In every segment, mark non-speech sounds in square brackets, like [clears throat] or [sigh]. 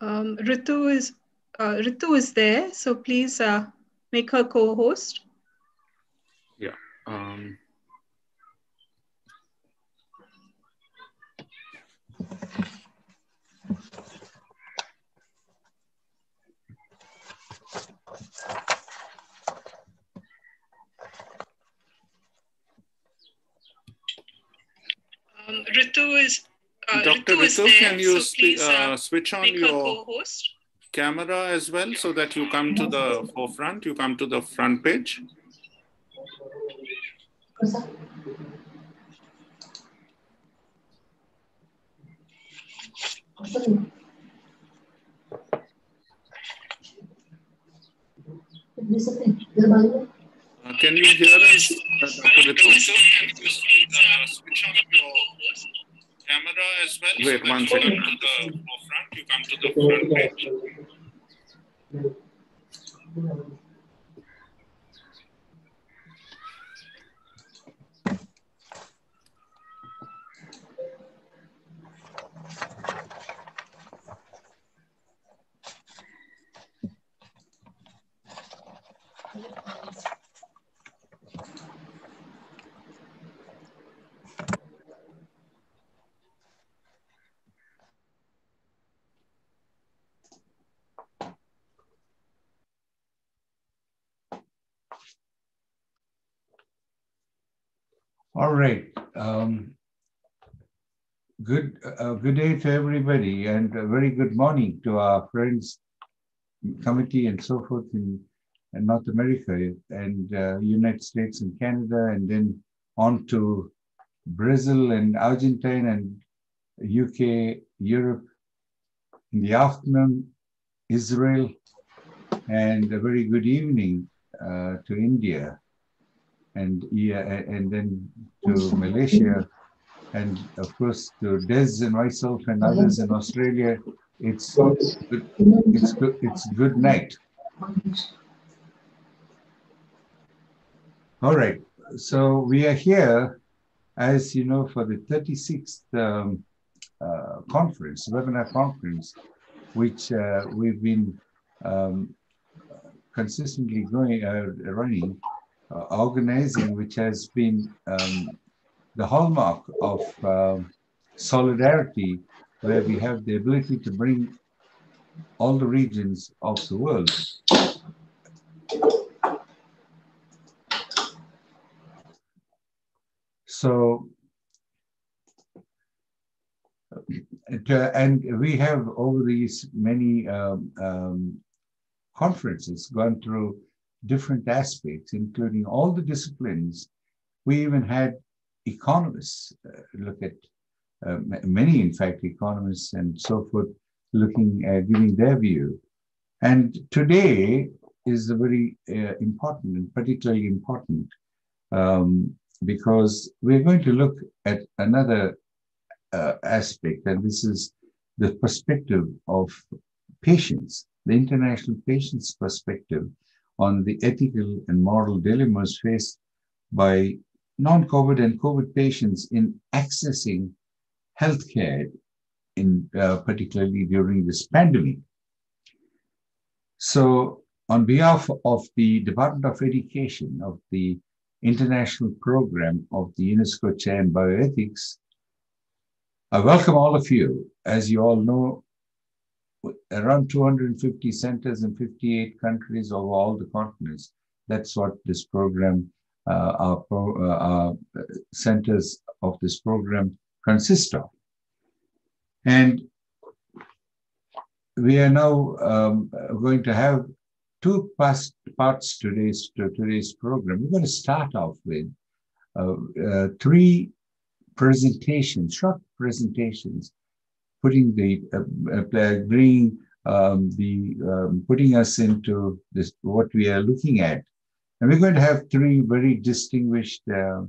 Um, Ritu is uh, Ritu is there, so please uh, make her co-host. Yeah. Um, Um, Ritu is uh, Dr. Ritu Ritu, can you so please, uh, uh, switch on your camera as well so that you come to the forefront, you come to the front page? Uh, can you hear us, uh, Dr. Ritu? Camera as well? Wait, so one that you come to the forefront, you come to the front page. All right. Um, good, uh, good day to everybody, and a very good morning to our friends, committee, and so forth in, in North America and uh, United States and Canada, and then on to Brazil and Argentina and UK, Europe. In the afternoon, Israel, and a very good evening uh, to India and yeah, and then to Malaysia, and of course to Des and myself and others in Australia. It's good, it's good, it's good night. All right, so we are here, as you know, for the 36th um, uh, conference, webinar conference, which uh, we've been um, consistently going uh, running uh, organizing, which has been um, the hallmark of um solidarity, where we have the ability to bring all the regions of the world. So, and, uh, and we have over these many um, um, conferences gone through different aspects, including all the disciplines. We even had economists uh, look at, uh, many, in fact, economists and so forth, looking at giving their view. And today is a very uh, important and particularly important um, because we're going to look at another uh, aspect, and this is the perspective of patients, the international patients' perspective on the ethical and moral dilemmas faced by non-COVID and COVID patients in accessing healthcare, in uh, particularly during this pandemic. So, on behalf of the Department of Education of the International Program of the UNESCO Chair in Bioethics, I welcome all of you. As you all know, around 250 centers in 58 countries over all the continents. That's what this program, uh, our, pro, uh, our centers of this program consist of. And we are now um, going to have two past parts today's to today's program. We're going to start off with uh, uh, three presentations, short presentations, putting the uh, uh, bringing um, the um, putting us into this what we are looking at, and we're going to have three very distinguished uh,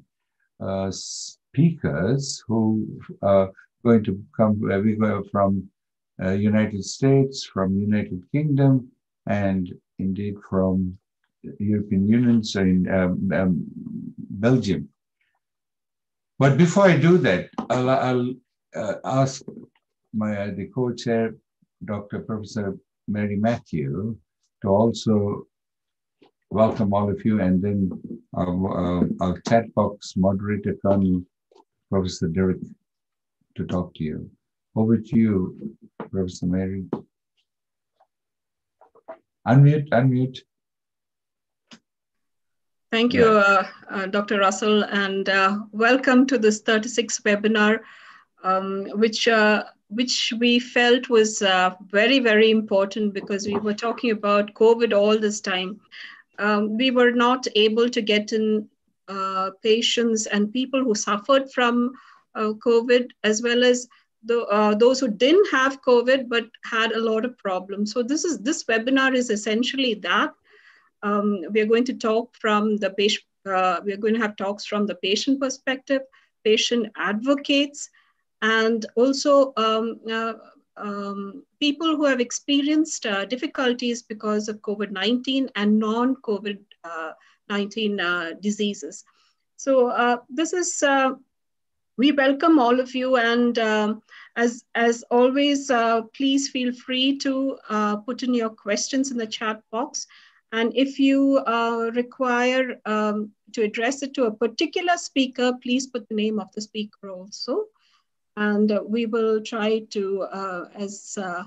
uh speakers who are going to come. Uh, we go from uh, United States, from United Kingdom, and indeed from European Union, so in um, um, Belgium. But before I do that, I'll, I'll uh, ask my uh, the co-chair Dr. Professor Mary Matthew to also welcome all of you and then our, uh, our chat box moderator, Colonel Professor Derek, to talk to you. Over to you, Professor Mary. Unmute, unmute. Thank you, uh, uh, Dr. Russell, and uh, welcome to this 36th webinar, um, which uh, which we felt was uh, very, very important because we were talking about COVID all this time. Um, we were not able to get in uh, patients and people who suffered from uh, COVID, as well as the, uh, those who didn't have COVID but had a lot of problems. So this is this webinar is essentially that. Um, we are going to talk from the patient. Uh, we are going to have talks from the patient perspective, patient advocates, and also um, uh, um, people who have experienced uh, difficulties because of COVID 19 and non COVID uh, 19 uh, diseases. So, uh, this is, we welcome all of you. And um, as, as always, please feel free to put in your questions in the chat box. And if you require um, to address it to a particular speaker, please put the name of the speaker also and we will try to, uh, as uh,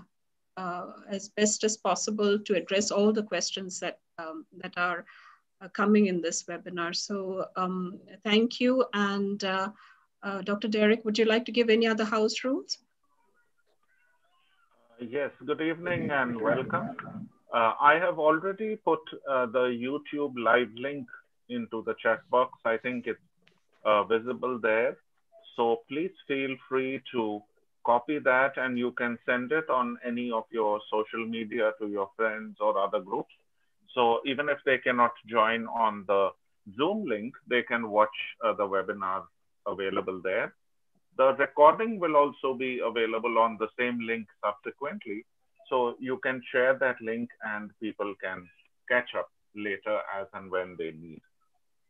uh, as best as possible, to address all the questions that um, that are coming in this webinar. So um, thank you, and Dr. Derek, would you like to give any other house rules? Yes, good evening and welcome. Uh, I have already put uh, the YouTube live link into the chat box. I think it's uh, visible there. So please feel free to copy that and you can send it on any of your social media to your friends or other groups. So even if they cannot join on the Zoom link, they can watch uh, the webinar available there. The recording will also be available on the same link subsequently. So you can share that link and people can catch up later as and when they need.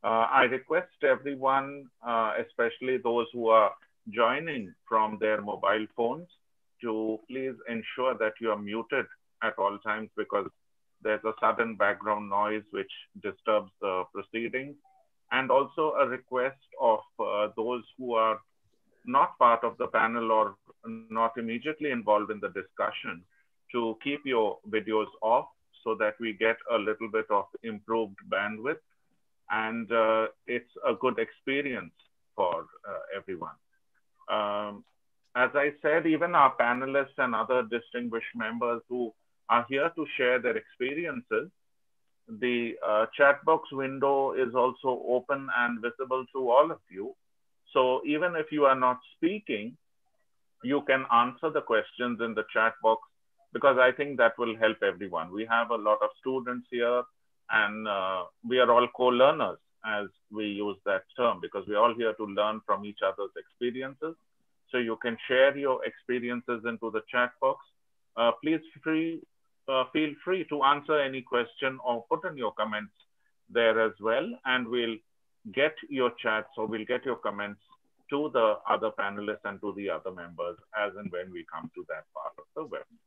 Uh, I request everyone, uh, especially those who are joining from their mobile phones, to please ensure that you are muted at all times because there's a sudden background noise which disturbs the proceedings. And also a request of uh, those who are not part of the panel or not immediately involved in the discussion to keep your videos off so that we get a little bit of improved bandwidth and uh, it's a good experience for uh, everyone. Um, as I said, even our panelists and other distinguished members who are here to share their experiences, the uh, chat box window is also open and visible to all of you. So even if you are not speaking, you can answer the questions in the chat box because I think that will help everyone. We have a lot of students here and uh, we are all co-learners as we use that term because we're all here to learn from each other's experiences. So you can share your experiences into the chat box. Uh, please free, uh, feel free to answer any question or put in your comments there as well. And we'll get your chats or we'll get your comments to the other panelists and to the other members as and when we come to that part of the webinar.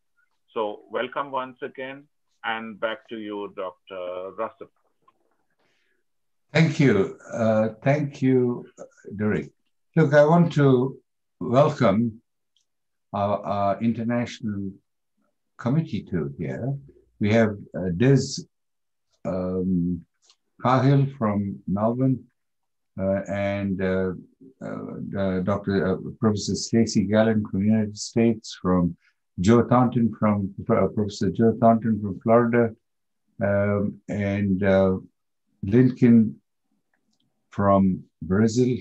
So welcome once again. And back to you, Dr. Russell. Thank you. Uh, thank you, Derek. Look, I want to welcome our, our international committee to here. We have uh, Des um, Cahill from Melbourne uh, and uh, uh Dr. Uh, Professor Stacey Gallant from the United States, from Joe Thornton from uh, Professor Joe Thornton from Florida, um, and uh, Lincoln from Brazil.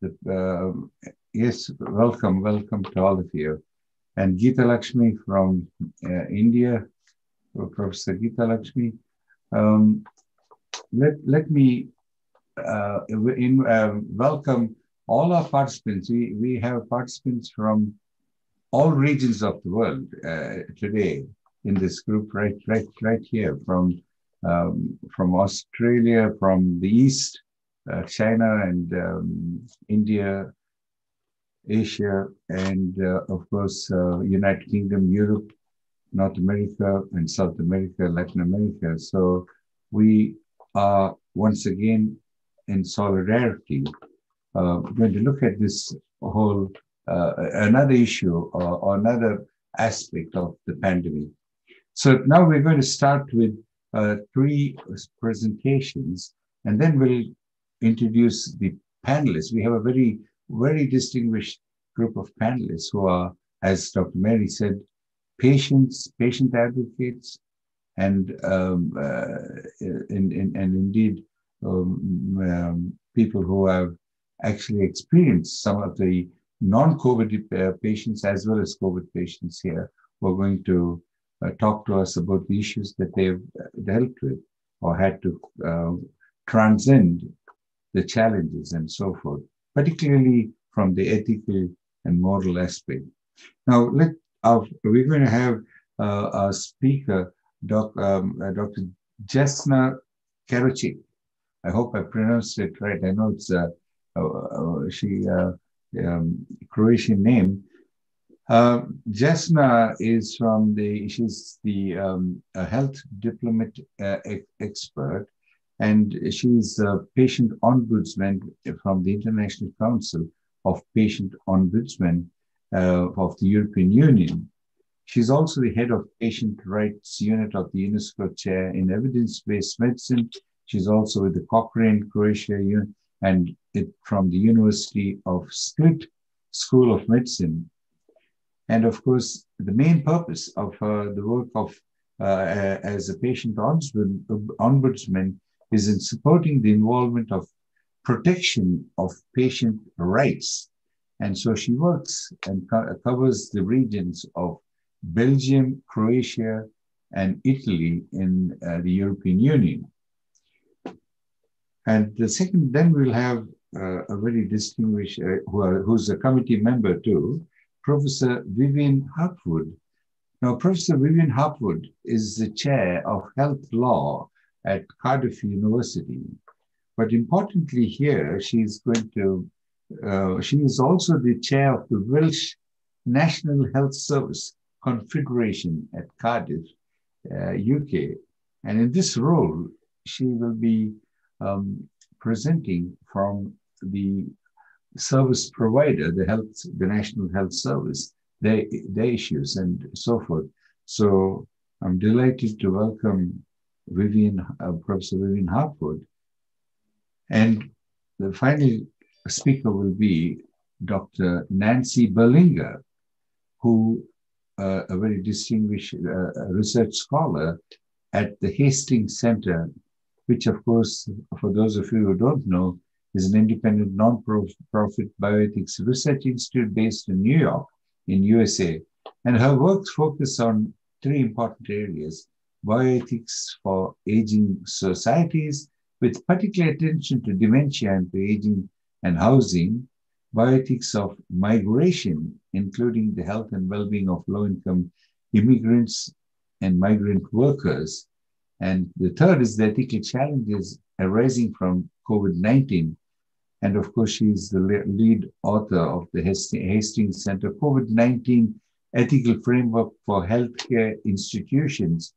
The, uh, yes, welcome, welcome to all of you. And Gita Lakshmi from uh, India, Professor Gita Lakshmi. Um, let, let me uh, in, uh, welcome all our participants. We, we have participants from all regions of the world uh, today in this group right right right here from um, from Australia, from the east, uh, China and um, India, Asia, and uh, of course, uh, United Kingdom, Europe, North America, and South America, Latin America. So we are once again in solidarity uh, going to look at this whole uh, another issue or, or, another aspect of the pandemic. So now we're going to start with uh, three presentations, and then we'll introduce the panelists. We have a very, very distinguished group of panelists who are, as Dr. Mary said, patients, patient advocates, and um, uh, in, in, and indeed um, um, people who have actually experienced some of the non-COVID uh, patients as well as COVID patients here who are going to uh, talk to us about the issues that they've uh, dealt with or had to uh, transcend the challenges and so forth, particularly from the ethical and moral aspect. Now, let our, we're going to have uh, our speaker, doc, um, uh, Dr. Jesna Karocic. I hope I pronounced it right. I know it's uh, uh she um, Croatian name. Uh, Jesna is from the, she's the um, health diplomat uh, expert, and she's a patient ombudsman from the International Council of Patient Ombudsmen uh, of the European Union. She's also the head of patient rights unit of the UNESCO chair in evidence-based medicine. She's also with the Cochrane Croatia unit and it from the University of Split School of Medicine. And of course, the main purpose of uh, the work of uh, as a patient ombudsman is in supporting the involvement of protection of patient rights. And so she works and co covers the regions of Belgium, Croatia, and Italy in uh, the European Union. And the second, then we'll have uh, a very distinguished, uh, who are, who's a committee member too, Professor Vivian Harpwood. Now, Professor Vivian Harpwood is the chair of health law at Cardiff University. But importantly here, she's going to, uh, she is also the chair of the Welsh National Health Service Confederation at Cardiff, UK. Uh, and in this role, she will be um, presenting from the service provider, the health, the National Health Service, their, their issues and so forth. So I'm delighted to welcome Vivian, uh, Professor Vivian Harpwood. And the final speaker will be Dr. Nancy Berlinger, who uh, a very distinguished uh, research scholar at the Hastings Center which of course, for those of you who don't know, is an independent non-profit bioethics research institute based in New York, in USA. And her works focus on three important areas, bioethics for aging societies, with particular attention to dementia and to aging and housing, bioethics of migration, including the health and well-being of low-income immigrants and migrant workers, and the third is the ethical challenges arising from COVID 19. And of course, she's the lead author of the Hastings Center COVID 19 Ethical Framework for Healthcare Institutions.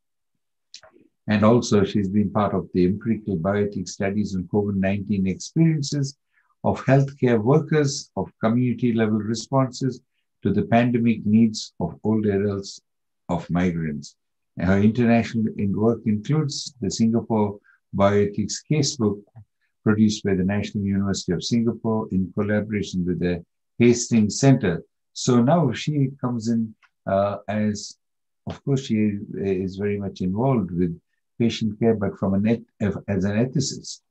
And also, she's been part of the empirical bioethics studies on COVID 19 experiences of healthcare workers, of community level responses to the pandemic needs of older adults, of migrants. Her international work includes the Singapore Bioethics Casebook, produced by the National University of Singapore in collaboration with the Hastings Center. So now she comes in uh, as, of course, she is very much involved with patient care, but from an as an ethicist.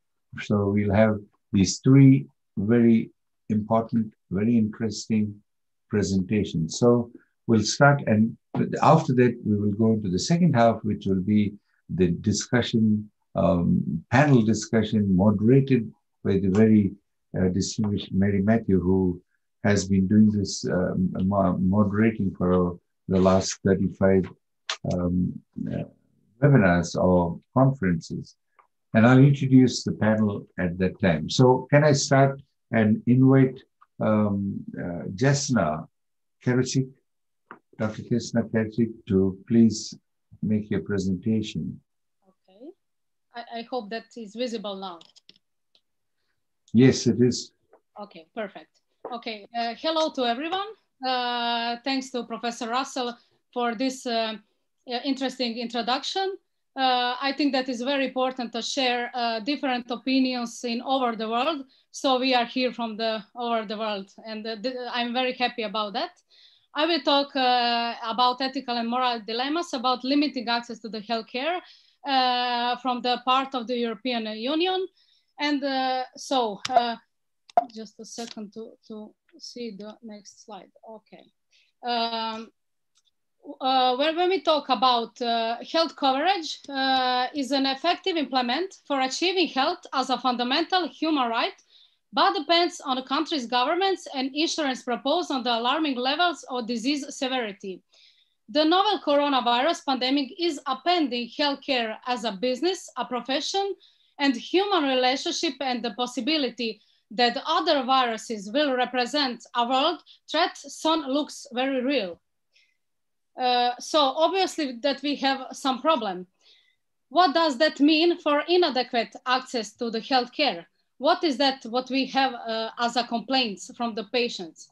So we'll have these three very important, very interesting presentations. So we'll start and after that, we will go into the second half, which will be the discussion, um, panel discussion moderated by the very uh, distinguished Mary Matthew, who has been doing this uh, moderating for the last 35 um, uh, webinars or conferences. And I'll introduce the panel at that time. So can I start and invite um, uh, Jesna Kerachik, Dr. Jesna Kerachik, to please make your presentation. Okay. I, I hope that is visible now. Yes, it is. Okay, perfect. Okay, uh, hello to everyone. Uh, thanks to Professor Russell for this uh, interesting introduction. Uh, I think that is very important to share uh, different opinions in over the world. So we are here from the over the world, and uh, I'm very happy about that. I will talk about ethical and moral dilemmas about limiting access to the healthcare from the part of the European Union. And so just a second to, to see the next slide. Okay. Um, uh, when, when we talk about uh, health coverage uh, is an effective implement for achieving health as a fundamental human right, but depends on the country's governments and insurance proposed on the alarming levels of disease severity. The novel coronavirus pandemic is appending healthcare as a business, a profession, and human relationship and the possibility that other viruses will represent a world threat soon looks very real. Uh, so obviously that we have some problem. What does that mean for inadequate access to the healthcare? What is that what we have uh, as a complaints from the patients?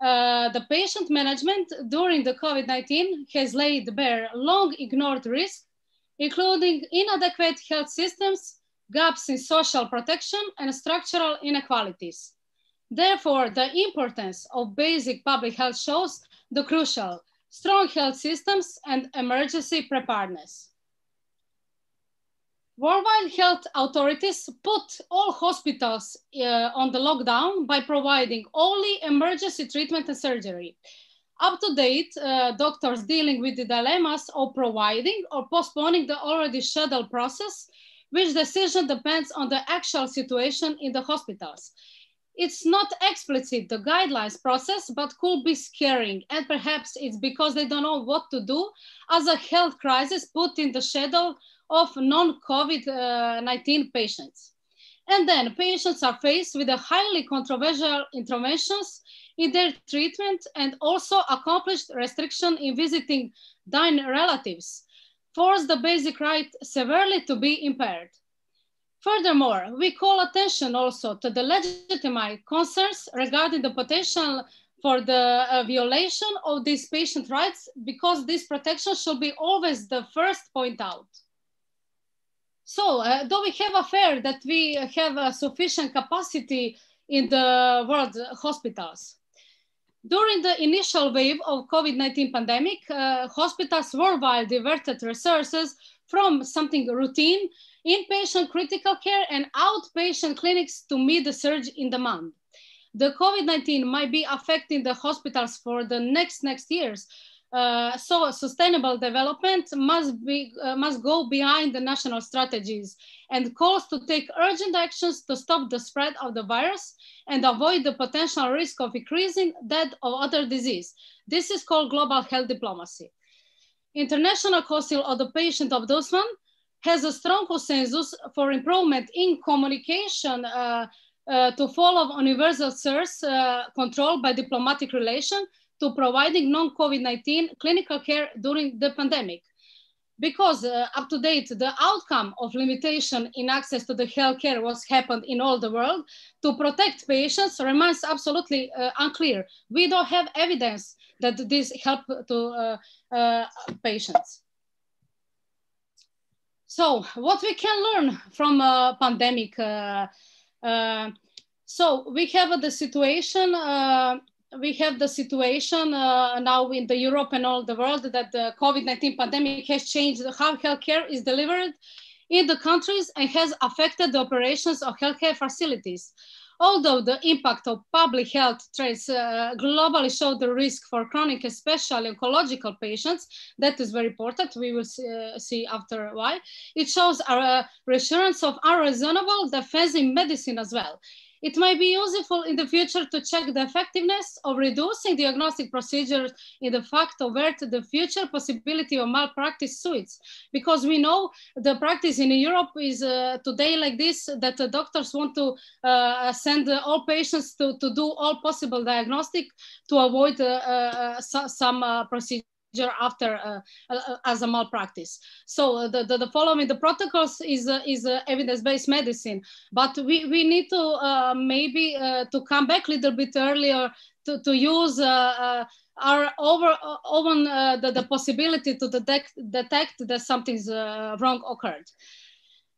Uh, the patient management during the COVID-19 has laid bare long ignored risk, including inadequate health systems, gaps in social protection and structural inequalities. Therefore, the importance of basic public health shows the crucial strong health systems and emergency preparedness. Worldwide health authorities put all hospitals uh, on the lockdown by providing only emergency treatment and surgery. Up to date, uh, doctors dealing with the dilemmas of providing or postponing the already scheduled process which decision depends on the actual situation in the hospitals. It's not explicit, the guidelines process, but could be scaring. And perhaps it's because they don't know what to do as a health crisis put in the shadow of non-COVID-19 patients. And then patients are faced with highly controversial interventions in their treatment and also accomplished restriction in visiting dying relatives force the basic right severely to be impaired. Furthermore, we call attention also to the legitimate concerns regarding the potential for the uh, violation of these patient rights because this protection should be always the first point out. So, uh, do we have a fair that we have a sufficient capacity in the world hospitals? During the initial wave of COVID-19 pandemic, uh, hospitals worldwide diverted resources from something routine, inpatient critical care and outpatient clinics to meet the surge in demand. The COVID-19 might be affecting the hospitals for the next next years, uh, so sustainable development must be uh, must go behind the national strategies and calls to take urgent actions to stop the spread of the virus and avoid the potential risk of increasing death of other disease. This is called global health diplomacy. International Council of the Patient Ombudsman has a strong consensus for improvement in communication uh, uh, to follow universal source uh, control by diplomatic relation to providing non-COVID-19 clinical care during the pandemic. Because uh, up to date, the outcome of limitation in access to the healthcare was happened in all the world to protect patients remains absolutely uh, unclear. We don't have evidence that this help to uh, uh patients. So what we can learn from a pandemic? Uh, uh, so we have the situation we have the situation uh, now in the Europe and all the world that the COVID-19 pandemic has changed how healthcare is delivered in the countries and has affected the operations of healthcare facilities. Although the impact of public health threats uh, globally show the risk for chronic, especially oncological patients, that is very important. We will see, uh, see after why. It shows a uh, reassurance of unreasonable defense in medicine as well It may be useful in the future to check the effectiveness of reducing diagnostic procedures in the fact avert the future possibility of malpractice suits. Because we know the practice in Europe is uh, today like this, that the doctors want to uh, send all patients to, to do all possible diagnostic to avoid uh, uh some uh, procedures after uh, uh, as a malpractice. So uh, the, the, the, following the protocols is, uh, is uh, evidence-based medicine, but we, we need to uh, maybe to come back a little bit earlier to, to use our over, over the, the possibility to detect, detect that something's uh, wrong occurred.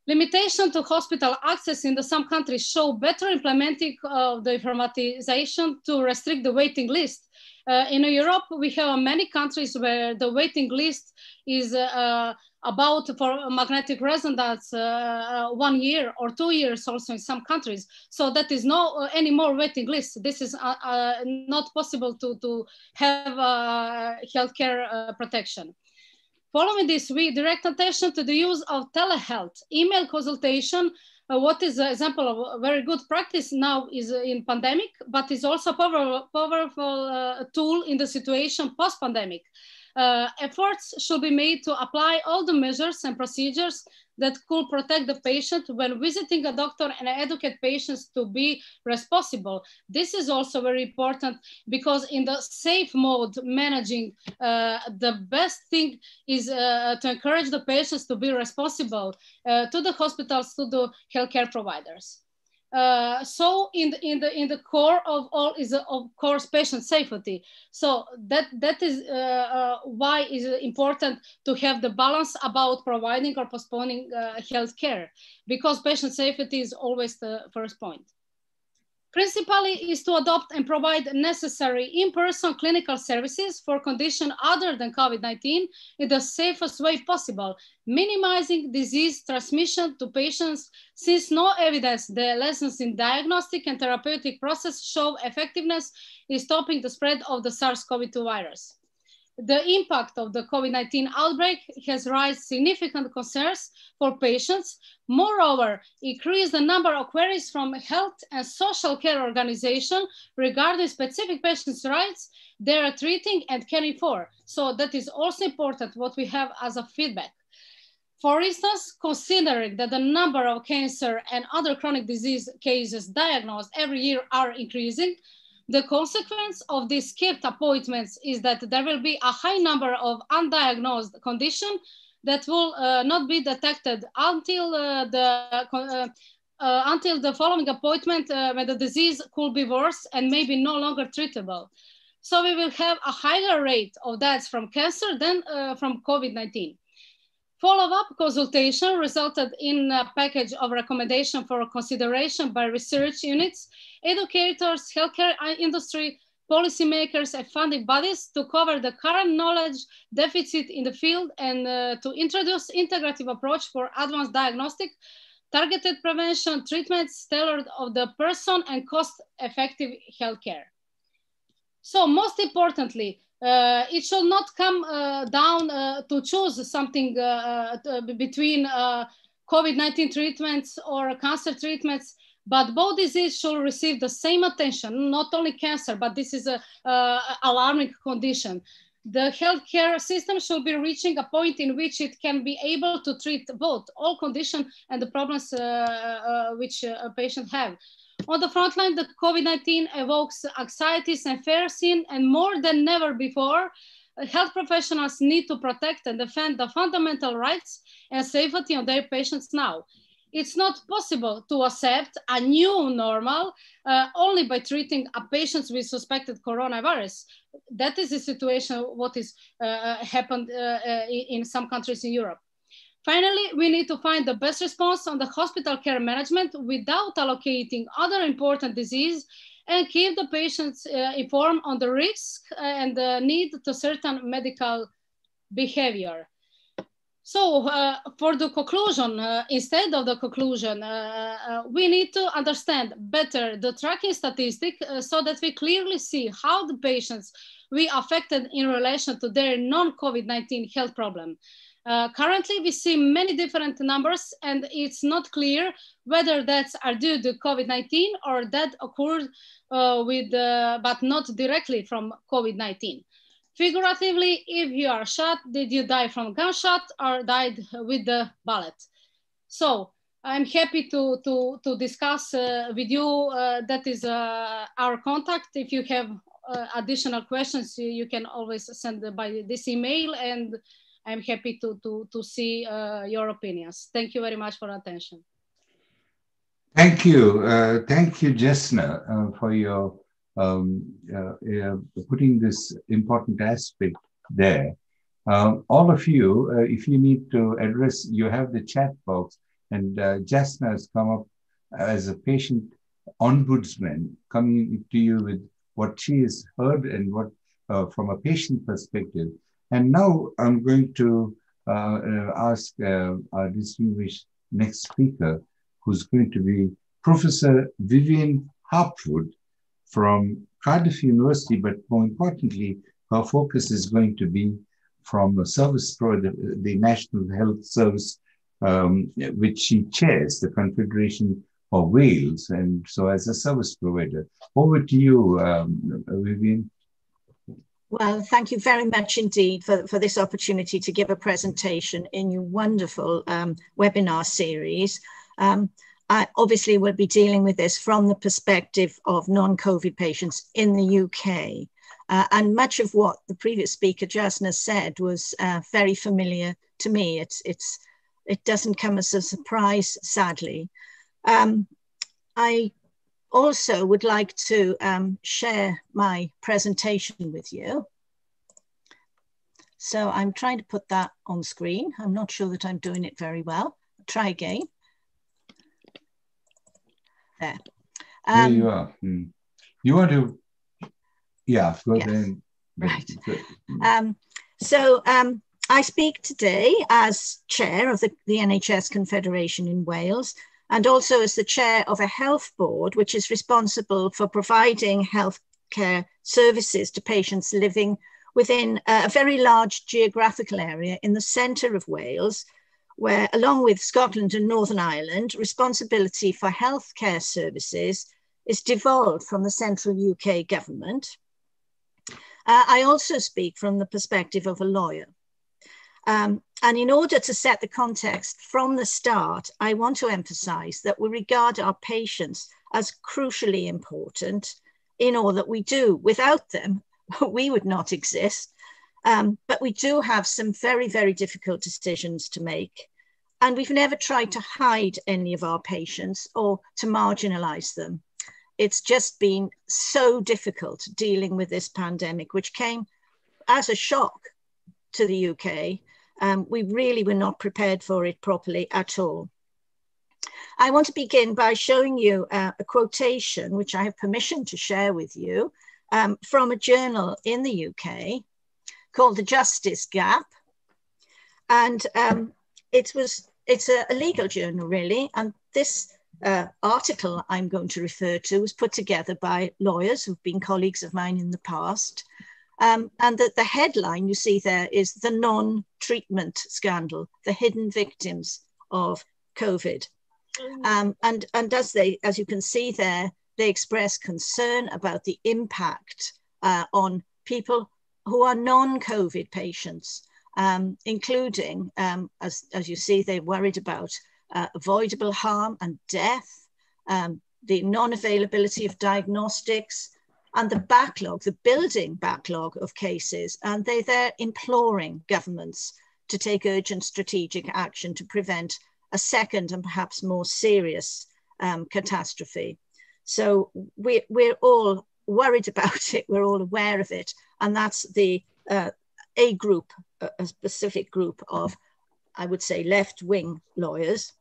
Limitation to hospital access in the, some countries show better implementing of the informatization to restrict the waiting list uh, in Europe, we have many countries where the waiting list is uh, about for magnetic resonance uh, uh, one year or two years also in some countries. So that is no uh, any more waiting list. This is uh, not possible to, to have healthcare protection. Following this, we direct attention to the use of telehealth, email consultation, uh, what is an example of a very good practice now is in pandemic, but is also a powerful, powerful uh, tool in the situation post-pandemic. Uh, efforts should be made to apply all the measures and procedures that could protect the patient when visiting a doctor and educate patients to be responsible. This is also very important because in the safe mode managing, uh, the best thing is uh, to encourage the patients to be responsible uh, to the hospitals, to the healthcare providers. Uh, so in the, in the in the core of all is of course patient safety. So that that is uh, uh, why is important to have the balance about providing or postponing uh, health care because patient safety is always the first point Principally is to adopt and provide necessary in-person clinical services for conditions other than COVID-19 in the safest way possible, minimizing disease transmission to patients. Since no evidence the lessons in diagnostic and therapeutic process show effectiveness in stopping the spread of the SARS-CoV-2 virus the impact of the COVID-19 outbreak has raised significant concerns for patients. Moreover, increased the number of queries from health and social care organizations regarding specific patients' rights they are treating and caring for. So that is also important what we have as a feedback. For instance, considering that the number of cancer and other chronic disease cases diagnosed every year are increasing, the consequence of these skipped appointments is that there will be a high number of undiagnosed conditions that will uh, not be detected until uh, the uh, uh until the following appointment uh, when the disease could be worse and maybe no longer treatable. So we will have a higher rate of deaths from cancer than uh, from COVID-19. Follow-up consultation resulted in a package of recommendation for consideration by research units, educators, healthcare industry, policymakers and funding bodies to cover the current knowledge deficit in the field and uh, to introduce integrative approach for advanced diagnostic, targeted prevention, treatments tailored of the person and cost-effective healthcare. So most importantly, uh, it should not come uh, down uh, to choose something uh, uh, between uh, COVID-19 treatments or cancer treatments, but both diseases should receive the same attention, not only cancer, but this is a alarming condition. The healthcare system should be reaching a point in which it can be able to treat both all conditions and the problems uh, uh, which a patient have. On the front line, the COVID-19 evokes anxieties and fears in, and more than ever before, health professionals need to protect and defend the fundamental rights and safety of their patients now. It's not possible to accept a new normal uh, only by treating a patients with suspected coronavirus. That is the situation what is uh, uh happened uh, uh in some countries in Europe. Finally, we need to find the best response on the hospital care management without allocating other important disease and keep the patients uh, informed on the risk and the need to certain medical behavior. So uh, for the conclusion, uh, instead of the conclusion, uh, uh we need to understand better the tracking statistic uh, so that we clearly see how the patients we affected in relation to their non-COVID-19 health problem. Uh, currently, we see many different numbers, and it's not clear whether deaths are due to COVID-19 or that occurred with, but not directly from COVID-19. Figuratively, if you are shot, did you die from gunshot or died with the bullet? So I'm happy to, to, to discuss uh, with you. Uh, that is uh, our contact. If you have additional questions, you, you, can always send by this email and I'm happy to, to, to see uh, your opinions. Thank you very much for attention. Thank you. Uh, thank you, Jasna, uh, for your um, uh, uh, putting this important aspect there. Um, all of you, uh, if you need to address, you have the chat box, and uh, Jasna has come up as a patient ombudsman, coming to you with what she has heard and what, from a patient perspective, and now I'm going to uh, uh, ask uh, our distinguished next speaker, who's going to be Professor Vivian Harpwood from Cardiff University, but more importantly, her focus is going to be from a service provider, the National Health Service, um, which she chairs, the Confederation of Wales. And so, as a service provider, over to you, um, Vivian. Well, thank you very much indeed for, for this opportunity to give a presentation in your wonderful um, webinar series. Um, I obviously will be dealing with this from the perspective of non-COVID patients in the UK. Uh, and much of what the previous speaker, Jasna, said was uh, very familiar to me. It's, it's, it doesn't come as a surprise, sadly. Um, I also would like to um, share my presentation with you. So I'm trying to put that on screen. I'm not sure that I'm doing it very well. Try again. There. Um, there you are. Mm. You want to, yeah, go yes. then. Right. Hmm. Um, so um, I speak today as chair of the, the NHS Confederation in Wales and also as the chair of a health board, which is responsible for providing healthcare services to patients living within a very large geographical area in the centre of Wales, where, along with Scotland and Northern Ireland, responsibility for healthcare services is devolved from the central UK government. Uh, I also speak from the perspective of a lawyer. Um, and in order to set the context from the start, I want to emphasize that we regard our patients as crucially important in all that we do. Without them, [laughs] we would not exist. Um, but we do have some very, very difficult decisions to make. And we've never tried to hide any of our patients or to marginalize them. It's just been so difficult dealing with this pandemic, which came as a shock to the UK um, we really were not prepared for it properly at all. I want to begin by showing you uh, a quotation, which I have permission to share with you, um, from a journal in the UK called The Justice Gap. And um, it was, it's a, a, legal journal, really. And this uh, article I'm going to refer to was put together by lawyers who've been colleagues of mine in the past. Um, and the, the headline you see there is the non treatment scandal, the hidden victims of COVID. Mm. Um, and, and as, they, as you can see there, they express concern about the impact uh, on people who are non COVID patients, um, including, um, as, as you see, they're worried about uh, avoidable harm and death, um, the non availability of diagnostics, and the backlog, the building backlog of cases, and they, they're imploring governments to take urgent strategic action to prevent a second and perhaps more serious um, catastrophe. So we, we're all worried about it, we're all aware of it, and that's the uh, a group, a specific group of, I would say, left wing lawyers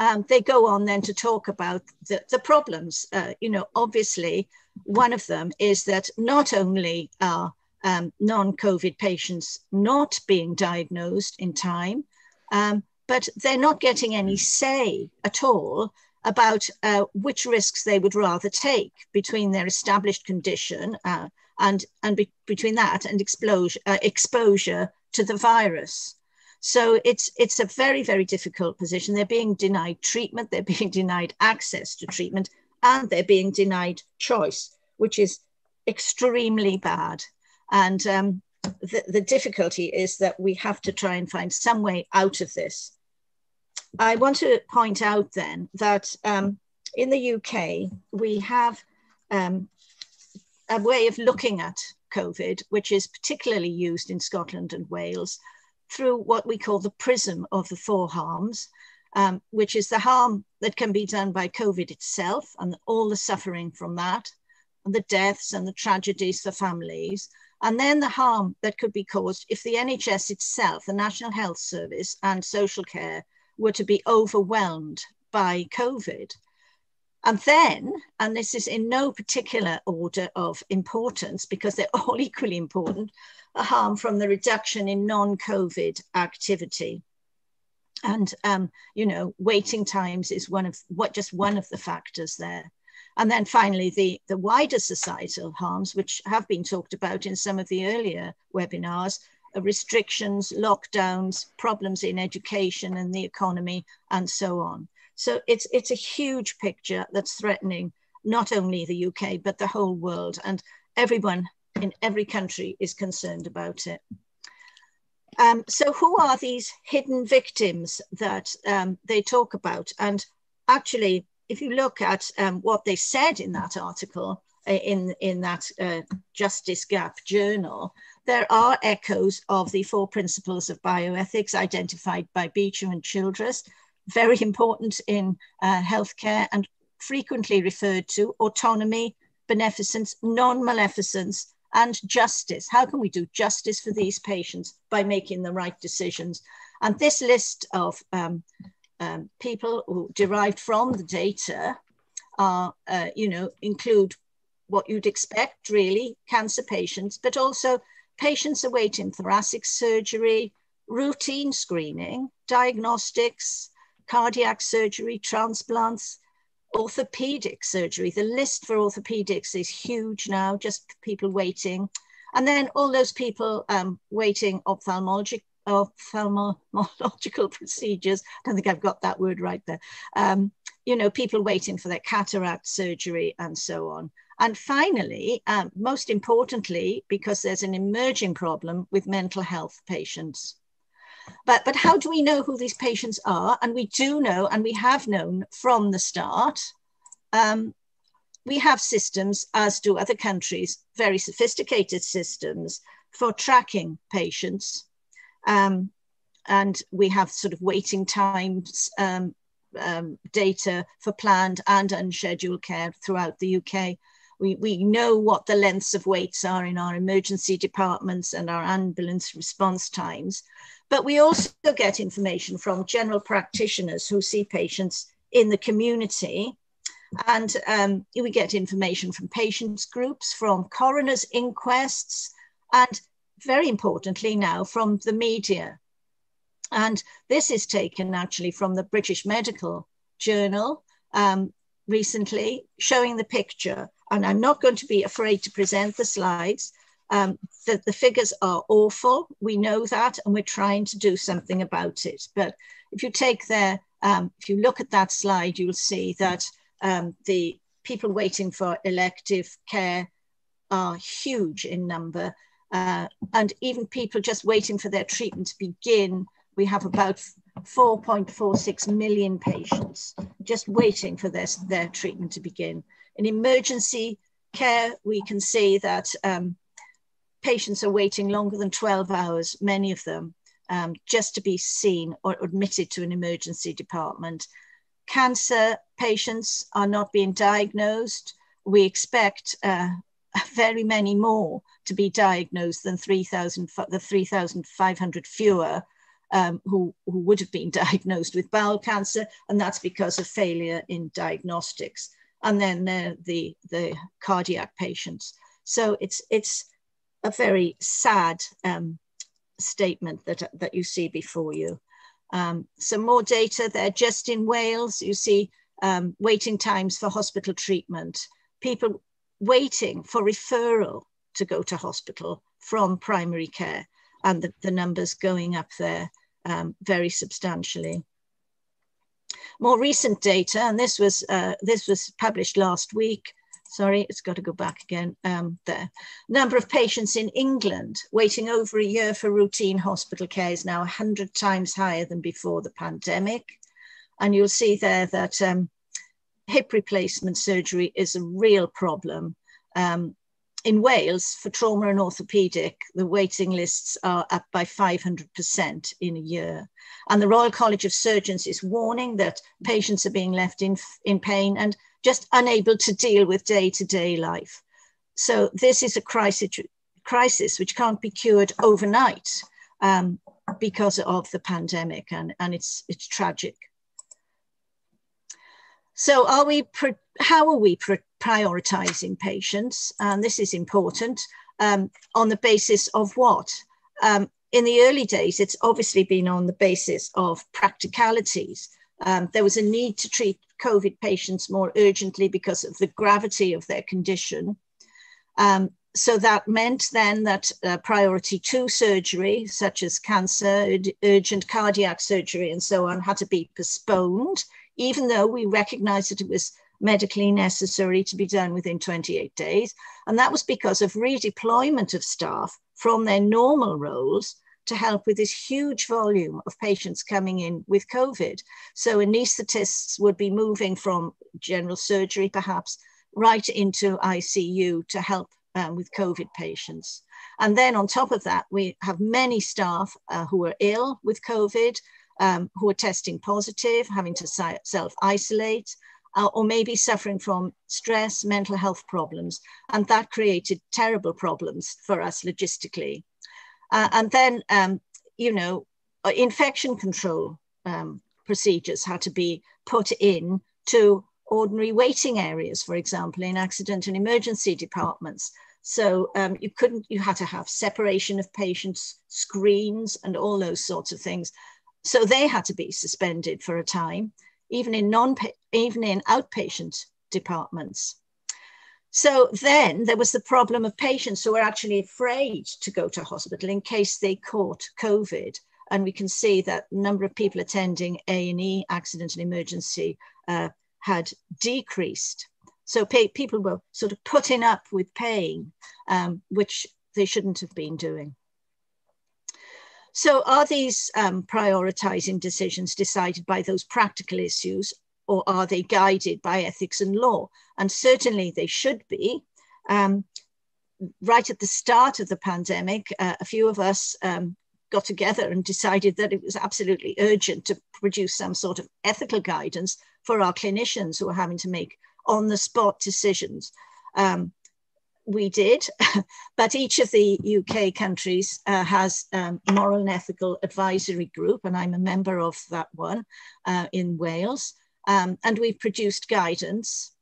um, they go on then to talk about the, the problems. Uh, you know, obviously, one of them is that not only are um, non COVID patients not being diagnosed in time, um, but they're not getting any say at all about uh, which risks they would rather take between their established condition uh, and, and be, between that and exposure, uh, exposure to the virus. So it's it's a very very difficult position. They're being denied treatment. They're being [laughs] denied access to treatment, and they're being denied choice, which is extremely bad. And um, the, the difficulty is that we have to try and find some way out of this. I want to point out then that um, in the UK we have um, a way of looking at COVID, which is particularly used in Scotland and Wales, through what we call the prism of the four harms, um, which is the harm that can be done by COVID itself and all the suffering from that, and the deaths and the tragedies for families, and then the harm that could be caused if the NHS itself, the National Health Service and social care were to be overwhelmed by COVID. And then, and this is in no particular order of importance because they're all [laughs] equally important, a harm from the reduction in non-COVID activity. And, um, you know, waiting times is one of what just one of the factors there. And then finally, the, the wider societal harms, which have been talked about in some of the earlier webinars, restrictions, lockdowns, problems in education and the economy, and so on. So it's, it's a huge picture that's threatening not only the UK, but the whole world. And everyone in every country is concerned about it. Um, so who are these hidden victims that um, they talk about? And actually, if you look at um, what they said in that article, uh, in, in that uh, Justice Gap journal, there are echoes of the four principles of bioethics identified by Beauchamp and Childress, very important in uh, healthcare and frequently referred to autonomy, beneficence, non-maleficence, and justice. How can we do justice for these patients by making the right decisions? And this list of um, um, people derived from the data are, uh, you know, include what you'd expect really, cancer patients, but also patients awaiting thoracic surgery, routine screening, diagnostics, cardiac surgery, transplants, orthopedic surgery. The list for orthopedics is huge now, just people waiting. And then all those people um, waiting ophthalmologic, ophthalmological [laughs] procedures. I don't think I've got that word right there. Um, you know, people waiting for their cataract surgery and so on. And finally, um, most importantly, because there's an emerging problem with mental health patients. But, but how do we know who these patients are? And we do know, and we have known from the start, um, we have systems, as do other countries, very sophisticated systems for tracking patients. Um, and we have sort of waiting times um, um, data for planned and unscheduled care throughout the UK. We, we know what the lengths of waits are in our emergency departments and our ambulance response times. But we also get information from general practitioners who see patients in the community. And um, we get information from patients groups, from coroners' inquests, and very importantly now from the media. And this is taken actually from the British Medical Journal um, recently, showing the picture. And I'm not going to be afraid to present the slides, um, the, the figures are awful. We know that, and we're trying to do something about it. But if you take there, um, if you look at that slide, you'll see that um, the people waiting for elective care are huge in number. Uh, and even people just waiting for their treatment to begin, we have about 4.46 million patients just waiting for their, their treatment to begin. In emergency care, we can see that um, patients are waiting longer than 12 hours, many of them, um, just to be seen or admitted to an emergency department. Cancer patients are not being diagnosed. We expect uh, [laughs] very many more to be diagnosed than 3,000, the 3,500 fewer um, who, who would have been [laughs] diagnosed with bowel cancer, and that's because of failure in diagnostics. And then uh, the, the cardiac patients. So it's, it's a very sad um, statement that, that you see before you. Um, some more data there, just in Wales, you see um, waiting times for hospital treatment, people waiting for referral to go to hospital from primary care. and the, the numbers going up there um, very substantially. More recent data, and this was, uh, this was published last week, sorry, it's got to go back again um, there. Number of patients in England waiting over a year for routine hospital care is now 100 times higher than before the pandemic. And you'll see there that um, hip replacement surgery is a real problem. Um, in Wales, for trauma and orthopedic, the waiting lists are up by 500% in a year. And the Royal College of Surgeons is warning that patients are being left in, in pain and just unable to deal with day to day life. So, this is a crisis, crisis which can't be cured overnight um, because of the pandemic, and, and it's, it's tragic. So, are we how are we prioritizing patients? And this is important um, on the basis of what? Um, in the early days, it's obviously been on the basis of practicalities. Um, there was a need to treat COVID patients more urgently because of the gravity of their condition. Um, so that meant then that uh, priority two surgery, such as cancer, urgent cardiac surgery, and so on, had to be postponed even though we recognized that it was medically necessary to be done within 28 days. And that was because of redeployment of staff from their normal roles to help with this huge volume of patients coming in with COVID. So anesthetists would be moving from general surgery, perhaps, right into ICU to help um, with COVID patients. And then on top of that, we have many staff uh, who are ill with COVID, um, who are testing positive, having to self isolate, uh, or maybe suffering from stress, mental health problems. And that created terrible problems for us logistically. Uh, and then, um, you know, uh, infection control um, procedures had to be put in to ordinary waiting areas, for example, in accident and emergency departments. So um, you couldn't, you had to have separation of patients, screens, and all those sorts of things. So they had to be suspended for a time, even in non even in outpatient departments. So then there was the problem of patients who were actually afraid to go to hospital in case they caught COVID. And we can see that number of people attending A&E, accident and emergency, uh, had decreased. So pay, people were sort of putting up with pain, um, which they shouldn't have been doing. So are these um, prioritizing decisions decided by those practical issues or are they guided by ethics and law? And certainly they should be. Um, right at the start of the pandemic, uh, a few of us um, got together and decided that it was absolutely urgent to produce some sort of ethical guidance for our clinicians who are having to make on the spot decisions. Um, we did, [laughs] but each of the UK countries uh, has um, moral and ethical advisory group, and I'm a member of that one uh, in Wales. Um, and we've produced guidance.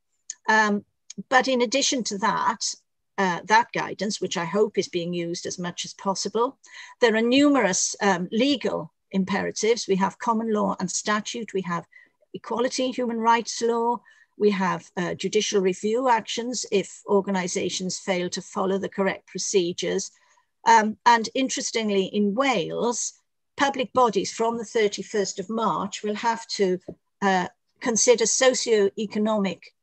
Um, but in addition to that, uh, that guidance, which I hope is being used as much as possible, there are numerous um, legal imperatives. We have common law and statute. We have equality, human rights law. We have uh, judicial review actions if organisations fail to follow the correct procedures. Um, and interestingly, in Wales, public bodies from the 31st of March will have to uh, consider socio-economic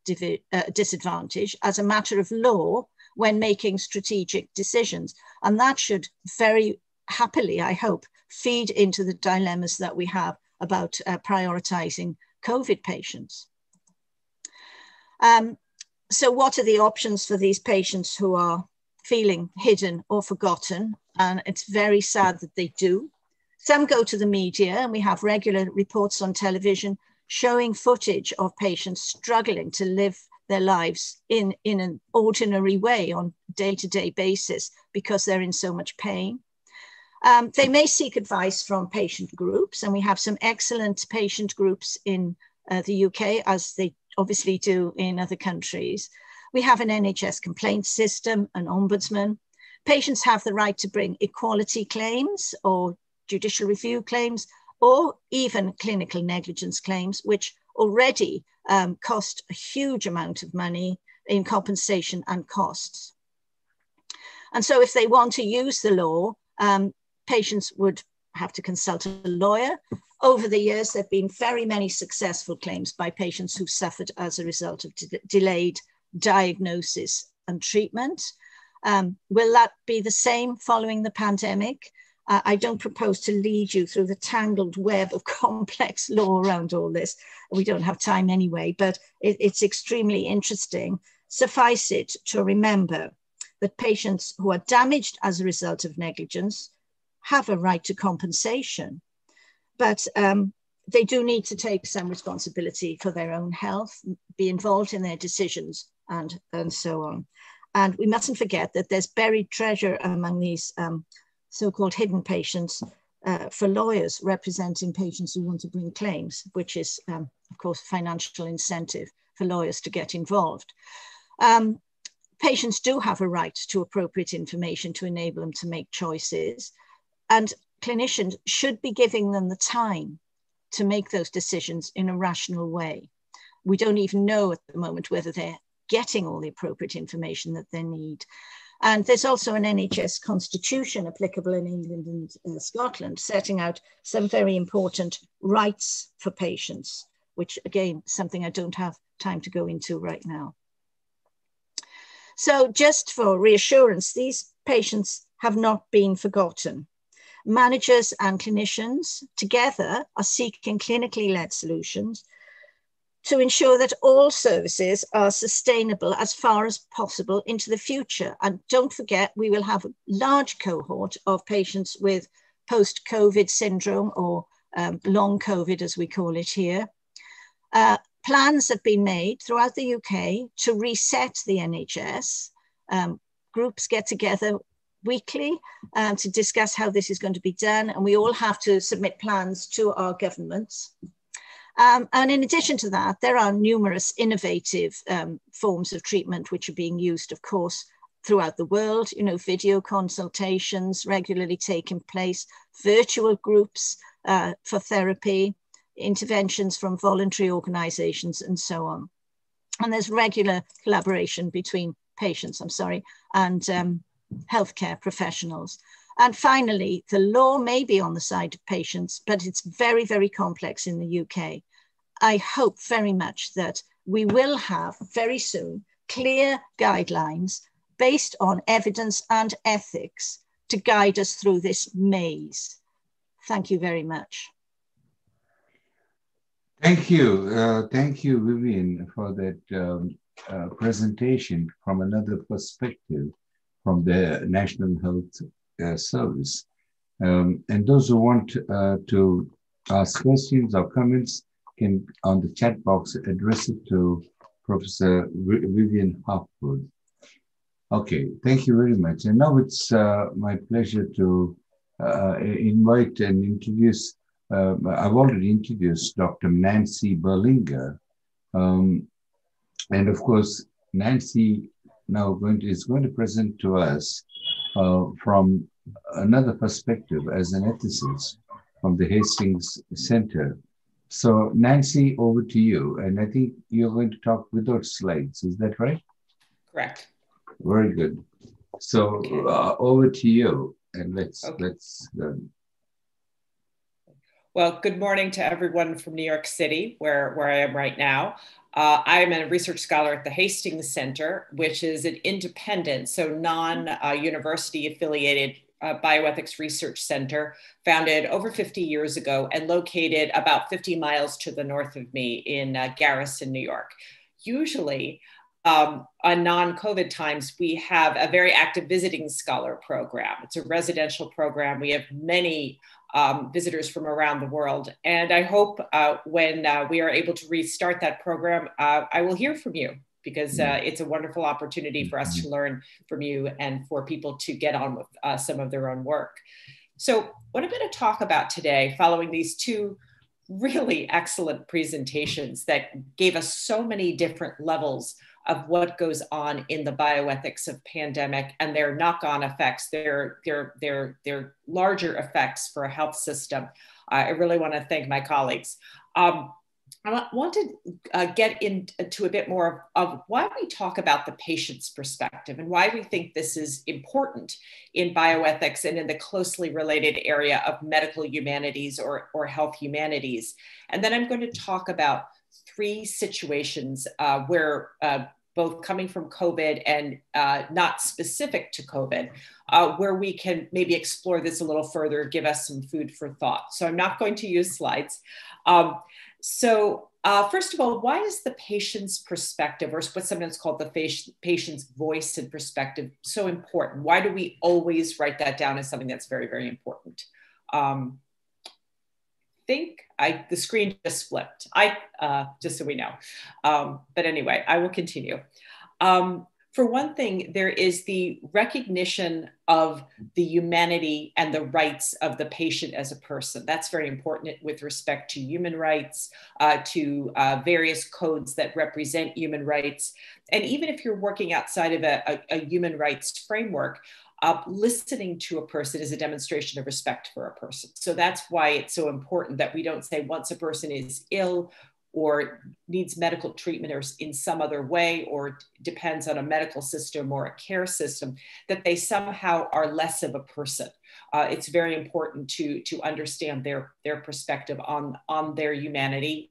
uh, disadvantage as a matter of law when making strategic decisions. And that should very happily, I hope, feed into the dilemmas that we have about uh, prioritising COVID patients. Um, so what are the options for these patients who are feeling hidden or forgotten? And it's very sad that they do. Some go to the media and we have regular reports on television showing footage of patients struggling to live their lives in, in an ordinary way on day-to-day basis because they're in so much pain. Um, they may seek advice from patient groups, and we have some excellent patient groups in uh, the UK, as they obviously do in other countries. We have an NHS complaint system, an ombudsman. Patients have the right to bring equality claims or judicial review claims, or even clinical negligence claims, which already um, cost a huge amount of money in compensation and costs. And so if they want to use the law, um, patients would have to consult a lawyer. Over the years, there have been very many successful claims by patients who suffered as a result of de delayed diagnosis and treatment. Um, will that be the same following the pandemic? Uh, I don't propose to lead you through the tangled web of [laughs] complex law around all this. We don't have time anyway, but it, it's extremely interesting. Suffice it to remember that patients who are damaged as a result of negligence have a right to compensation, but um, they do need to take some responsibility for their own health, be involved in their decisions, and, and so on. And we mustn't forget that there's buried treasure among these um, so-called hidden patients uh, for lawyers representing patients who want to bring claims, which is, um, of course, financial incentive for lawyers to get involved. Um, patients do have a right to appropriate information to enable them to make choices, and clinicians should be giving them the time to make those decisions in a rational way. We don't even know at the moment whether they're getting all the appropriate information that they need. And there's also an NHS constitution applicable in England and uh, Scotland, setting out some very important rights for patients, which again, something I don't have time to go into right now. So just for reassurance, these patients have not been forgotten. Managers and clinicians together are seeking clinically led solutions to ensure that all services are sustainable as far as possible into the future. And don't forget, we will have a large cohort of patients with post COVID syndrome or um, long COVID, as we call it here. Uh, plans have been made throughout the UK to reset the NHS. Um, groups get together weekly um, to discuss how this is going to be done, and we all have to submit plans to our governments. Um, and in addition to that, there are numerous innovative um, forms of treatment which are being used, of course, throughout the world. You know, video consultations regularly taking place, virtual groups uh, for therapy, interventions from voluntary organizations, and so on. And there's regular collaboration between patients, I'm sorry, and um, healthcare professionals. And finally, the law may be on the side of patients, but it's very, very complex in the UK. I hope very much that we will have very soon clear guidelines based on evidence and ethics to guide us through this maze. Thank you very much. Thank you. Uh, thank you, Vivian, for that um, uh, presentation from another perspective from the National Health service. Um, and those who want uh, to ask questions or comments can, on the chat box, address it to Professor Vivian Harpwood. Okay, thank you very much. And now it's uh, my pleasure to uh, invite and introduce, uh, I've already introduced Dr. Nancy Berlinger. Um, and of course, Nancy now going to, is going to present to us uh, from another perspective as an ethicist from the Hastings Center. So, Nancy, over to you. And I think you're going to talk without slides. Is that right? Correct. Very good. So, okay. uh, over to you, and let's okay. let's. well, good morning to everyone from New York City, where where I am right now. Uh, I am a research scholar at the Hastings Center, which is an independent, so non uh, university affiliated uh, bioethics research center founded over 50 years ago and located about 50 miles to the north of me in uh, Garrison, New York. Usually, um, on non COVID times, we have a very active visiting scholar program. It's a residential program. We have many um, visitors from around the world. And I hope uh, when uh, we are able to restart that program, uh, I will hear from you because uh, it's a wonderful opportunity for us to learn from you and for people to get on with uh, some of their own work. So, what I'm going to talk about today, following these two really excellent presentations that gave us so many different levels of what goes on in the bioethics of pandemic and their knock-on effects, their, their, their, their larger effects for a health system. Uh, I really want to thank my colleagues. Um, I want to uh, get into a bit more of why we talk about the patient's perspective and why we think this is important in bioethics and in the closely related area of medical humanities or, or health humanities. And then I'm going to talk about three situations uh, where uh, both coming from COVID and uh, not specific to COVID, uh, where we can maybe explore this a little further, give us some food for thought. So I'm not going to use slides. Um, so uh, first of all, why is the patient's perspective, or what's sometimes called the patient's voice and perspective, so important? Why do we always write that down as something that's very, very important? Um, think I the screen just flipped. I uh, just so we know. Um, but anyway, I will continue. Um, for one thing, there is the recognition of the humanity and the rights of the patient as a person. That's very important with respect to human rights, uh, to uh, various codes that represent human rights. And even if you're working outside of a, a, a human rights framework, uh, listening to a person is a demonstration of respect for a person. So that's why it's so important that we don't say once a person is ill or needs medical treatment or in some other way or depends on a medical system or a care system that they somehow are less of a person uh, it's very important to to understand their their perspective on on their humanity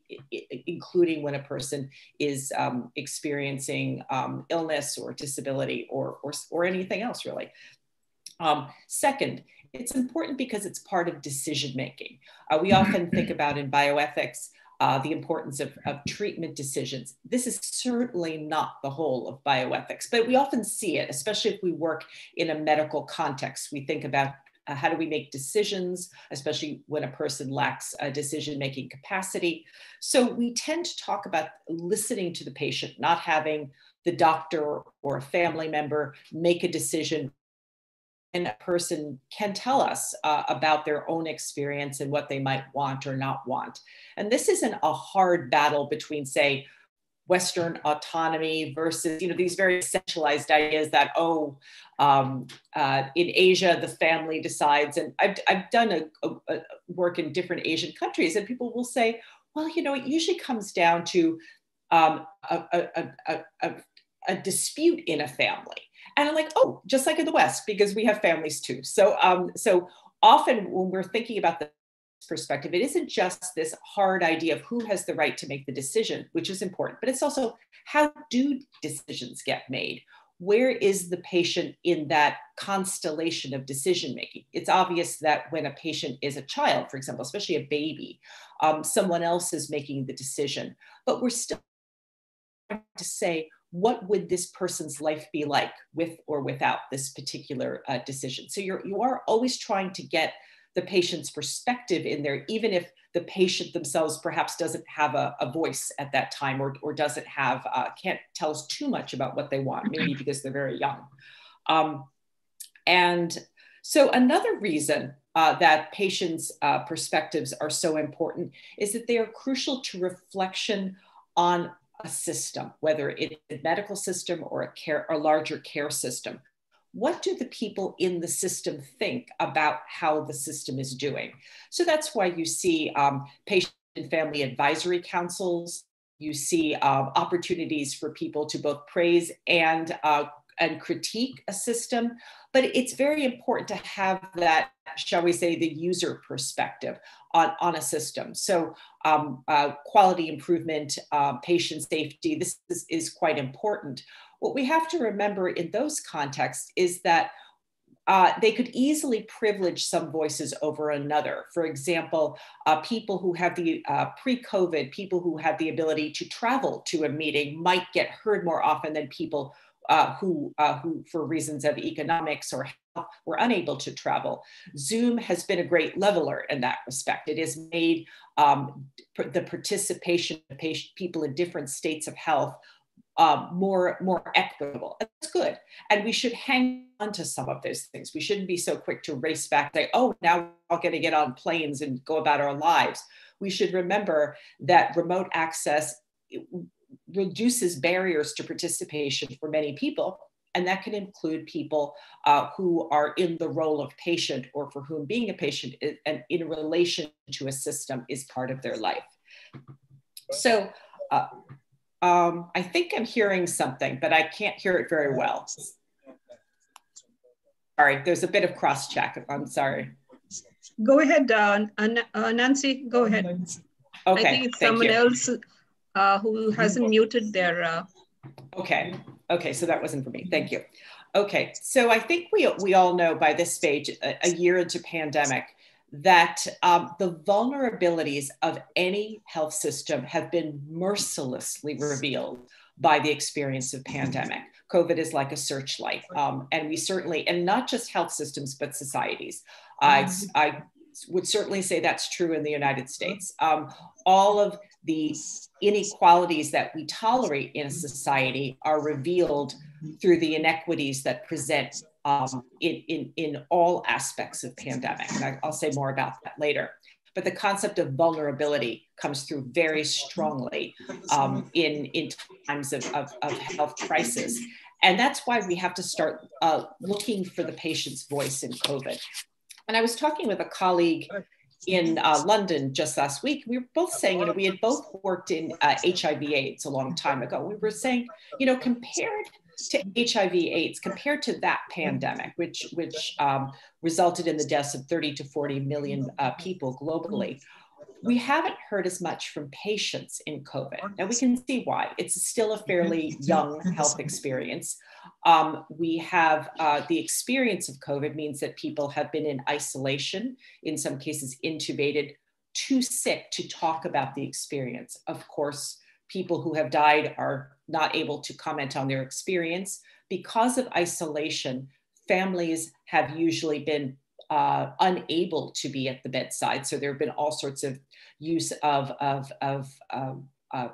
including when a person is um, experiencing um, illness or disability or, or or anything else really um, second it's important because it's part of decision making uh, we often [clears throat] think about in bioethics uh, the importance of, of treatment decisions. This is certainly not the whole of bioethics, but we often see it, especially if we work in a medical context. We think about uh, how do we make decisions, especially when a person lacks a decision making capacity. So we tend to talk about listening to the patient, not having the doctor or a family member make a decision a person can tell us uh, about their own experience and what they might want or not want. And this isn't a hard battle between, say, Western autonomy versus, you know, these very centralized ideas that, oh, um, uh, in Asia, the family decides. And I've, I've done a, a, a work in different Asian countries, and people will say, well, you know, it usually comes down to um, a, a, a dispute in a family and I'm like, oh, just like in the West, because we have families too. So, um, so often when we're thinking about the perspective, it isn't just this hard idea of who has the right to make the decision, which is important, but it's also how do decisions get made? Where is the patient in that constellation of decision making? It's obvious that when a patient is a child, for example, especially a baby, um, someone else is making the decision, but we're still to say what would this person's life be like with or without this particular uh, decision? So you're you are always trying to get the patient's perspective in there even if the patient themselves perhaps doesn't have a, a voice at that time or, or doesn't have uh, can't tell us too much about what they want maybe because they're very young. Um, and so another reason uh, that patients' uh, perspectives are so important is that they are crucial to reflection on a system, whether it's a medical system or a care, a larger care system. What do the people in the system think about how the system is doing? So that's why you see um, patient and family advisory councils. You see uh, opportunities for people to both praise and uh, and critique a system, but it's very important to have that, shall we say, the user perspective on, on a system. So um, uh, quality improvement, uh, patient safety, this is, is quite important. What we have to remember in those contexts is that uh, they could easily privilege some voices over another. For example, uh, people who have the uh, pre COVID, people who have the ability to travel to a meeting might get heard more often than people uh, who, uh, who, for reasons of economics or health, were unable to travel. Zoom has been a great leveler in that respect. It has made um, the participation of patient, people in different states of health uh, more, more equitable. That's good. And we should hang on to some of those things. We shouldn't be so quick to race back, say, oh, now we're all going to get on planes and go about our lives. We should remember that remote access reduces barriers to participation for many people. And that can include people uh, who are in the role of patient or for whom being a patient is, and in relation to a system is part of their life. So uh, um, I think I'm hearing something, but I can't hear it very well. Sorry, there's a bit of cross check. I'm sorry. Go ahead, uh, uh, Nancy, go ahead. Okay, I think it's someone you. else uh, who hasn't muted their. Uh, okay, okay, so that wasn't for me. Thank you. Okay, so I think we, we all know by this stage, a, a year into pandemic, that um, the vulnerabilities of any health system have been mercilessly revealed by the experience of pandemic. COVID is like a searchlight, um, and we certainly, and not just health systems, but societies. I, I would certainly say that's true in the United States. Um, all of the inequalities that we tolerate in society are revealed through the inequities that present um, in, in, in all aspects of pandemic. And I, will say more about that later. But the concept of vulnerability comes through very strongly um, in, in times of, of, of, health crisis. And that's why we have to start uh, looking for the patient's voice in COVID. And I was talking with a colleague in uh, London just last week. We were both saying, you know, we had both worked in uh, HIV/AIDS a long time ago. We were saying, you know, compared to HIV/AIDS, compared to that pandemic, which which um, resulted in the deaths of 30 to 40 million uh, people globally, we haven't heard as much from patients in COVID. Now we can see why. It's still a fairly young health experience. Um, we have uh, the experience of COVID means that people have been in isolation, in some cases intubated, too sick to talk about the experience. Of course, people who have died are not able to comment on their experience. Because of isolation, families have usually been uh, unable to be at the bedside. So there have been all sorts of use of, of, of um, uh,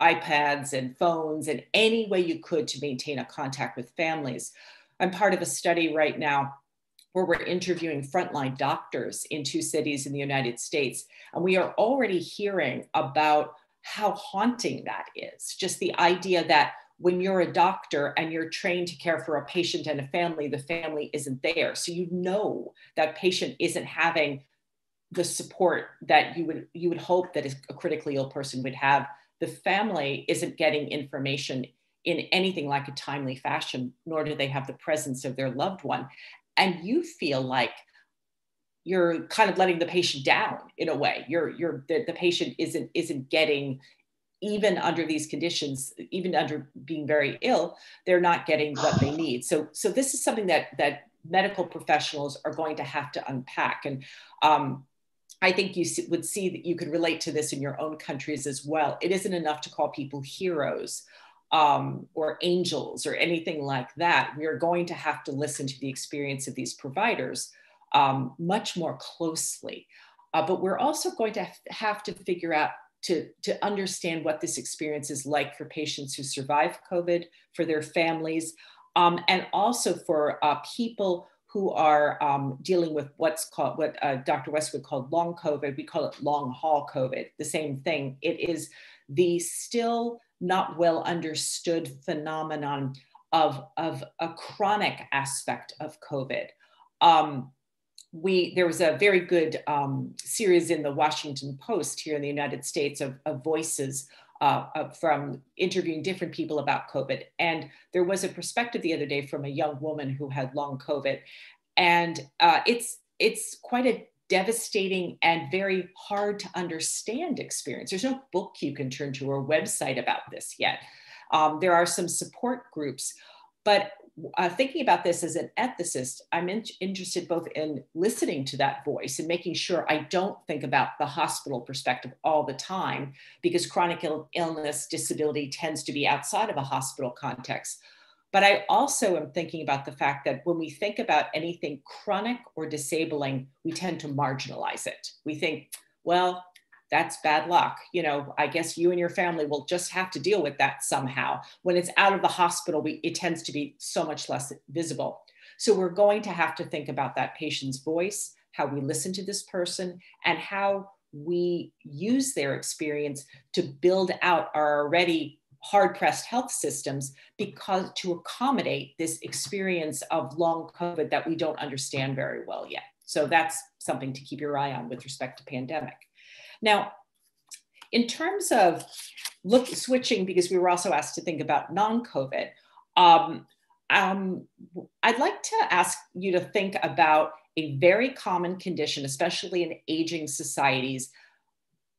iPads and phones and any way you could to maintain a contact with families. I'm part of a study right now where we're interviewing frontline doctors in two cities in the United States. And we are already hearing about how haunting that is. Just the idea that when you're a doctor and you're trained to care for a patient and a family, the family isn't there. So you know that patient isn't having the support that you would you would hope that a critically ill person would have the family isn't getting information in anything like a timely fashion, nor do they have the presence of their loved one. And you feel like you're kind of letting the patient down in a way. You're, you're the, the patient isn't isn't getting even under these conditions, even under being very ill, they're not getting what they [sighs] need. So, so this is something that that medical professionals are going to have to unpack. And um, I think you would see that you could relate to this in your own countries as well. It isn't enough to call people heroes um, or angels or anything like that. We are going to have to listen to the experience of these providers um, much more closely. Uh, but we're also going to have to figure out to, to understand what this experience is like for patients who survive COVID, for their families, um, and also for uh, people who are um, dealing with what's called what uh, Dr. Westwood called long COVID. We call it long haul COVID. The same thing. It is the still not well understood phenomenon of, of a chronic aspect of COVID. Um, we there was a very good um, series in the Washington Post here in the United States of, of voices uh, uh, from interviewing different people about COVID. And there was a perspective the other day from a young woman who had long COVID, and uh, it's it's quite a devastating and very hard to understand experience. There's no book you can turn to or website about this yet. Um, there are some support groups, but uh, thinking about this as an ethicist, I'm in, interested both in listening to that voice and making sure I don't think about the hospital perspective all the time, because chronic Ill- illness, disability tends to be outside of a hospital context. But I also am thinking about the fact that when we think about anything chronic or disabling, we tend to marginalize it. We think, well, that's bad luck. You know, I guess you and your family will just have to deal with that somehow. When it's out of the hospital, we, it tends to be so much less visible. So we're going to have to think about that patient's voice, how we listen to this person, and how we use their experience to build out our already hard pressed health systems because to accommodate this experience of long COVID that we don't understand very well yet. So that's something to keep your eye on with respect to pandemic. Now, in terms of look switching, because we were also asked to think about non-COVID, um, um, I'd like to ask you to think about a very common condition, especially in aging societies,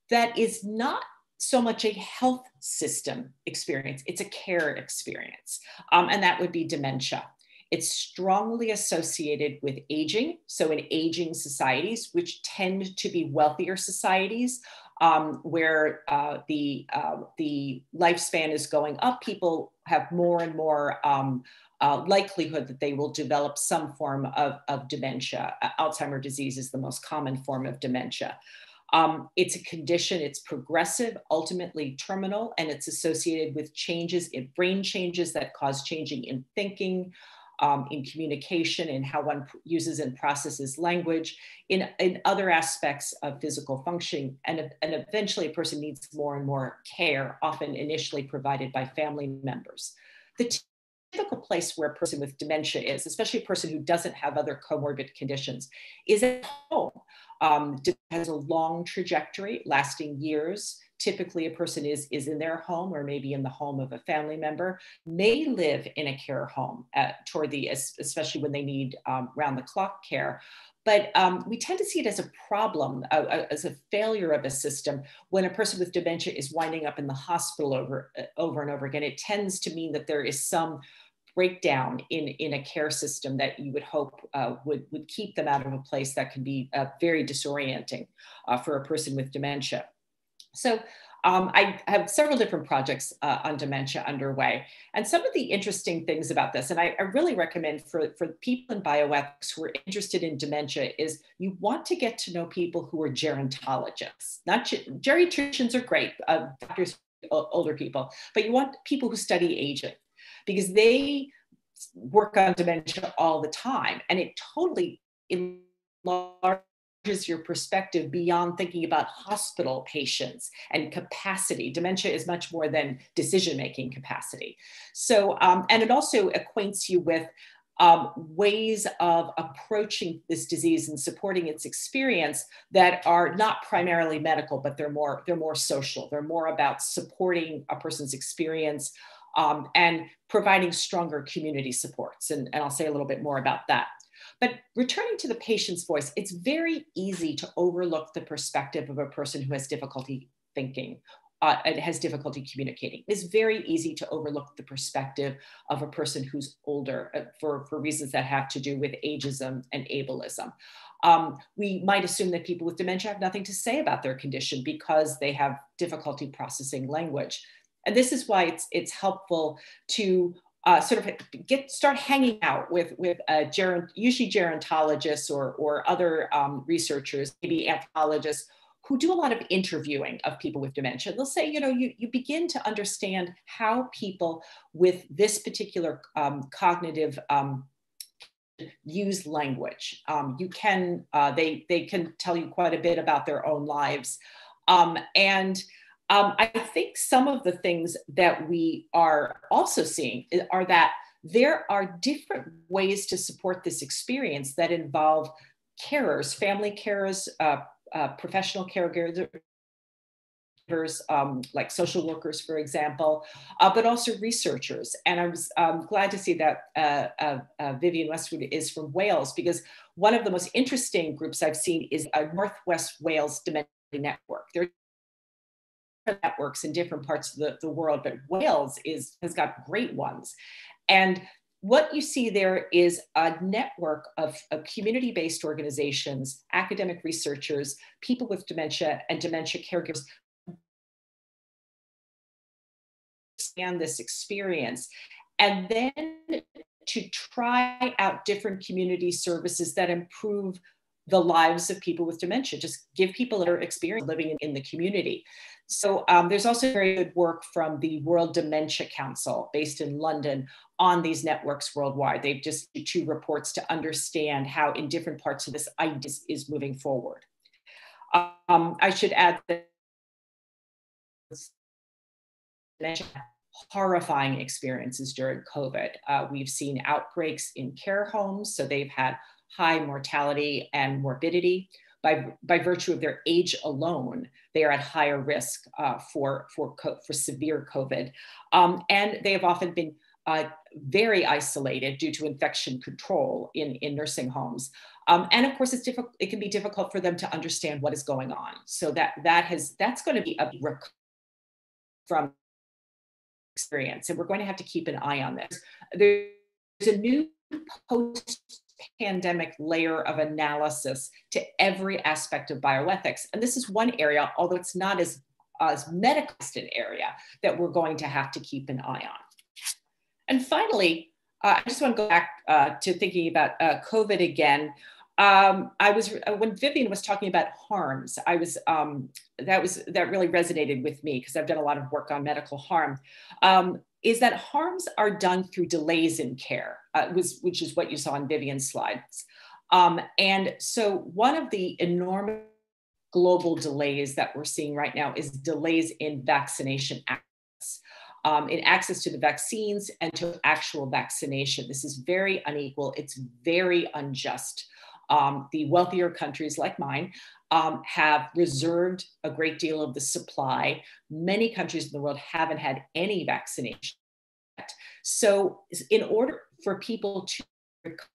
that is not so much a health system experience, it's a care experience, um, and that would be dementia. It's strongly associated with aging. So, in aging societies, which tend to be wealthier societies, um, where uh, the uh, the lifespan is going up, people have more and more um, uh, likelihood that they will develop some form of, of dementia. Alzheimer disease is the most common form of dementia. Um, it's a condition, it's progressive, ultimately terminal, and it's associated with changes in brain changes that cause changing in thinking, um, in communication, in how one uses and processes language, in, in other aspects of physical functioning. And, and eventually, a person needs more and more care, often initially provided by family members. The typical place where a person with dementia is, especially a person who doesn't have other comorbid conditions, is at home. Um, has a long trajectory lasting years typically a person is is in their home or maybe in the home of a family member may live in a care home at, toward the especially when they need um, round the clock care but um, we tend to see it as a problem uh, uh, as a failure of a system when a person with dementia is winding up in the hospital over uh, over and over again it tends to mean that there is some breakdown in, in a care system that you would hope uh, would, would keep them out of a place that can be uh, very disorienting uh, for a person with dementia. So um, I have several different projects uh, on dementia underway. And some of the interesting things about this, and I, I, really recommend for, for people in bioethics who are interested in dementia, is you want to get to know people who are gerontologists. Not geriatricians are great, uh, doctors, older people, but you want people who study aging because they work on dementia all the time. And it totally enlarges your perspective beyond thinking about hospital patients and capacity. Dementia is much more than decision making capacity. So, um, and it also acquaints you with um, ways of approaching this disease and supporting its experience that are not primarily medical, but they're more they're more social. They're more about supporting a person's experience um, and providing stronger community supports. And, and I'll say a little bit more about that. But returning to the patient's voice, it's very easy to overlook the perspective of a person who has difficulty thinking uh, and has difficulty communicating. It's very easy to overlook the perspective of a person who's older uh, for, for reasons that have to do with ageism and ableism. Um, we might assume that people with dementia have nothing to say about their condition because they have difficulty processing language. And this is why it's, it's helpful to uh, sort of get start hanging out with with uh, geront, usually gerontologists or or other um, researchers, maybe anthropologists who do a lot of interviewing of people with dementia. They'll say, you know, you, you begin to understand how people with this particular um, cognitive um, use language. Um, you can, uh, they, they can tell you quite a bit about their own lives. Um, and um, I think some of the things that we are also seeing are that there are different ways to support this experience that involve carers, family carers, uh, uh, professional caregivers, um, like social workers, for example, uh, but also researchers. And I was um, glad to see that uh, uh, uh, Vivienne Westwood is from Wales because one of the most interesting groups I've seen is a Northwest Wales Dementia Network. There networks in different parts of the, the world, but Wales is has got great ones. And what you see there is a network of, of community-based organizations, academic researchers, people with dementia and dementia caregivers understand this experience. And then to try out different community services that improve the lives of people with dementia, just give people their experience living in, in the community. So um, there's also very good work from the World Dementia Council based in London on these networks worldwide. They've just two reports to understand how in different parts of this is moving forward. Um, I should add that horrifying experiences during COVID. Uh, we've seen outbreaks in care homes, so they've had high mortality and morbidity. By, by virtue of their age alone, they are at higher risk uh, for, for, for severe COVID. Um, and they have often been uh, very isolated due to infection control in, in nursing homes. Um, and of course, it's difficult. It can be difficult for them to understand what is going on. So that that has that's going to be a rec- from experience, and we're going to have to keep an eye on this. There's a new post pandemic layer of analysis to every aspect of bioethics. And this is one area, although it's not as, as medicalized an area, that we're going to have to keep an eye on. And finally, uh, I just want to go back uh, to thinking about uh, COVID again. Um, I was uh, when Vivian was talking about harms. I was um, that was that really resonated with me because I've done a lot of work on medical harm. Um, is that harms are done through delays in care, uh, which is what you saw in Vivian's slides. Um, and so one of the enormous global delays that we're seeing right now is delays in vaccination access, um, in access to the vaccines and to actual vaccination. This is very unequal. It's very unjust. Um, the wealthier countries like mine um, have reserved a great deal of the supply. Many countries in the world haven't had any vaccination yet. So, in order for people to recover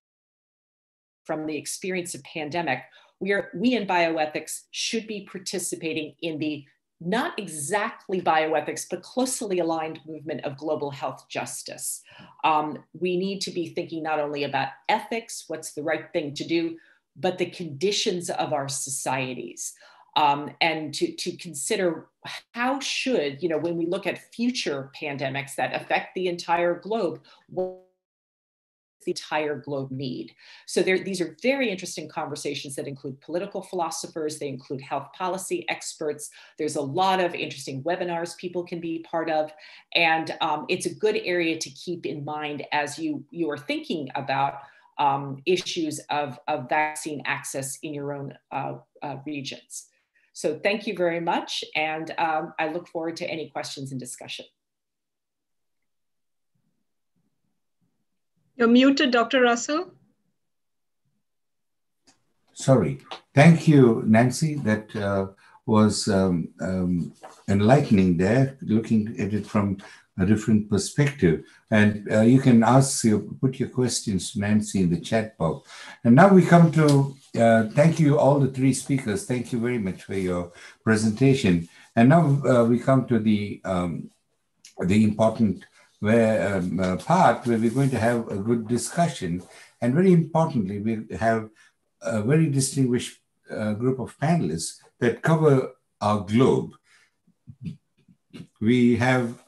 from the experience of pandemic, we are we in bioethics should be participating in the not exactly bioethics, but closely aligned movement of global health justice. Um, we need to be thinking not only about ethics, what's the right thing to do, but the conditions of our societies. Um, and to, to consider how should, you know, when we look at future pandemics that affect the entire globe, what the entire globe need. So these are very interesting conversations that include political philosophers, they include health policy experts. There's a lot of interesting webinars people can be part of. And um, it's a good area to keep in mind as you, you are thinking about um, issues of, of vaccine access in your own uh, uh, regions. So thank you very much. And um, I look forward to any questions and discussion. You're muted, Dr. Russell. Sorry. Thank you, Nancy. That uh, was um, um, enlightening there, looking at it from a different perspective. And uh, you can ask, your, put your questions Nancy in the chat box. And now we come to, uh, thank you all the three speakers. Thank you very much for your presentation. And now uh, we come to the, um, the important where, um, uh, part where we're going to have a good discussion. And very importantly, we have a very distinguished uh, group of panelists that cover our globe. We have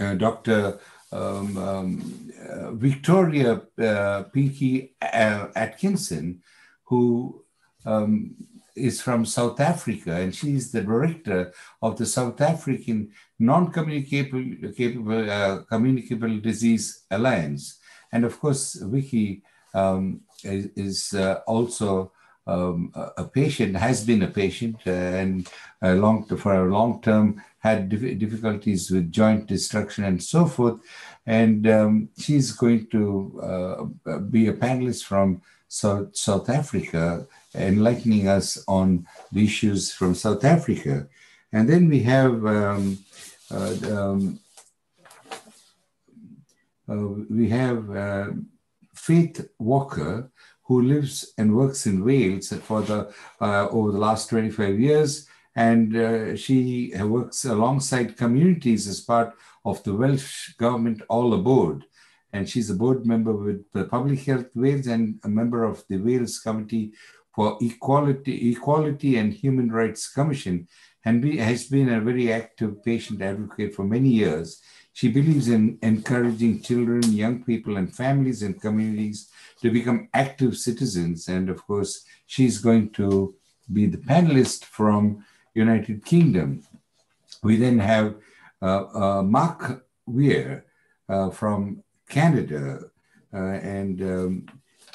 uh, Dr. Um, um, uh, Victoria uh, Pinky Atkinson, who um, is from South Africa, and she is the director of the South African Non-Communicable Capable, uh, Communicable Disease Alliance. And of course, Vicky um, is, is uh, also um, a patient, has been a patient, uh, and a long, for a long term had difficulties with joint destruction and so forth. And um, she's going to uh, be a panelist from South, South Africa, enlightening us on the issues from South Africa. And then we have um, uh, um, uh, we have uh, Faith Walker, who lives and works in Wales for the uh, over the last 25 years and uh, she works alongside communities as part of the Welsh government all aboard. And she's a board member with the Public Health Wales and a member of the Wales Committee Equality, Equality and Human Rights Commission, and be, has been a very active patient advocate for many years. She believes in encouraging children, young people, and families and communities to become active citizens. And of course, she's going to be the panelist from United Kingdom. We then have uh, uh, Mark Weir uh, from Canada. and um,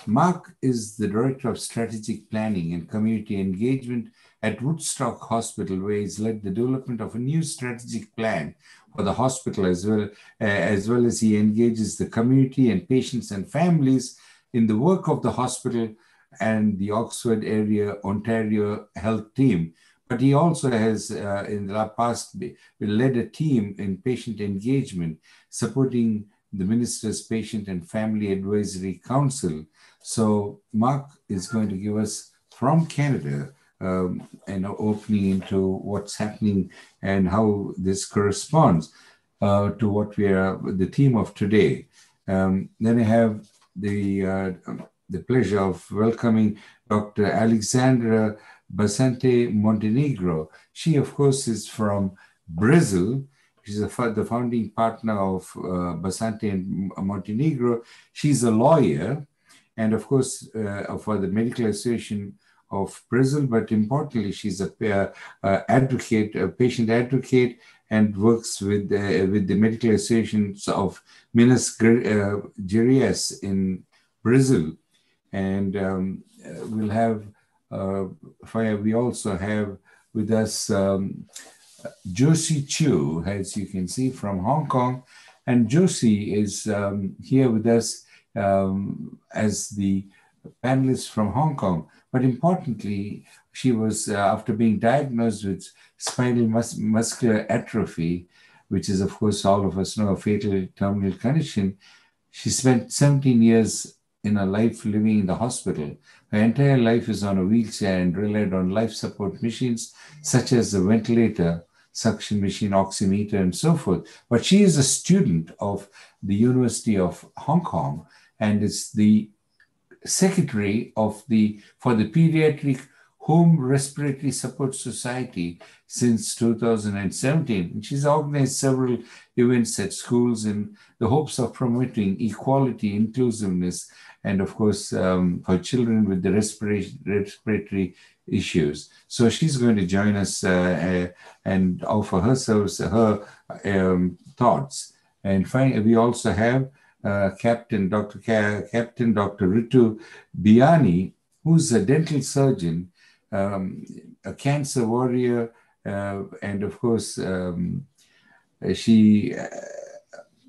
Mark is the Director of Strategic Planning and Community Engagement at Woodstock Hospital, where he's led the development of a new strategic plan for the hospital, as well, uh, as well as he engages the community and patients and families in the work of the hospital and the Oxford area Ontario health team. But he also has, uh, in the past, led a team in patient engagement, supporting the Minister's Patient and Family Advisory Council. So Mark is going to give us from Canada um, an opening into what's happening and how this corresponds uh, to what we are, the theme of today. Um, then I have the, uh, the pleasure of welcoming Dr. Alexandra Basante Montenegro. She, of course, is from Brazil. She's a, the founding partner of uh, Basante and Montenegro. She's a lawyer and, of course, uh, for the Medical Association of Brazil, but importantly, she's a uh, uh, advocate, a patient advocate, and works with uh, with the medical associations of Minas Gerais in Brazil. And um, we'll have, we also have with us um, Josie Chu, as you can see, from Hong Kong. And Josie is um, here with us um, as the panelist from Hong Kong. But importantly, she was, uh, after being diagnosed with spinal mus- muscular atrophy, which is, of course, all of us know a fatal terminal condition, she spent 17 years in her life living in the hospital. Her entire life is on a wheelchair and relied on life support machines such as the ventilator, suction machine, oximeter, and so forth. But she is a student of the University of Hong Kong and is the secretary of the for the pediatric home respiratory support society since 2017 and she's organized several events at schools in the hopes of promoting equality inclusiveness and of course um, for children with the respiratory, respiratory issues so she's going to join us uh, uh, and offer her service her um, thoughts and finally we also have uh, Captain Dr. Captain Dr. Ritu Biyani, who's a dental surgeon, um, a cancer warrior, uh, and of course, um, she uh,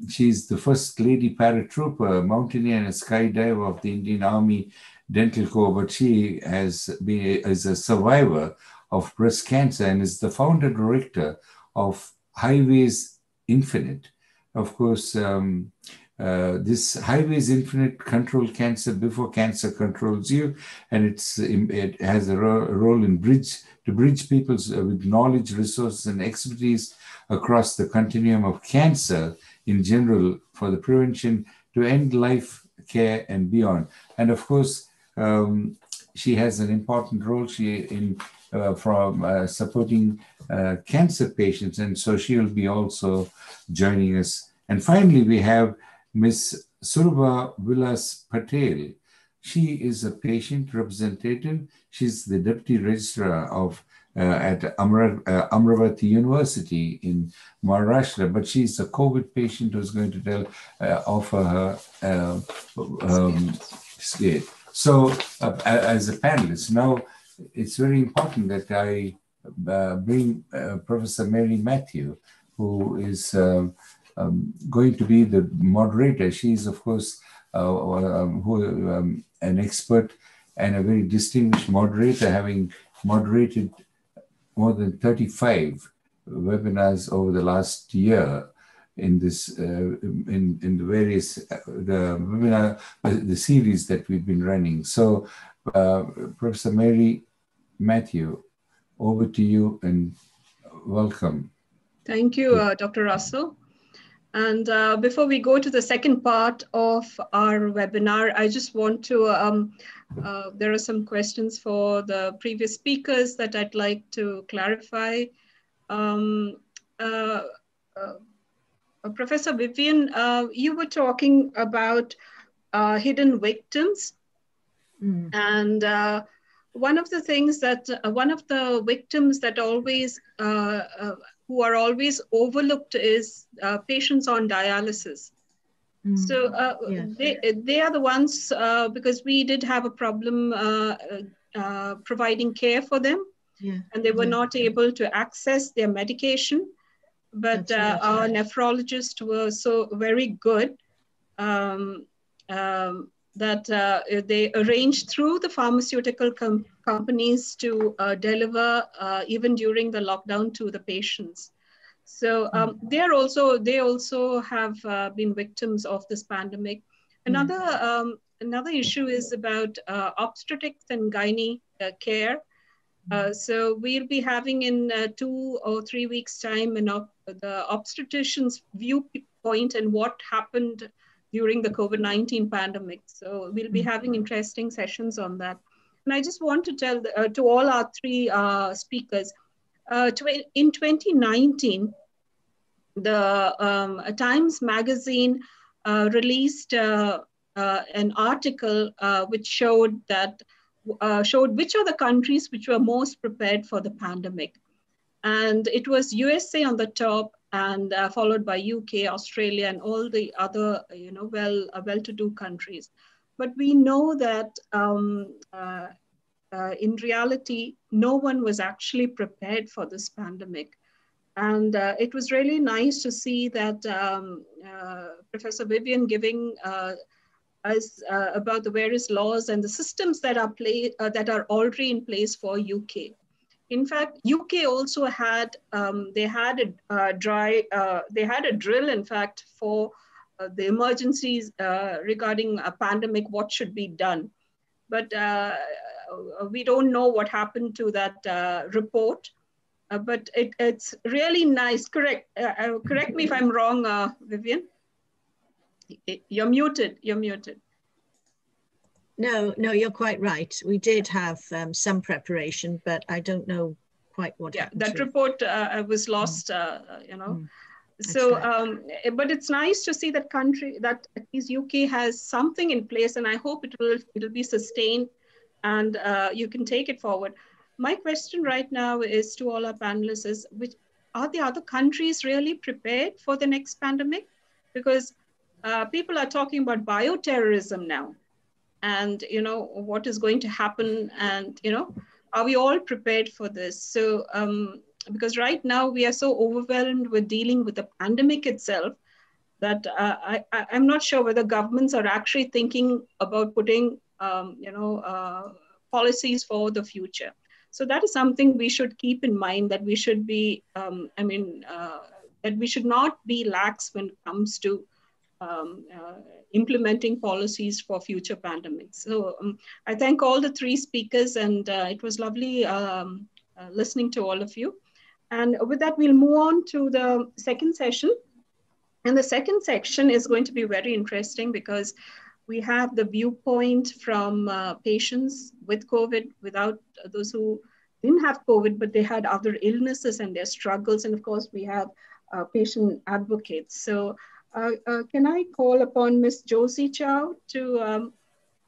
she's the first lady paratrooper, mountaineer, and a skydiver of the Indian Army Dental Corps. But she has been is a survivor of breast cancer and is the founder director of Highways Infinite. Of course. Um, uh, this highways infinite control cancer before cancer controls you and it's it has a ro- role in bridge to bridge people uh, with knowledge resources and expertise across the continuum of cancer in general for the prevention to end life care and beyond and of course um, she has an important role she in uh, from uh, supporting uh, cancer patients and so she will be also joining us and finally we have Ms. Surba Vilas Patel. She is a patient representative. She's the deputy registrar of uh, at Amra, uh, Amravati University in Maharashtra, but she's a COVID patient who's going to tell, uh, offer her um, state. So, uh, as a panelist, now it's very important that I uh, bring Professor Mary Matthew, who is um, um, going to be the moderator. She is, of course, uh, um, who, um, an expert and a very distinguished moderator, having moderated more than 35 webinars over the last year in this uh, in in the various uh, the webinar uh, the series that we've been running. So, Professor Mary Matthew, over to you and welcome. Thank you, uh, Dr. Russell. And uh, before we go to the second part of our webinar, I just want to, um, uh, there are some questions for the previous speakers that I'd like to clarify. Um, Professor Vivian, uh, you were talking about uh, hidden victims. Mm. And one of the things that, one of the victims that always who are always overlooked is uh, patients on dialysis. Mm. So uh, they, they are the ones, uh, because we did have a problem uh, uh, providing care for them, yeah. and they were yeah. not able to access their medication. But uh, our nephrologists were so very good um, um, that uh, they arranged through the pharmaceutical com companies to uh, deliver uh, even during the lockdown to the patients. So um, they are also they also have uh, been victims of this pandemic. Another um, another issue is about uh, obstetrics and gynae uh, care. so we'll be having in two or three weeks time an op the obstetrician's viewpoint and what happened during the COVID-19 pandemic. So we'll be having interesting sessions on that. And I just want to tell uh, to all our three uh, speakers, uh, in 2019, the um, Times Magazine uh, released uh, uh, an article which showed that showed which are the countries which were most prepared for the pandemic. And it was USA on the top, and uh, followed by UK, Australia, and all the other, you know, well, uh, well-to-do countries. But we know that um, uh, uh, in reality, no one was actually prepared for this pandemic. And uh, it was really nice to see that um, uh, Professor Vivian giving us about the various laws and the systems that are play, that are already in place for UK. In fact, UK also had um, they had a uh, dry uh, they had a drill in fact for uh, the emergencies uh, regarding a pandemic. What should be done, but uh, we don't know what happened to that uh, report. but it, it's really nice. Correct. correct me if I'm wrong, Vivian. You're muted. You're muted. No, no, you're quite right. We did have um, some preparation, but I don't know quite what. Yeah, that report uh, was lost. Mm. Uh, you know. Mm. So, um, but it's nice to see that country that at least UK has something in place, and I hope it will it'll be sustained, and uh, you can take it forward. My question right now is to all our panelists: is which are the other countries really prepared for the next pandemic? Because uh, people are talking about bioterrorism now and you know what is going to happen and you know are we all prepared for this? So um, because right now we are so overwhelmed with dealing with the pandemic itself that uh, I, i'm not sure whether governments are actually thinking about putting um, you know uh, policies for the future. So that is something we should keep in mind that we should be um, i mean uh, that we should not be lax when it comes to um, uh, implementing policies for future pandemics. So um, I thank all the three speakers and uh, it was lovely um, uh, listening to all of you. And with that, we'll move on to the second session. And the second section is going to be very interesting because we have the viewpoint from uh, patients with COVID, without those who didn't have COVID, but they had other illnesses and their struggles. And of course, we have uh, patient advocates. So can I call upon Ms. Josie Chow to um,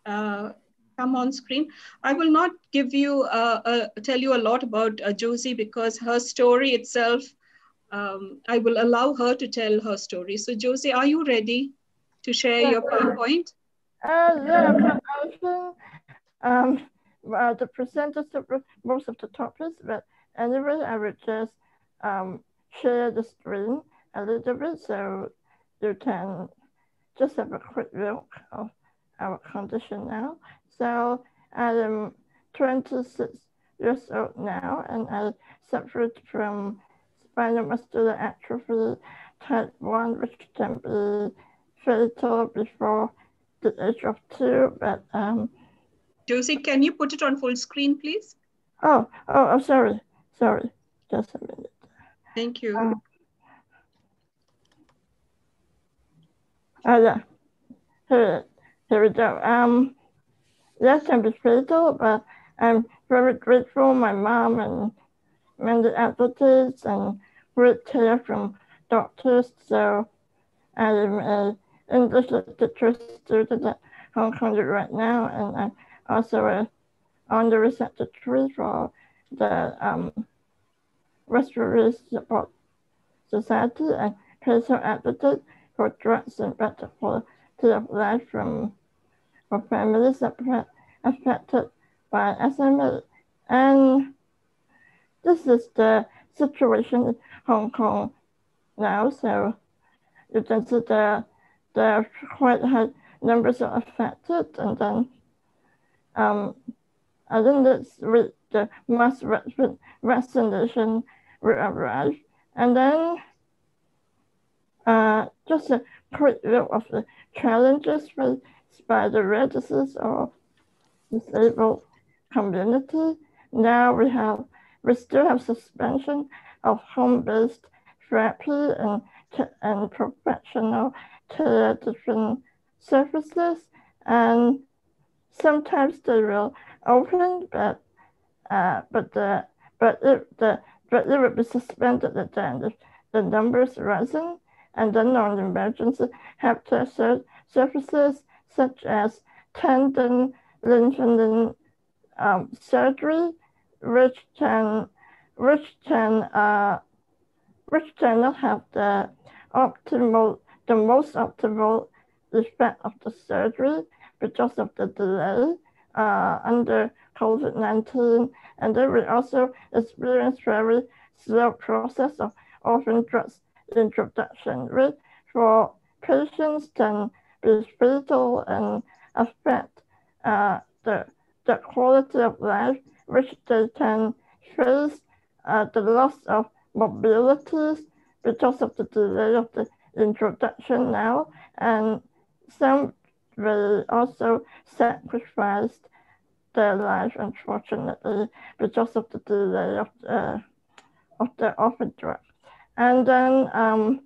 uh, come on screen? I will not give you, uh, tell you a lot about Josie because her story itself, um, I will allow her to tell her story. So Josie, are you ready to share your PowerPoint? Uh, yeah, I think um, uh, the presenters most of the topics, but anyway, I would just um, share the screen a little bit so you can just have a quick look of our condition now. So I am 26 years old now, and I suffered from spinal muscular atrophy type 1, which can be fatal before the age of two. But um, Josie, can you put it on full screen, please? Oh, oh, oh sorry, sorry. Just a minute. Thank you. Um, Oh yeah. Here, here we go. Um, yes, I'm fatal, but I'm very grateful my mom and many advocates and great care from doctors. So I'm an English literature student at Hong Kong right now, and I'm also a on the secretary for the um, Respiratory Support Society and patient advocate for drugs and better quality of life from for families affected by SMA. And this is the situation in Hong Kong now. So you can see the, the quite high numbers are affected, and then um, I think this with the mass vaccination will arrive, and then just a quick look of the challenges faced by the registered or disabled community. Now we have we still have suspension of home-based therapy and, and professional care different services and sometimes they will open but uh, but the but if the but it will be suspended end if the numbers rising and then non-emergency healthcare services such as tendon lengthening um, surgery, which can which can uh, which cannot have the optimal the most optimal effect of the surgery because of the delay uh, under COVID-19. And then we also experience very slow process of orphan drugs introduction, which for patients can be fatal and affect uh, the, the quality of life, which they can face uh, the loss of mobilities because of the delay of the introduction now. And some will also sacrificed their life, unfortunately, because of the delay of the, of the orphan drug. And then, um,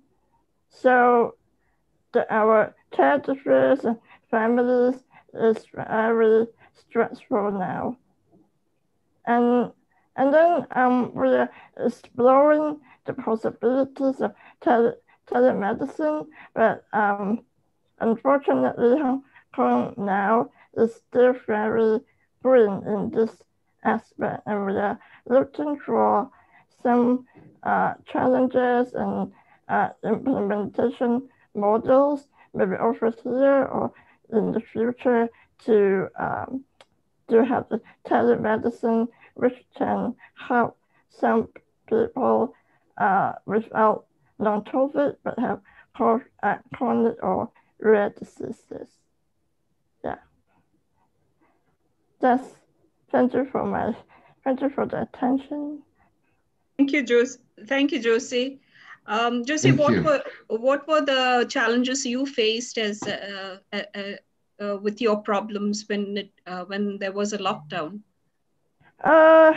so the, our caregivers and families is very stressful now. And, and then um, we're exploring the possibilities of tele, telemedicine, but um, unfortunately, Hong Kong now is still very green in this aspect, and we are looking for some uh, challenges and uh, implementation models, maybe over here or in the future to um, to have the telemedicine, which can help some people uh, without non-COVID but have uh, chronic or rare diseases. Yeah. That's thank you for my thank you for the attention. Thank you, Josie. Thank you, Josie. Um, Josie, Thank what you. were what were the challenges you faced as uh, uh, uh, uh with your problems when it, uh, when there was a lockdown? Uh,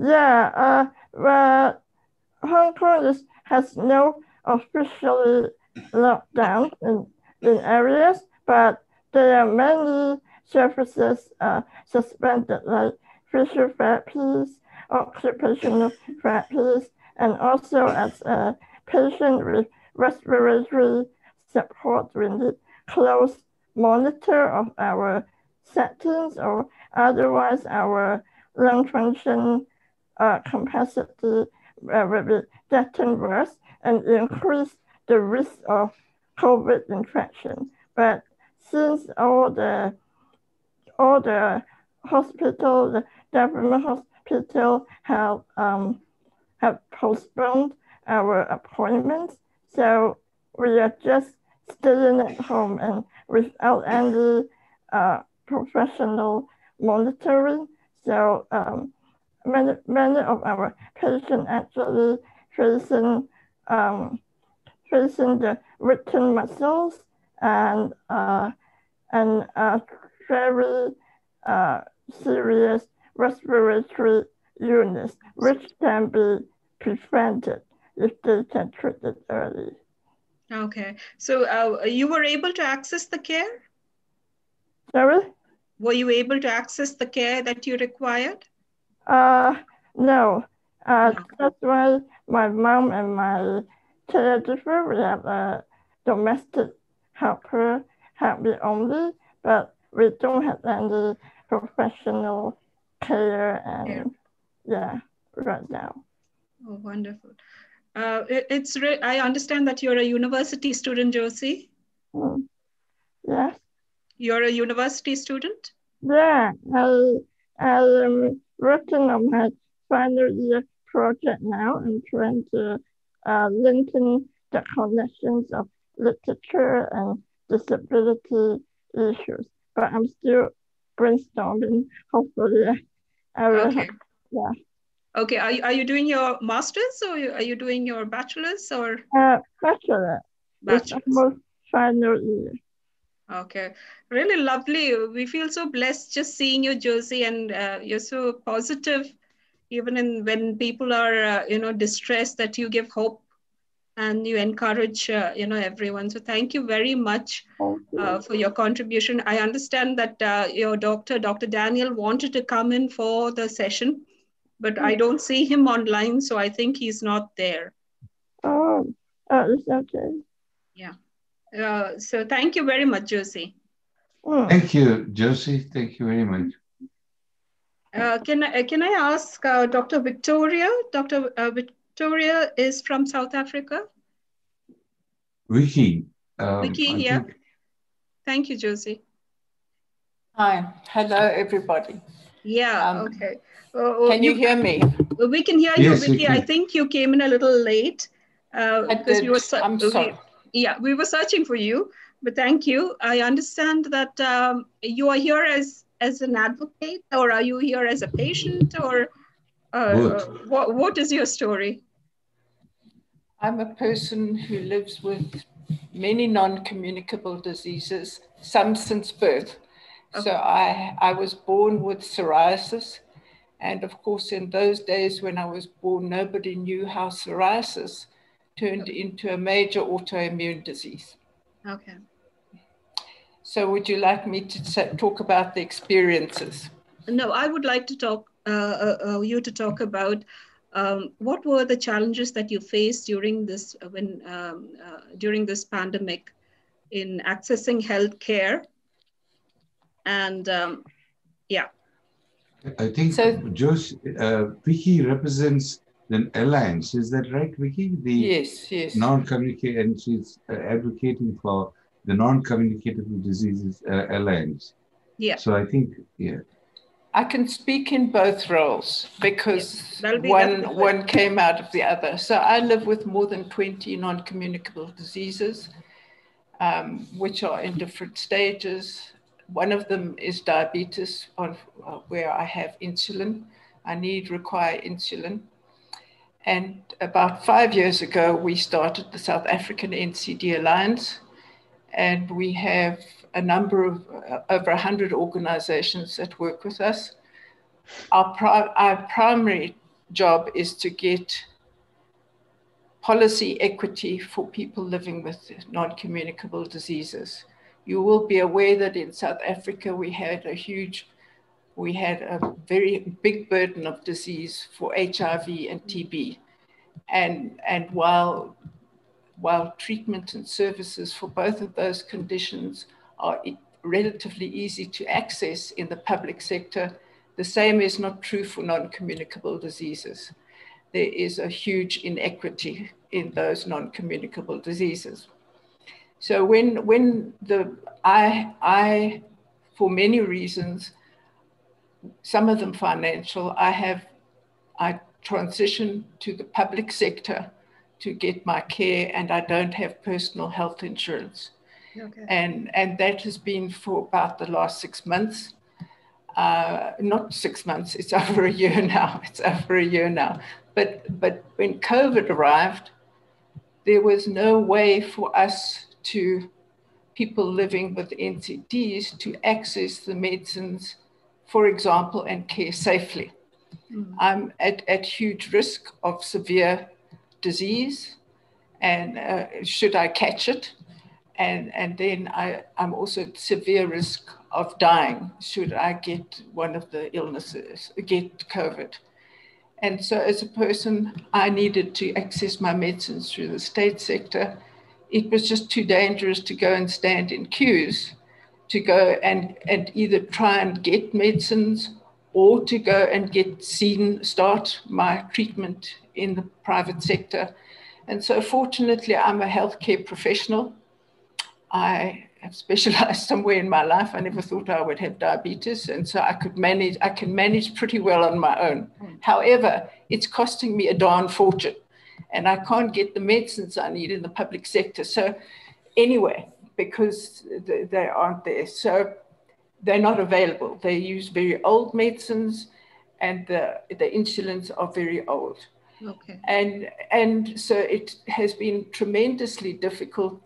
yeah. Uh, well, Hong Kong is, has no officially lockdown in, in areas, but there are many services uh, suspended, like physiotherapies, occupational therapies, and also as a patient with respiratory support, we need close monitor of our settings or otherwise our lung function uh, capacity uh, will be getting worse and increase the risk of COVID infection. But since all the all the hospital, the government hospital have um, have postponed our appointments, so we are just staying at home and without any uh, professional monitoring. So um, many many of our patients actually facing um, facing the weakened muscles and uh, and uh, very uh, serious respiratory illness, which can be prevented if they can treat it early. Okay, so uh, you were able to access the care? Sorry? Were you able to access the care that you required? Uh, no. Uh, no. That's why my mom and my caregiver, we have a domestic helper help me only, but we don't have any professional care and yeah, right now. Oh, wonderful. Uh, it, it's re- I understand that you're a university student, Josie. Mm. Yes. You're a university student? Yeah, I, I am working on my final year project now and trying to uh, linking the connections of literature and disability issues, but I'm still brainstorming. Hopefully. Okay. [laughs] Yeah. Okay. Are you, are you doing your master's or are you doing your bachelor's or? Uh, bachelor. It's Bachelor's. almost final year. Okay, really lovely. We feel so blessed just seeing you, Josie, and uh, you're so positive, even in when people are, uh, you know, distressed. That you give hope, and you encourage, uh, you know, everyone. So thank you very much you. uh, for your contribution. I understand that uh, your doctor, Dr. Daniel, wanted to come in for the session, but I don't see him online, so I think he's not there. Oh, oh, it's okay. Uh, so thank you very much, Josie. Mm. Thank you, Josie. Thank you very much. Uh, can I can I ask uh, Dr. Victoria? Dr. Uh, Victoria is from South Africa. Vicky. um, Vicky I here. think- Thank you, Josie. Hi, hello everybody. Yeah. Um, okay. Uh, Can you hear me? We can hear Yes, you, we Vicky. I think you came in a little late uh, I because we were. I'm we- sorry. yeah, we were searching for you, but thank you. I understand that um, you are here as as an advocate, or are you here as a patient, or uh, what what is your story? I'm a person who lives with many non-communicable diseases, some since birth. So I, I was born with psoriasis. And of course, in those days when I was born, nobody knew how psoriasis turned into a major autoimmune disease. Okay. So would you like me to talk about the experiences? No, I would like to talk uh, uh, uh, you to talk about um, what were the challenges that you faced during this uh, when um, uh, during this pandemic in accessing health care and um, yeah I think So- Josie, uh, Vicky represents the alliance. Is that right, Vicky? The Yes, yes. non-communicate, and she's uh, advocating for the non-communicable diseases uh, alliance. yeah So I think, yeah, I can speak in both roles because that'll be- one one came out of the other. So I live with more than 20 non-communicable diseases, um, which are in different stages. One of them is diabetes, on, uh, where I have insulin. I need, require insulin. And about five years ago, we started the South African NCD Alliance, and we have a number of uh, over 100 organizations that work with us. Our, pri- our primary job is to get policy equity for people living with non communicable diseases. You will be aware that in South Africa we had a huge, we had a very big burden of disease for HIV and TB. And, and while while treatment and services for both of those conditions are relatively easy to access in the public sector, the same is not true for non communicable diseases. There is a huge inequity in those non communicable diseases. So when, when the, I, I, for many reasons, some of them financial, I have, I transitioned to the public sector to get my care and I don't have personal health insurance. Okay And, and that has been for about the last six months. Uh, not six months, it's [laughs] over a year now. It's over a year now. But, but when COVID arrived, there was no way for us to, people living with NCDs, to access the medicines, for example, and care safely. I'm at, at huge risk of severe disease, and uh, should I catch it, and and then I, I'm also at severe risk of dying should I get one of the illnesses, get COVID. And so, as a person, I needed to access my medicines through the state sector. It was just too dangerous to go and stand in queues to go and, and either try and get medicines or to go and get seen, start my treatment in the private sector. And so, fortunately, I'm a healthcare professional. I have specialized [laughs] somewhere in my life. I never thought I would have diabetes, and so I could manage. I can manage pretty well on my own. Hmm. However, it's costing me a darn fortune, and I can't get the medicines I need in the public sector. So, anyway, because they aren't there. So they're not available. They use very old medicines and the, the insulins are very old. Okay. And, and so it has been tremendously difficult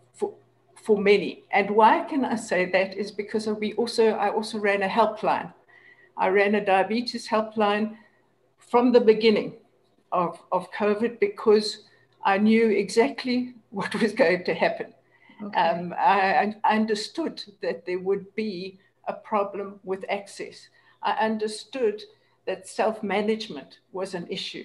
for, many. And why can I say that is because we also, I also ran a helpline. I ran a diabetes helpline from the beginning of, of COVID because I knew exactly [laughs] what was going to happen. Okay. Um, I, I understood that there would be a problem with access. I understood that self-management was an issue.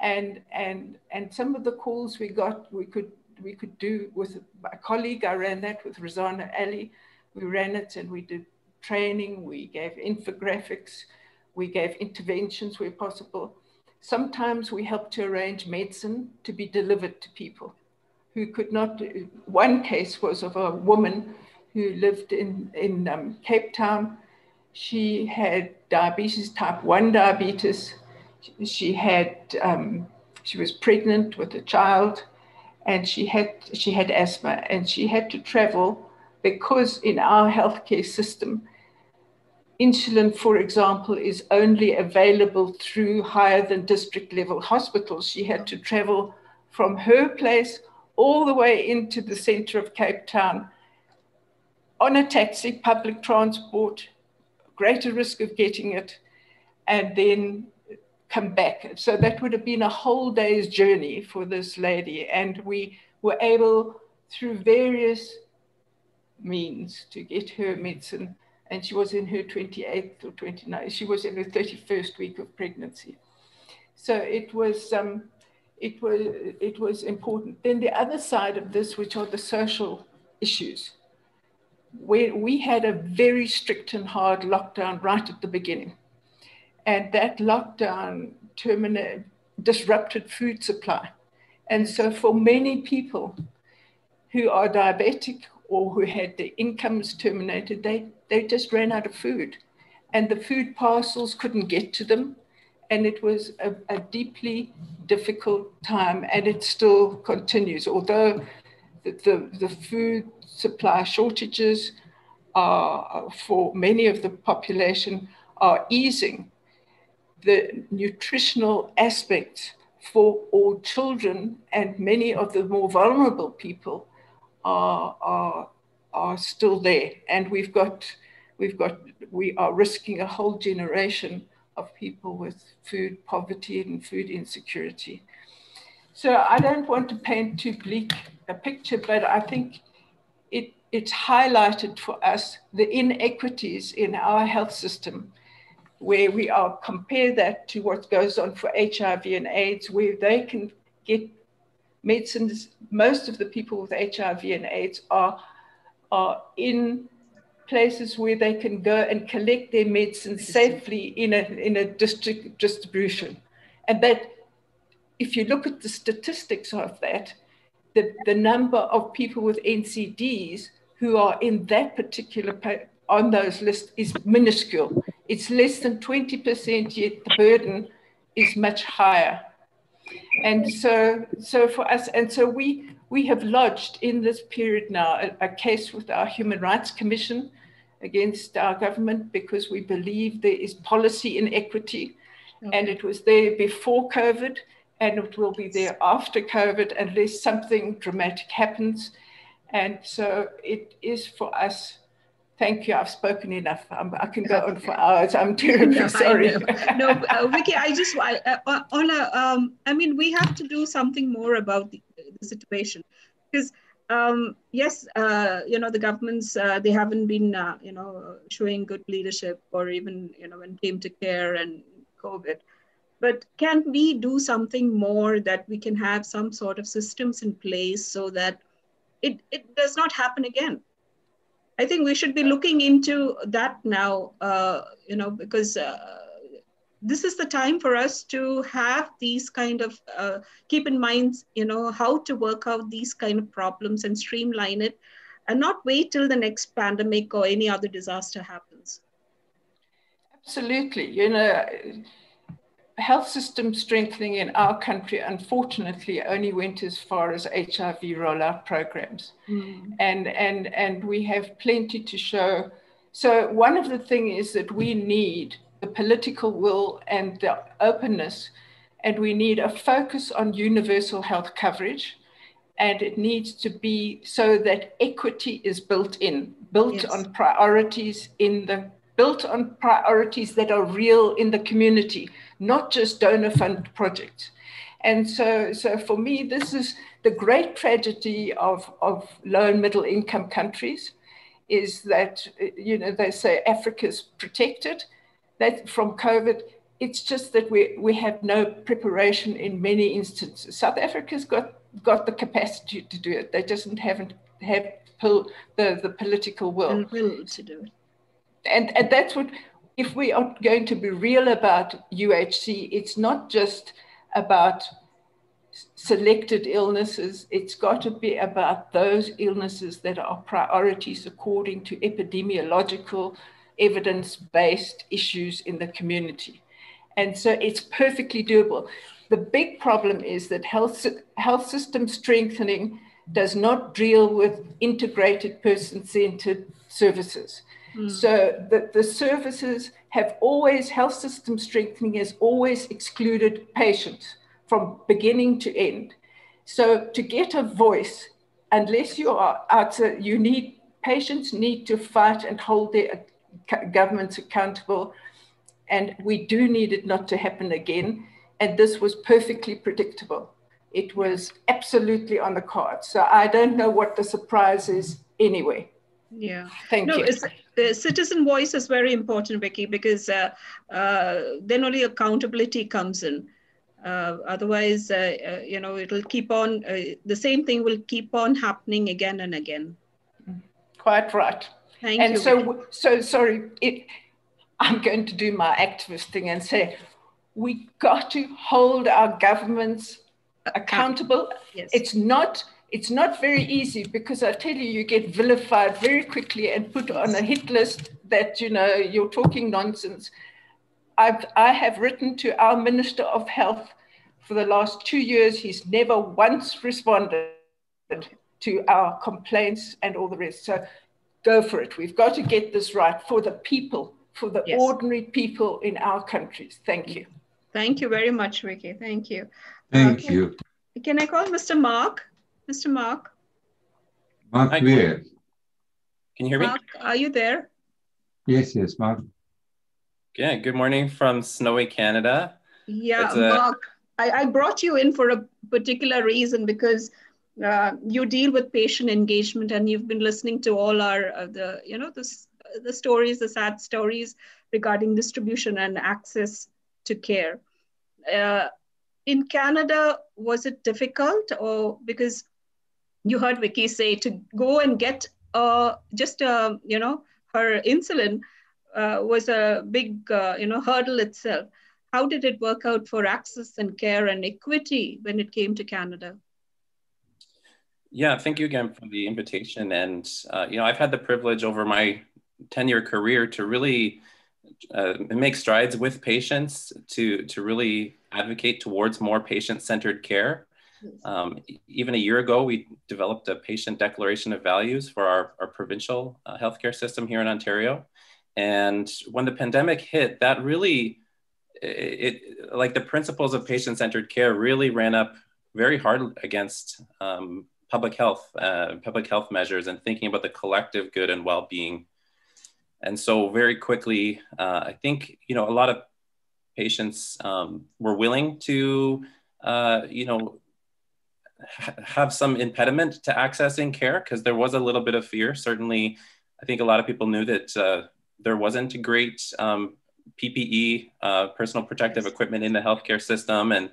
And, and, and some of the calls we got, we could, we could do with a colleague, I ran that with Rozana Ali. We ran it and we did training, we gave infographics, we gave interventions where possible. Sometimes we helped to arrange medicine to be delivered to people who could not. One case was of a woman who lived in, in um, Cape Town. She had diabetes, type 1 diabetes. She had, um, she was pregnant with a child and she had, she had asthma and she had to travel because in our healthcare system, insulin, for example, is only available through higher than district level hospitals. She had to travel from her place all the way into the center of Cape Town on a taxi, public transport, greater risk of getting it, and then come back. So that would have been a whole day's journey for this lady. And we were able, through various means, to get her medicine and she was in her 28th or 29th, she was in her 31st week of pregnancy. So it was, um, it was, it was important. Then the other side of this, which are the social issues, where we had a very strict and hard lockdown right at the beginning. And that lockdown terminated, disrupted food supply. And so for many people who are diabetic or who had their incomes terminated, they, they just ran out of food. And the food parcels couldn't get to them. And it was a, a deeply difficult time, and it still continues. Although the, the, the food supply shortages are, for many of the population are easing, the nutritional aspects for all children and many of the more vulnerable people are, are, are still there. And we've got, we've got, we are risking a whole generation of people with food poverty and food insecurity. So I don't want to paint too bleak a picture, but I think it, it's highlighted for us the inequities in our health system, where we are compare that to what goes on for HIV and AIDS, where they can get medicines, most of the people with HIV and AIDS are, are in places where they can go and collect their medicines safely in a, in a district distribution. And that, if you look at the statistics of that, the, the number of people with NCDs who are in that particular, on those lists is minuscule. It's less than 20%, yet the burden is much higher. And so, so for us, and so we, we have lodged in this period now a, a case with our Human Rights Commission against our government because we believe there is policy inequity. Okay. And it was there before COVID and it will be there after COVID unless something dramatic happens. And so it is for us Thank you. I've spoken enough. I'm, i can go on for hours. I'm terribly [laughs] no, sorry. no, uh, Vicky, I just uh, uh, on a. Um, I mean, we have to do something more about the, the situation because um, yes, uh, you know the governments uh, they haven't been uh, you know showing good leadership or even you know when it came to care and COVID. But can we do something more that we can have some sort of systems in place so that it, it does not happen again? I think we should be looking into that now, uh, you know, because uh, this is the time for us to have these kind of uh, keep in mind, you know, how to work out these kind of problems and streamline it, and not wait till the next pandemic or any other disaster happens. Absolutely, you know, health system strengthening in our country, unfortunately, only went as far as HIV rollout programs. Mm. And, and, and we have plenty to show. So, one of the things is that we need the political will and the openness, and we need a focus on universal health coverage. And it needs to be so that equity is built in, built yes. on priorities in the built on priorities that are real in the community, not just donor fund projects. And so, so for me, this is the great tragedy of, of low and middle income countries is that, you know, they say Africa's protected that from COVID. It's just that we, we have no preparation in many instances. South Africa's got, got the capacity to do it. They just haven't have the, the political will. And will to do it. And, and that's what, if we are going to be real about UHC, it's not just about selected illnesses, it's got to be about those illnesses that are priorities according to epidemiological evidence based issues in the community. And so it's perfectly doable. The big problem is that health, health system strengthening does not deal with integrated person centered services. Mm. So the, the services have always, health system strengthening has always excluded patients from beginning to end. So to get a voice, unless you are out, you need patients need to fight and hold their governments accountable. And we do need it not to happen again. And this was perfectly predictable. It was absolutely on the card. So I don't know what the surprise is anyway. Yeah. Thank no, you. Uh, citizen voice is very important, Vicky, because uh, uh, then only accountability comes in. Uh, otherwise, uh, uh, you know, it'll keep on, the same thing will keep on happening again and again. Quite right. Thank and you. so, so sorry, it, I'm going to do my activist thing and say, we got to hold our governments accountable. Yes. It's not it's not very easy because I tell you, you get vilified very quickly and put on a hit list that you know you're talking nonsense. I've I have written to our Minister of Health for the last two years. He's never once responded to our complaints and all the rest. So go for it. We've got to get this right for the people, for the yes. ordinary people in our countries. Thank you. Thank you very much, Vicky. Thank you. Thank uh, you. Can I call Mr. Mark? Mr. Mark? Mark Hi. Can you hear me? Mark, are you there? Yes, yes, Mark. Yeah, good morning from snowy Canada. Yeah, a... Mark, I, I brought you in for a particular reason because uh, you deal with patient engagement and you've been listening to all our, uh, the, you know, the, the stories, the sad stories regarding distribution and access to care. Uh, in Canada, was it difficult or because you heard Vicky say to go and get uh, just uh, you know her insulin uh, was a big uh, you know hurdle itself. How did it work out for access and care and equity when it came to Canada? Yeah, thank you again for the invitation. And uh, you know, I've had the privilege over my ten-year career to really uh, make strides with patients to to really advocate towards more patient-centered care. Um, even a year ago, we developed a patient declaration of values for our, our provincial uh, healthcare system here in Ontario. And when the pandemic hit, that really, it, it like the principles of patient-centered care really ran up very hard against um, public health, uh, public health measures, and thinking about the collective good and well-being. And so, very quickly, uh, I think you know a lot of patients um, were willing to, uh, you know, have some impediment to accessing care because there was a little bit of fear. Certainly, I think a lot of people knew that uh, there wasn't a great um, PPE, uh, personal protective yes. equipment in the healthcare system, and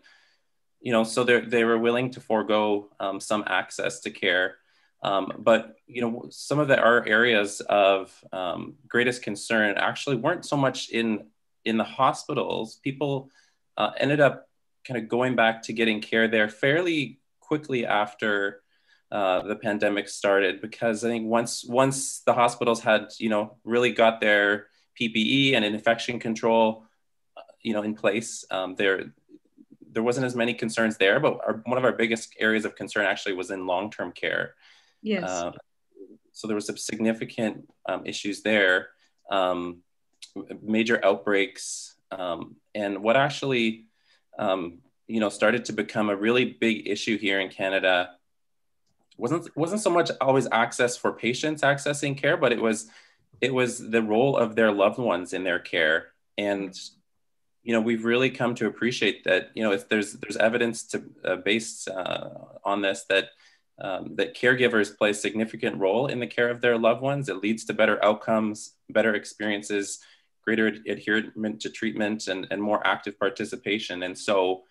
you know, so they they were willing to forego um, some access to care. Um, but you know, some of the our areas of um, greatest concern actually weren't so much in in the hospitals. People uh, ended up kind of going back to getting care there fairly quickly after uh, the pandemic started because I think once once the hospitals had you know really got their PPE and infection control, you know, in place. Um, there, there wasn't as many concerns there, but our, one of our biggest areas of concern actually was in long-term care. Yes. Uh, so there was some significant um, issues there, um, major outbreaks, um, and what actually, um, you know, started to become a really big issue here in Canada. Wasn't wasn't so much always access for patients accessing care, but it was it was the role of their loved ones in their care. And you know we've really come to appreciate that you know if there's there's evidence to uh, based uh, on this that um, that caregivers play a significant role in the care of their loved ones it leads to better outcomes better experiences greater ad- adherence to treatment and, and more active participation. And so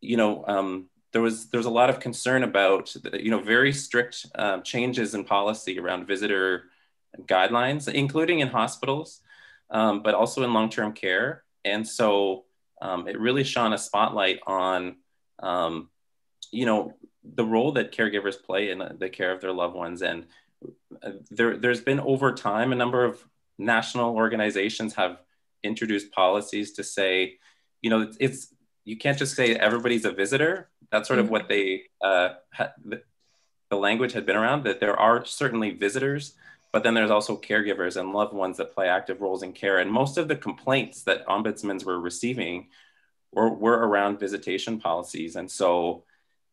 you know um, there was there was a lot of concern about you know very strict um, changes in policy around visitor guidelines including in hospitals um, but also in long-term care. And so um, it really shone a spotlight on, um, you know, the role that caregivers play in the care of their loved ones. And uh, there, there's been over time a number of national organizations have introduced policies to say, you know, it's, it's you can't just say everybody's a visitor. That's sort of mm-hmm. what they uh, ha- the, the language had been around. That there are certainly visitors, but then there's also caregivers and loved ones that play active roles in care. And most of the complaints that ombudsmen were receiving were, were around visitation policies. And so,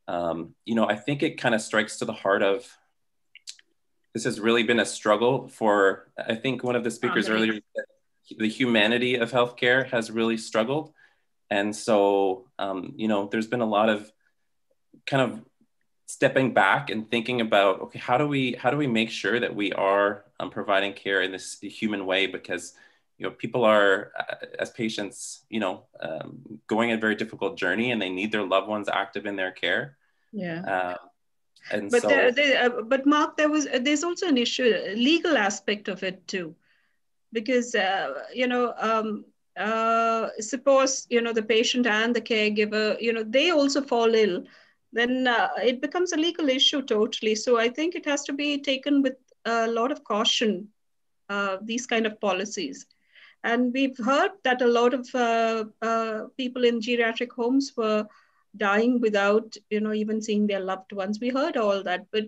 um, you know, I think it kind of strikes to the heart of this has really been a struggle for, I think one of the speakers earlier, the humanity of healthcare has really struggled. And so, um, you know, there's been a lot of kind of stepping back and thinking about okay how do we how do we make sure that we are um, providing care in this human way? Because you know people are uh, as patients you know um, going a very difficult journey and they need their loved ones active in their care. Yeah. Uh, and but so, there, there, uh, but mark there was there's also an issue legal aspect of it too. Because uh, you know um, uh, suppose you know the patient and the caregiver you know they also fall ill then uh, it becomes a legal issue totally. So I think it has to be taken with a lot of caution, uh, these kind of policies. And we've heard that a lot of uh, uh, people in geriatric homes were dying without, you know, even seeing their loved ones. We heard all that, but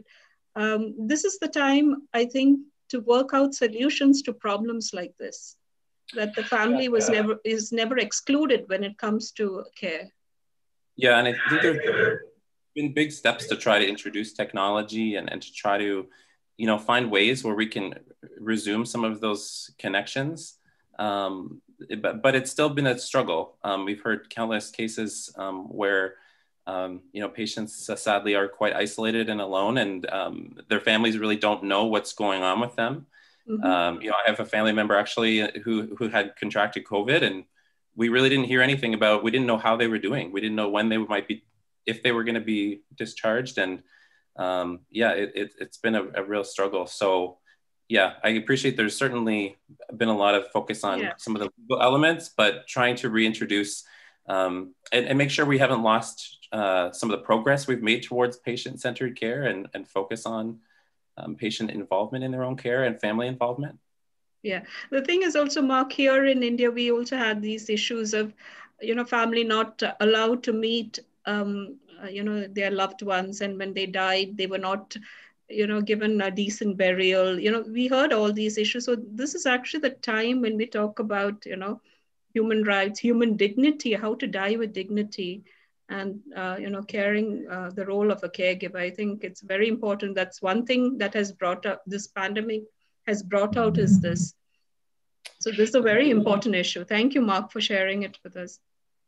um, this is the time, I think, to work out solutions to problems like this. That the family was never is never excluded when it comes to care. Yeah, and I think there, been big steps to try to introduce technology and, and to try to, you know, find ways where we can resume some of those connections. Um, but, but it's still been a struggle. Um, we've heard countless cases um, where, um, you know, patients uh, sadly are quite isolated and alone, and um, their families really don't know what's going on with them. Mm-hmm. Um, you know, I have a family member actually who who had contracted COVID, and we really didn't hear anything about. We didn't know how they were doing. We didn't know when they might be if they were going to be discharged. And um, yeah, it, it, has been a, a, real struggle. So yeah, I appreciate there's certainly been a lot of focus on yeah. some of the legal elements, but trying to reintroduce um, and, and, make sure we haven't lost uh, some of the progress we've made towards patient-centered care and, and focus on um, patient involvement in their own care and family involvement. Yeah, the thing is also, Mark, here in India, we also had these issues of, you know, family not allowed to meet um, uh, you know, their loved ones, and when they died, they were not, you know, given a decent burial. You know, we heard all these issues. So this is actually the time when we talk about, you know, human rights, human dignity, how to die with dignity, and uh, you know, caring uh, the role of a caregiver. I think it's very important. That's one thing that has brought up this pandemic has brought out is this. So this is a very important issue. Thank you, Mark, for sharing it with us.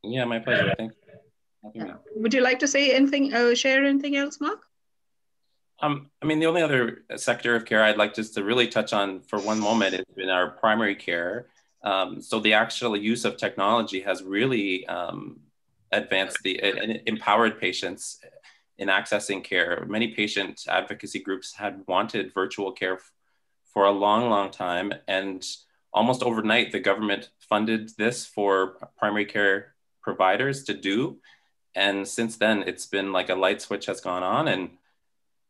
Yeah, my pleasure. Thank you. Yeah. Would you like to say anything, uh, share anything else, Mark? Um, I mean, the only other sector of care I'd like just to really touch on for one moment is in our primary care. Um, so the actual use of technology has really um, advanced the and empowered patients in accessing care. Many patient advocacy groups had wanted virtual care for a long, long time, and almost overnight, the government funded this for primary care providers to do and since then it's been like a light switch has gone on and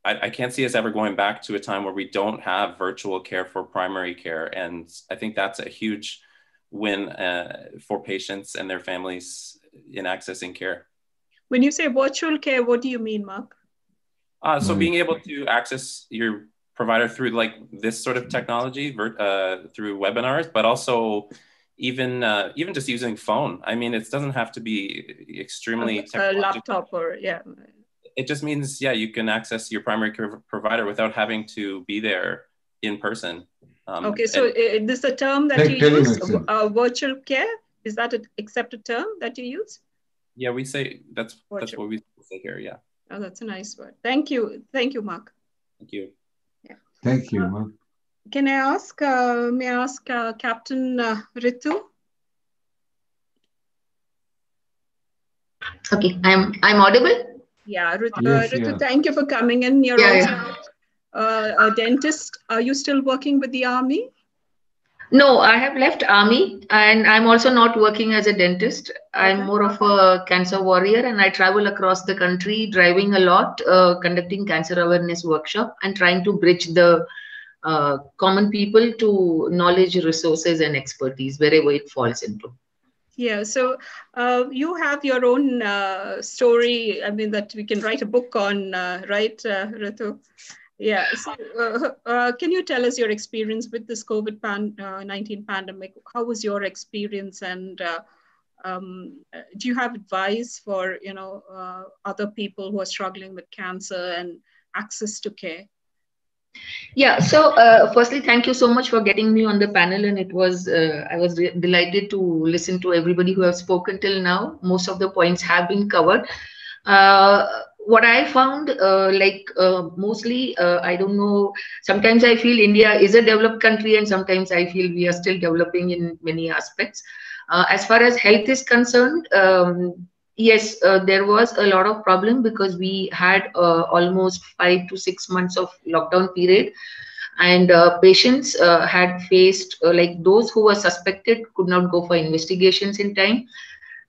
I, I, can't see us ever going back to a time where we don't have virtual care for primary care and i think that's a huge win uh, for patients and their families in accessing care. When you say virtual care, what do you mean, Mark? Uh, so being able to access your provider through like this sort of technology, uh, through webinars, but also even uh, even just using phone. I mean, it doesn't have to be extremely a, a laptop or yeah. It just means yeah, you can access your primary care provider without having to be there in person. Um, okay, so and, is this a term that you use? Uh, virtual care is that an accepted term that you use? Yeah, we say that's virtual. that's what we say here. Yeah. Oh, that's a nice word. Thank you, thank you, Mark. Thank you. Yeah. Thank you, Mark. Can I ask, uh, may I ask uh, Captain uh, Ritu? Okay, I'm I'm audible. Yeah, Ritu, yes, Ritu yeah. thank you for coming in. You're yeah, also yeah. Uh, a dentist. Are you still working with the army? No, I have left army and I'm also not working as a dentist. I'm more of a cancer warrior and I travel across the country driving a lot, uh, conducting cancer awareness workshop and trying to bridge the uh, common people to knowledge, resources, and expertise wherever it falls into. Yeah, so uh, you have your own uh, story. I mean, that we can write a book on, uh, right, uh, Ritu? Yeah. So, uh, uh, can you tell us your experience with this COVID pan, 19 pandemic? How was your experience, and um, do you have advice for you know other people who are struggling with cancer and access to care? Yeah. So, uh, firstly, thank you so much for getting me on the panel, and it was uh, I was delighted to listen to everybody who have spoken till now. Most of the points have been covered. Uh, what I found, uh, like uh, mostly, uh, I don't know. Sometimes I feel India is a developed country, and sometimes I feel we are still developing in many aspects. as far as health is concerned, um, yes, uh, there was a lot of problem because we had uh, almost five to six months of lockdown period and uh, patients uh, had faced uh, like those who were suspected could not go for investigations in time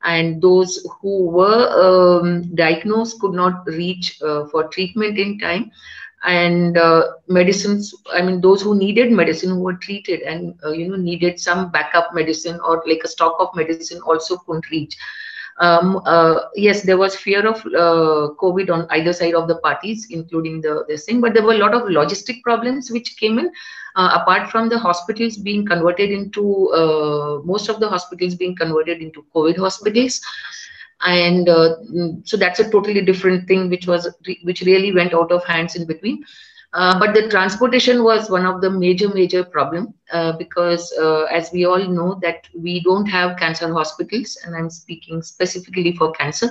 and those who were um, diagnosed could not reach uh, for treatment in time. And medicines i mean those who needed medicine who were treated and you know needed some backup medicine or like a stock of medicine also couldn't reach um, uh, yes, there was fear of uh, COVID on either side of the parties, including the this thing. But there were a lot of logistic problems which came in. Uh, apart from the hospitals being converted into uh, most of the hospitals being converted into COVID hospitals, and uh, so that's a totally different thing, which was which really went out of hands in between. Uh, but the transportation was one of the major, major problem uh, because uh, as we all know that we don't have cancer hospitals and I'm speaking specifically for cancer.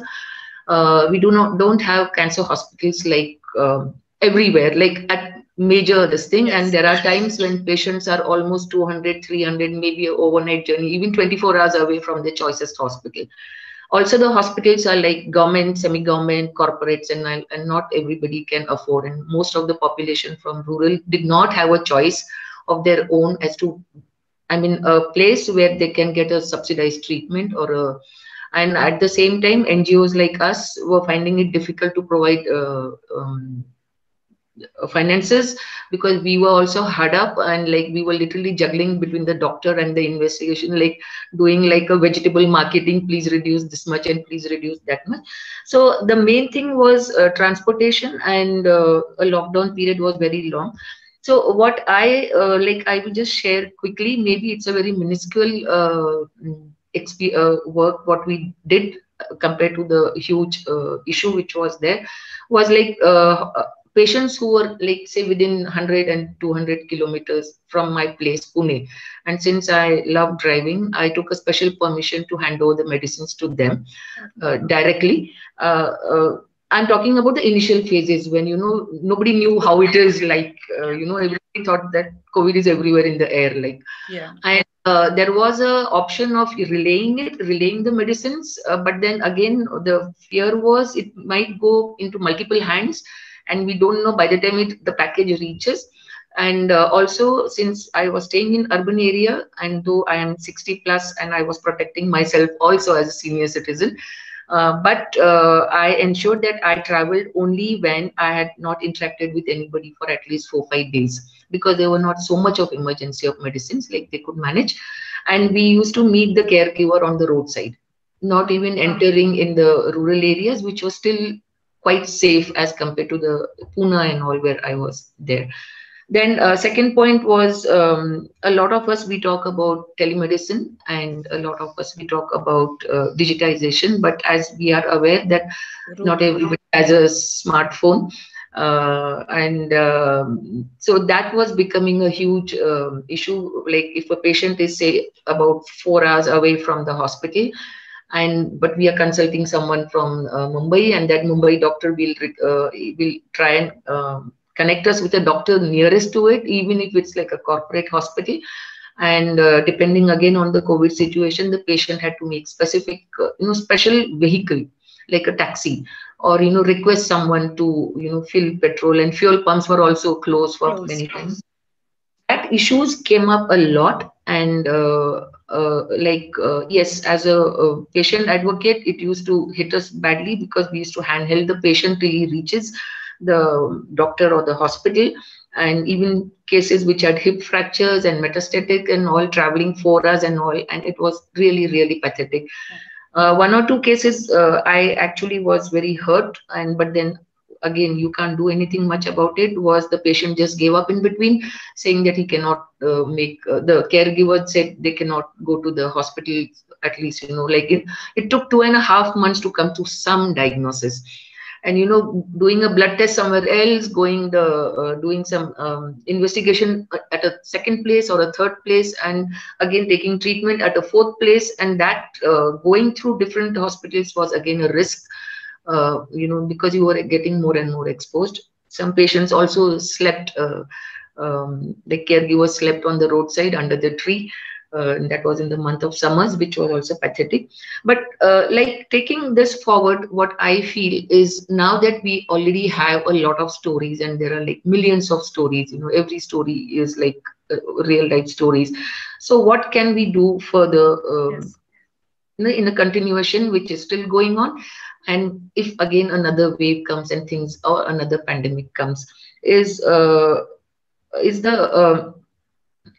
Uh, we do not don't have cancer hospitals like um, everywhere, like at major this thing. Yes. And there are times when patients are almost 200, 300, maybe overnight journey, even 24 hours away from the choicest hospital also the hospitals are like government semi-government corporates and, and not everybody can afford. And most of the population from rural did not have a choice of their own as to i mean a place where they can get a subsidized treatment or a and at the same time ngos like us were finding it difficult to provide uh, um, finances because we were also hard up and like we were literally juggling between the doctor and the investigation like doing like a vegetable marketing please reduce this much and please reduce that much. So the main thing was uh, transportation and uh, a lockdown period was very long. So what i uh, like i will just share quickly. Maybe it's a very minuscule uh, XP, uh, work what we did compared to the huge uh, issue which was there was like patients who were like say within 100 and 200 kilometers from my place pune. And since i love driving i took a special permission to hand over the medicines to them uh, directly. Uh, uh, i'm talking about the initial phases when you know nobody knew how it is like uh, you know everybody thought that covid is everywhere in the air like. Yeah. And uh, there was a option of relaying it relaying the medicines uh, but then again the fear was it might go into multiple hands and we don't know by the time it the package reaches and uh, also since i was staying in urban area and though i am 60 plus and i was protecting myself also as a senior citizen uh, but uh, I ensured that I traveled only when I had not interacted with anybody for at least four five days because there were not so much of emergency of medicines like they could manage. and we used to meet the caregiver on the roadside not even entering in the rural areas which was still quite safe as compared to the pune and all where i was there. Then uh, second point was um, a lot of us we talk about telemedicine and a lot of us we talk about uh, digitization. But as we are aware that not everybody has a smartphone uh, and um, so that was becoming a huge um, issue. Like if a patient is say about four hours away from the hospital and but we are consulting someone from uh, mumbai and that mumbai doctor will uh, will try and um, connect us with a doctor nearest to it even if it's like a corporate hospital and uh, depending again on the covid situation the patient had to make specific uh, you know special vehicle like a taxi or you know request someone to you know fill petrol and fuel pumps were also closed for Close. many times that issues came up a lot and uh, like uh, yes as a, a, patient advocate it used to hit us badly because we used to handheld the patient till he reaches the doctor or the hospital. And even cases which had hip fractures and metastatic and all traveling for us and all and it was really really pathetic. Uh, one or two cases uh, i actually was very hurt and but then again you can't do anything much about it was the patient just gave up in between saying that he cannot uh, make uh, the caregiver said they cannot go to the hospital at least you know like it, it took two and a half months to come to some diagnosis. And you know doing a blood test somewhere else going the uh, doing some um, investigation at a second place or a third place and again taking treatment at a fourth place and that uh, going through different hospitals was again a risk uh, you know because you were getting more and more exposed. Some patients also slept uh, um, the caregivers slept on the roadside under the tree uh, that was in the month of summers which was also pathetic. But uh, like taking this forward what i feel is now that we already have a lot of stories and there are like millions of stories you know every story is like uh, real life stories. So what can we do further um, yes. you know, in a continuation which is still going on and if again another wave comes and things or another pandemic comes is uh, is the uh,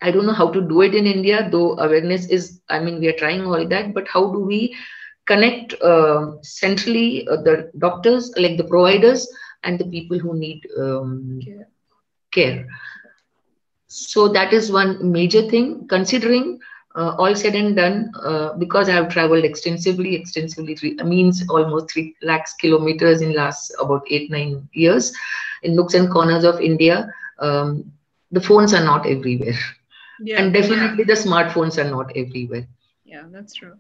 I don't know how to do it in India, though awareness is, I mean, we are trying all that, but how do we connect uh, centrally uh, the doctors, like the providers, and the people who need um, care. care? So that is one major thing, considering uh, all said and done, uh, because I have traveled extensively, extensively three, means almost three lakhs kilometers in last about eight, nine years in nooks and corners of India. Um, the phones are not everywhere yeah. and definitely the smartphones are not everywhere yeah that's true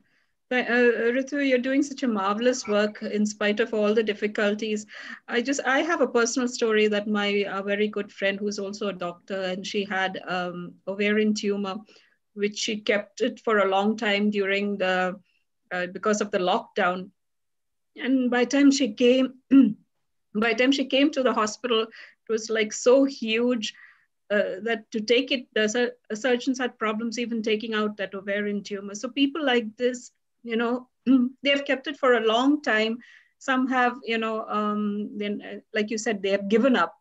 but, uh, Ritu, you're doing such a marvelous work in spite of all the difficulties. I just, I have a personal story that my a very good friend who's also a doctor and she had um, ovarian tumor, which she kept it for a long time during the, uh, because of the lockdown. And by time she came, [clears throat] by time she came to the hospital, it was like so huge uh, that to take it, the surgeons had problems even taking out that ovarian tumor. So people like this, you know, [clears throat] they've kept it for a long time. Some have, you know, um, then uh, like you said, they have given up,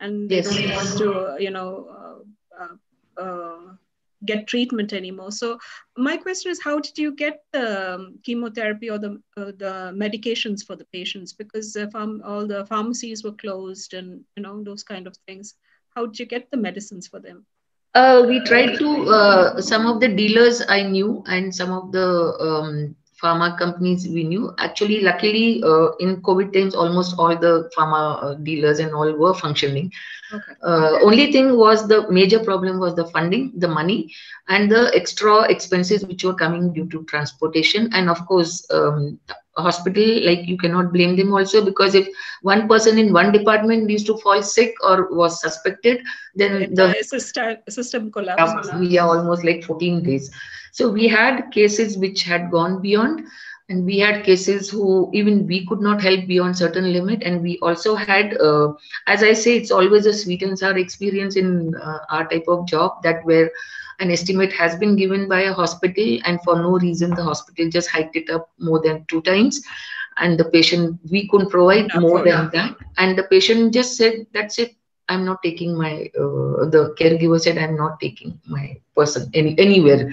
and they yes. don't want to, you know, uh, uh, uh, get treatment anymore. So my question is, how did you get the um, chemotherapy or the the medications for the patients? Because all the pharmacies were closed, and you know those kind of things how did you get the medicines for them? Uh, we tried to, uh, some of the dealers I knew and some of the um, pharma companies we knew. Actually, luckily, uh, in COVID times, almost all the pharma uh, dealers and all were functioning. Okay. Uh, only thing was the major problem was the funding, the money, and the extra expenses which were coming due to transportation. And of course, um, hospital like you cannot blame them also because if one person in one department used to fall sick or was suspected then the, the system, system collapses yeah almost like 14 days so we had cases which had gone beyond and we had cases who even we could not help beyond certain limit. And we also had uh, as i say it's always a sweet and sour experience in uh, our type of job that where an estimate has been given by a hospital and for no reason the hospital just hiked it up more than two times. And the patient we couldn't provide more than that. And the patient just said that's it. I'm not taking my uh, the caregiver said i'm not taking my person any, anywhere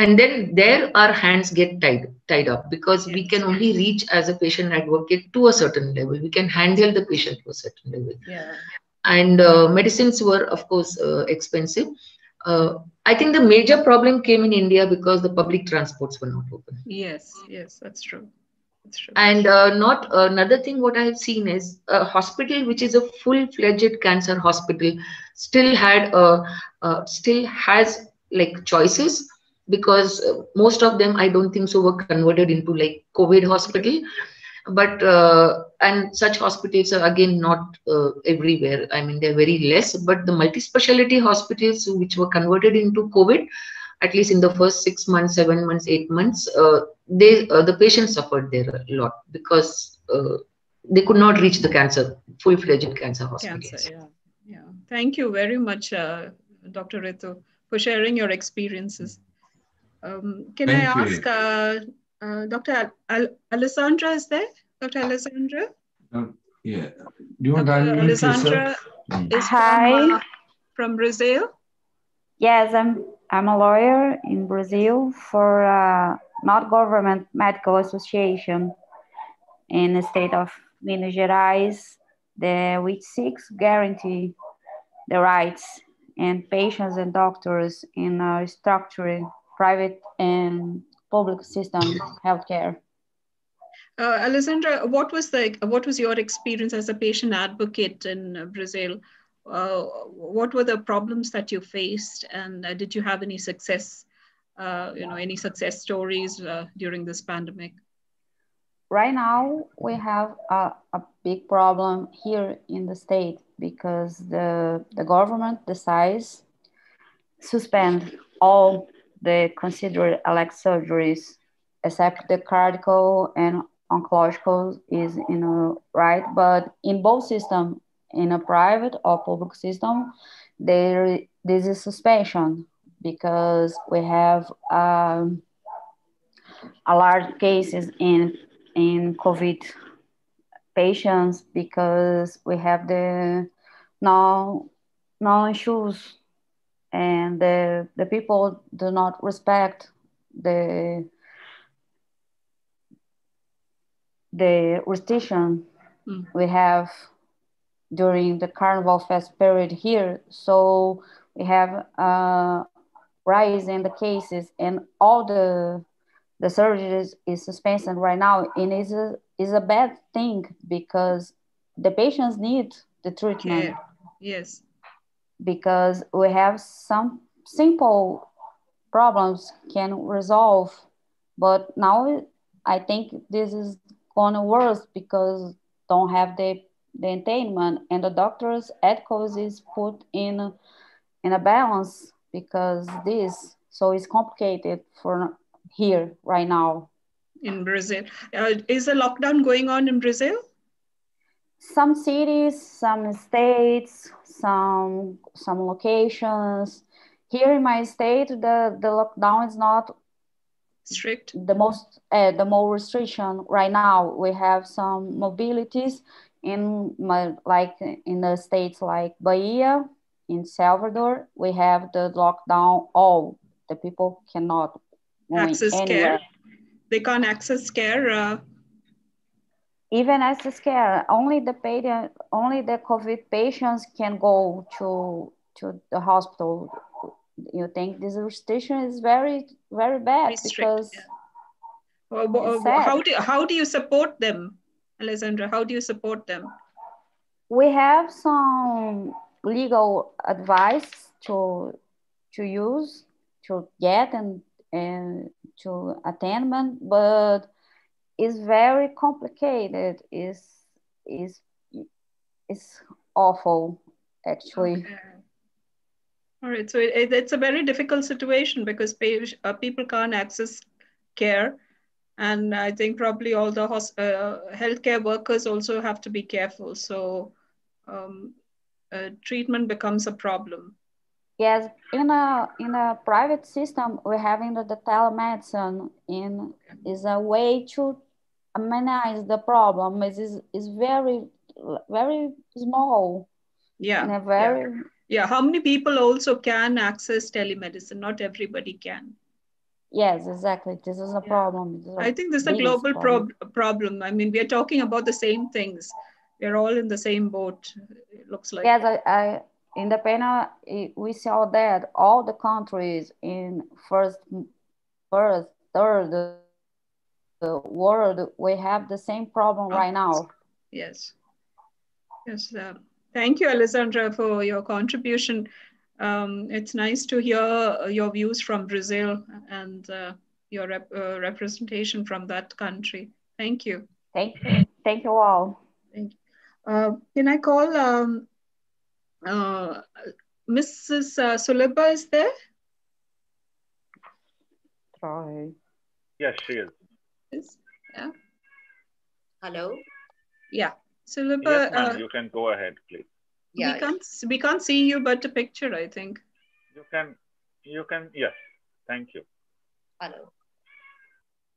and then there our hands get tied tied up because we can only reach as a patient advocate to a certain level. We can handle the patient to a certain level. Yeah. And uh, medicines were of course uh, expensive. Uh, i think the major problem came in india because the public transports were not open. Yes yes that's true. That's true. And uh, not another thing what i have seen is a hospital which is a full-fledged cancer hospital still had a uh, still has like choices because uh, most of them i don't think so were converted into like covid hospital. But uh, and such hospitals are again not uh, everywhere. I mean they're very less. But the multi-specialty hospitals which were converted into covid at least in the first six months seven months eight months uh, they uh, the patients suffered there a lot because uh, they could not reach the cancer full-fledged cancer hospitals. cancer, yeah. Yeah. Thank you very much uh, dr ritu for sharing your experiences um, can Thank i you. ask uh, Dr. Al- Al- Alessandra is there? Dr. Alessandra? Um, yeah. Do you want to Dr. unmute Alessandra yourself? Mm. is Hi. From, uh, from Brazil. Yes, I'm I'm a lawyer in Brazil for a not government medical association in the state of Minas Gerais, the which seeks guarantee the rights and patients and doctors in a structured private and public system healthcare. Uh, Alessandra, what was the what was your experience as a patient advocate in Brazil? Uh, what were the problems that you faced, and uh, did you have any success? Uh, you know, any success stories uh, during this pandemic? Right now, we have a, a big problem here in the state because the the government decides suspend all the considered elect surgeries except the cardiac and oncological is in a right but in both system in a private or public system there this is suspension because we have um, a large cases in in covid patients because we have the no no issues and the the people do not respect the the restriction Mm. we have during the carnival fest period here so we have a rise in the cases and all the the surgeries is suspended right now and is a is a bad thing because the patients need the treatment Care. Yes. Because we have some simple problems can resolve. But now i think this is gonna worse because don't have the the entertainment and the doctors ethicals is put in in a balance because this so it's complicated for here right now. In Brazil, uh, is a lockdown going on in Brazil? Some cities, some states, some some locations. Here in my state, the, the lockdown is not Strict. the most uh, the more restriction right now. We have some mobilities in my like in the states like Bahia, in Salvador. We have the lockdown. All the people cannot Access anywhere. care. They can't access care. Uh, even as the scare, only the patient, only the COVID patients can go to to the hospital. You think this restriction is very very bad Very strict, because wh- It's wh- how sad. do how do you support them, Alessandra? How do you support them? we have some legal advice to to use to get and and to attainment, but it's very complicated. Is is it's awful actually. Okay. All right, so it, it- it's a very difficult situation because uh, people can't access care, and I think probably all the uh, healthcare workers also have to be careful. So um, uh, treatment becomes a problem. Yes, in a in a private system, we're having the, the telemedicine in is a way to minimize the problem. It is is very very small Yeah, a yeah, very yeah. How many people also can access telemedicine? Not everybody can. Yes, exactly. This is a problem. Is I think this is a global problem. problem. I mean, we are talking about the same things. We're all in the same boat. It looks like. Yes, I, I in the panel we saw that all the countries in first, first, third world we have the same problem right now. Yes. Yes. Uh, thank you, Alessandra, for your contribution. Um, it's nice to hear your views from Brazil and uh, your rep uh, representation from that country. Thank you. Thank you. Thank you all. Thank you. Uh, can I call um, uh, Mrs. Uh, Sulabha is there? Try. Yes, she is. Yes. Yeah. Hello. Yeah. Sulabha, yes, uh, you can go ahead, please. Yeah, we can't we can't see you but a picture, I think. You can you can yes. Thank you. Hello.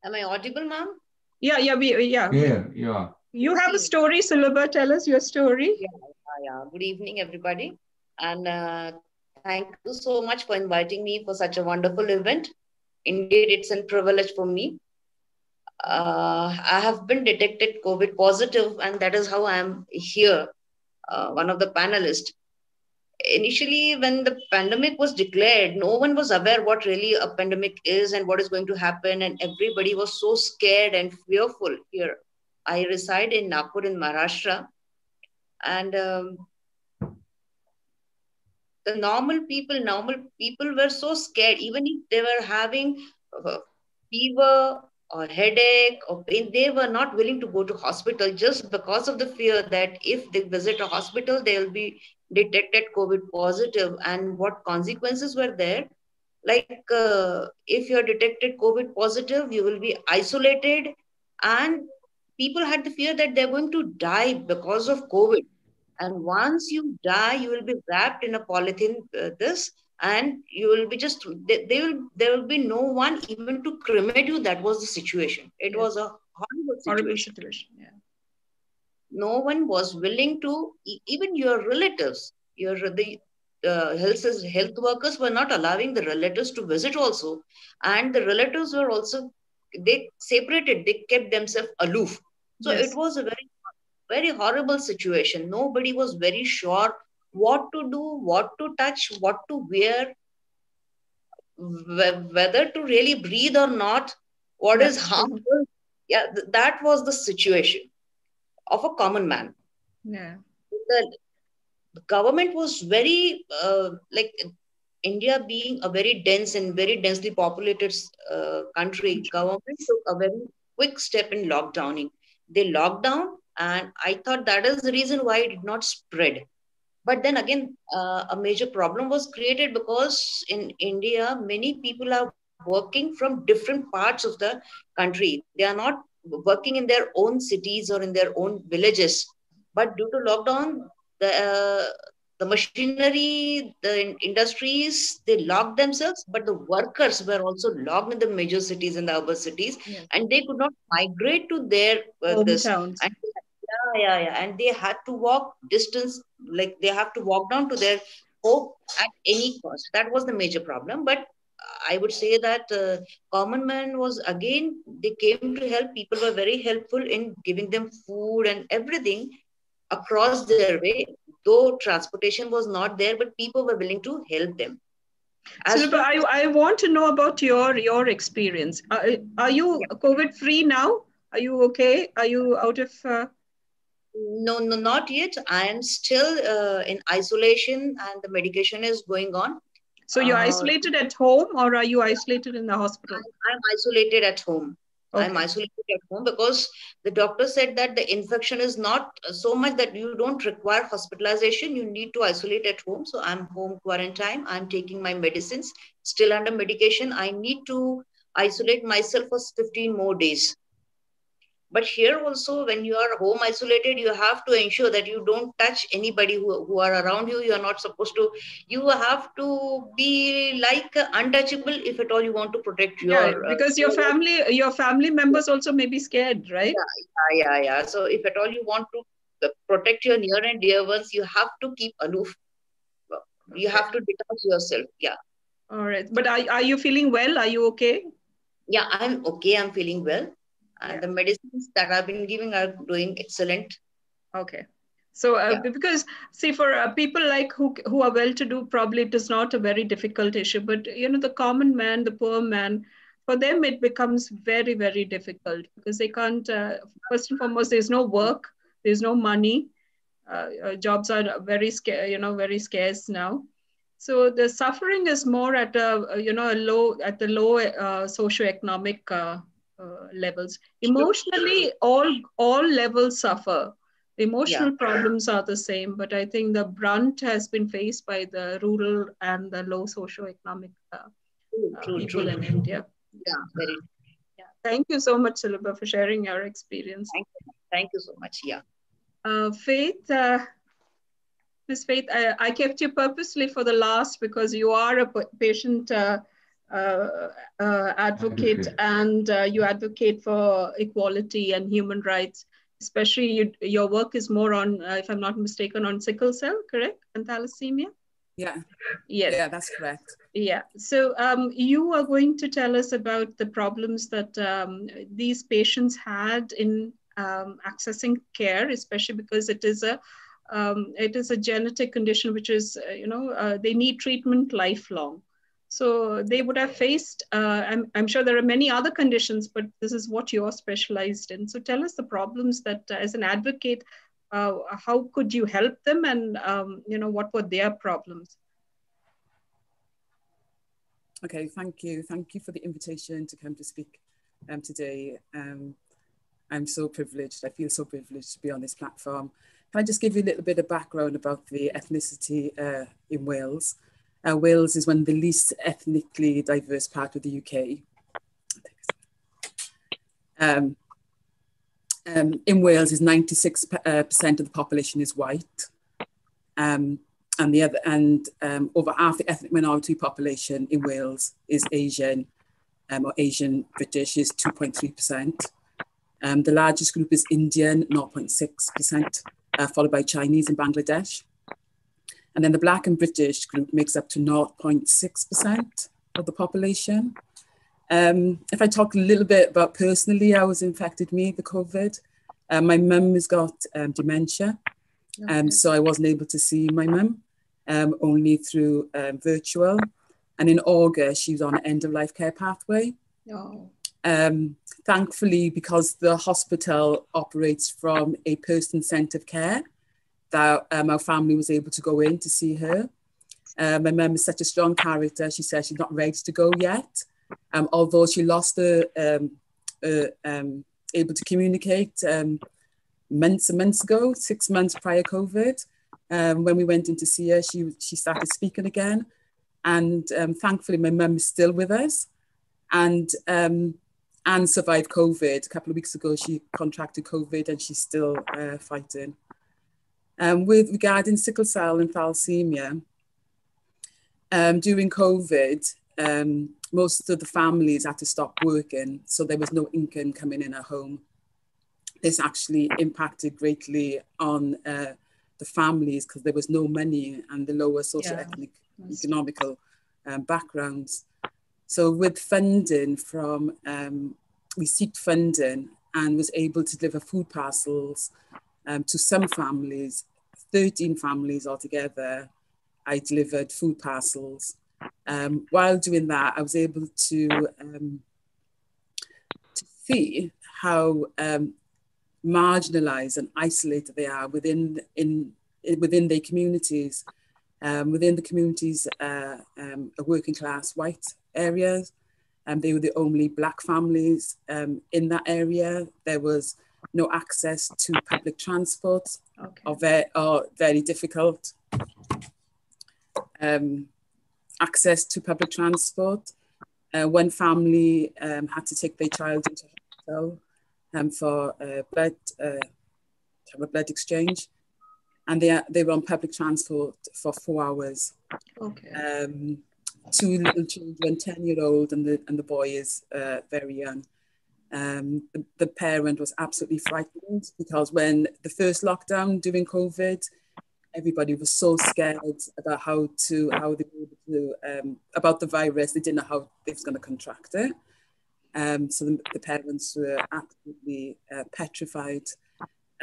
Am I audible, ma'am? Yeah, yeah, we yeah. Yeah, yeah. You have a story, Sulabha. Tell us your story. Yeah, yeah. Good evening, everybody. And uh, thank you so much for inviting me for such a wonderful event. Indeed, it's a privilege for me. Uh, I have been detected COVID positive, and that is how I am here uh, one of the panelists. Initially, when the pandemic was declared, no one was aware what really a pandemic is and what is going to happen, and everybody was so scared and fearful here. I reside in Nagpur in Maharashtra, and um, the normal people, normal people were so scared, even if they were having uh, fever or headache or pain, they were not willing to go to hospital just because of the fear that if they visit a hospital, they'll be detected COVID positive. And what consequences were there? Like uh, if you're detected COVID positive, you will be isolated. And people had the fear that they're going to die because of COVID. And once you die, you will be wrapped in a polythene, uh, this, and you will be just they, they, will there will be no one even to cremate you. That was the situation. It was a horrible situation. horrible situation. yeah. No one was willing to even your relatives your the uh, health health workers were not allowing the relatives to visit also. And the relatives were also they separated they kept themselves aloof. So yes. it was a very very horrible situation. Nobody was very sure what to do, what to touch, what to wear, whether to really breathe or not, what is harmful. Yeah, th- that was the situation of a common man. Yeah. The, the government was very, uh, like, India being a very dense and very densely populated uh, country, government took a very quick step in lockdowning. They locked down, and I thought that is the reason why it did not spread but then again uh, a major problem was created because in india many people are working from different parts of the country. They are not working in their own cities or in their own villages. But due to lockdown the uh, the machinery the industries they locked themselves but the workers were also locked in the major cities and the urban cities yes. and they could not migrate to their uh, this, and yeah yeah yeah and they had to walk distance like they have to walk down to their home at any cost that was the major problem but i would say that uh, common man was again they came to help people were very helpful in giving them food and everything across their way though transportation was not there but people were willing to help them As so, I, I want to know about your your experience. Are, are you yeah. COVID free now? Are you okay? Are you out of uh, no, no, not yet. I am still uh, in isolation and the medication is going on. So you're uh, isolated at home or are you isolated in the hospital? I'm, isolated at home. Okay. I'm isolated at home because the doctor said that the infection is not so much that you don't require hospitalization. You need to isolate at home. So I'm home quarantine. I'm taking my medicines, still under medication. I need to isolate myself for 15 more days but here also, when you are home isolated, you have to ensure that you don't touch anybody who, who are around you. You are not supposed to, you have to be like untouchable if at all you want to protect your. Yeah, because uh, your family, your family members also may be scared, right? Yeah, yeah, yeah. So if at all you want to protect your near and dear ones, you have to keep aloof. You have to detach yourself. Yeah. All right. But are, are you feeling well? Are you okay? yeah, I'm okay. I'm feeling well. And the medicines that I've been giving are doing excellent. Okay. So, uh, yeah. because see, for uh, people like who who are well-to-do, probably it is not a very difficult issue. But you know, the common man, the poor man, for them it becomes very very difficult because they can't. Uh, first and foremost, there's no work, there's no money. Uh, uh, jobs are very scarce, you know, very scarce now. So the suffering is more at a you know a low at the low uh, socioeconomic uh, uh, levels. Emotionally, all all levels suffer. The emotional yeah. problems are the same, but I think the brunt has been faced by the rural and the low socioeconomic uh, true, people true. in India. Yeah, very. Yeah. Thank you so much, Sulabha, for sharing your experience. Thank you, Thank you so much. Yeah. Uh, Faith, uh, Ms. Faith, I, I, kept you purposely for the last because you are a patient uh, uh, uh, advocate and uh, you advocate for equality and human rights. Especially, you, your work is more on, if I'm not mistaken, on sickle cell, correct, and thalassemia. Yeah. Yes. Yeah, that's correct. Yeah. So um, you are going to tell us about the problems that um, these patients had in um, accessing care, especially because it is a um, it is a genetic condition which is uh, you know uh, they need treatment lifelong. So they would have faced, uh, I'm, I'm, sure there are many other conditions, but this is what you're specialized in. So tell us the problems that uh, as an advocate, uh, how could you help them and, um, you know, what were their problems? Okay, thank you. Thank you for the invitation to come to speak um, today. Um, I'm so privileged. I feel so privileged to be on this platform. Can I just give you a little bit of background about the ethnicity uh, in Wales? Uh, Wales is one of the least ethnically diverse part of the UK. Um, um, in Wales is 96% uh, of the population is white. Um, and the other, and um, over half the ethnic minority population in Wales is Asian um, or Asian British is 2.3%. Um, the largest group is Indian, 0.6%, uh, followed by Chinese and Bangladesh. And then the Black and British group makes up to 0.6% of the population. Um, if I talk a little bit about personally how was infected me, the COVID, uh, my mum has got um, dementia. Okay. Um, so I wasn't able to see my mum, um, only through um, virtual. And in August, she was on an end of life care pathway. Oh. Um, thankfully, because the hospital operates from a person centered care, that um, our family was able to go in to see her. Um, my mum is such a strong character. She says she's not ready to go yet. Um, although she lost her, um, uh, um, able to communicate um, months and months ago, six months prior COVID. When we went in to see her, she, she started speaking again. And thankfully, my mum is still with us. And and survived COVID. A couple of weeks ago, she contracted COVID and she's still uh, fighting. Um, with regarding sickle cell and thalassemia, um, during COVID, um, most of the families had to stop working, so there was no income coming in at home. This actually impacted greatly on uh, the families because there was no money and the lower socioeconomic yeah. economical um, backgrounds. So with funding from, um, we seek funding and was able to deliver food parcels um, to some families, 13 families altogether, I delivered food parcels. Um, while doing that, I was able to, um, to see how um, marginalized and isolated they are within, in, within their communities, um, within the communities, uh, um, working class white areas. And they were the only black families in that area. There was no access to public transport okay. or, very, or very difficult um, access to public transport. Uh, one family um, had to take their child into hospital um, for uh, blood, uh, a blood exchange. And they, they were on public transport for four hours. Okay. Um, two little children, 10 year old, and the, and the boy is uh, very young. Um, the, the, parent was absolutely frightened because when the first lockdown during COVID, everybody was so scared about how to how they were to um, about the virus. They didn't know how they was going to contract it. Um, so the, the, parents were absolutely uh, petrified.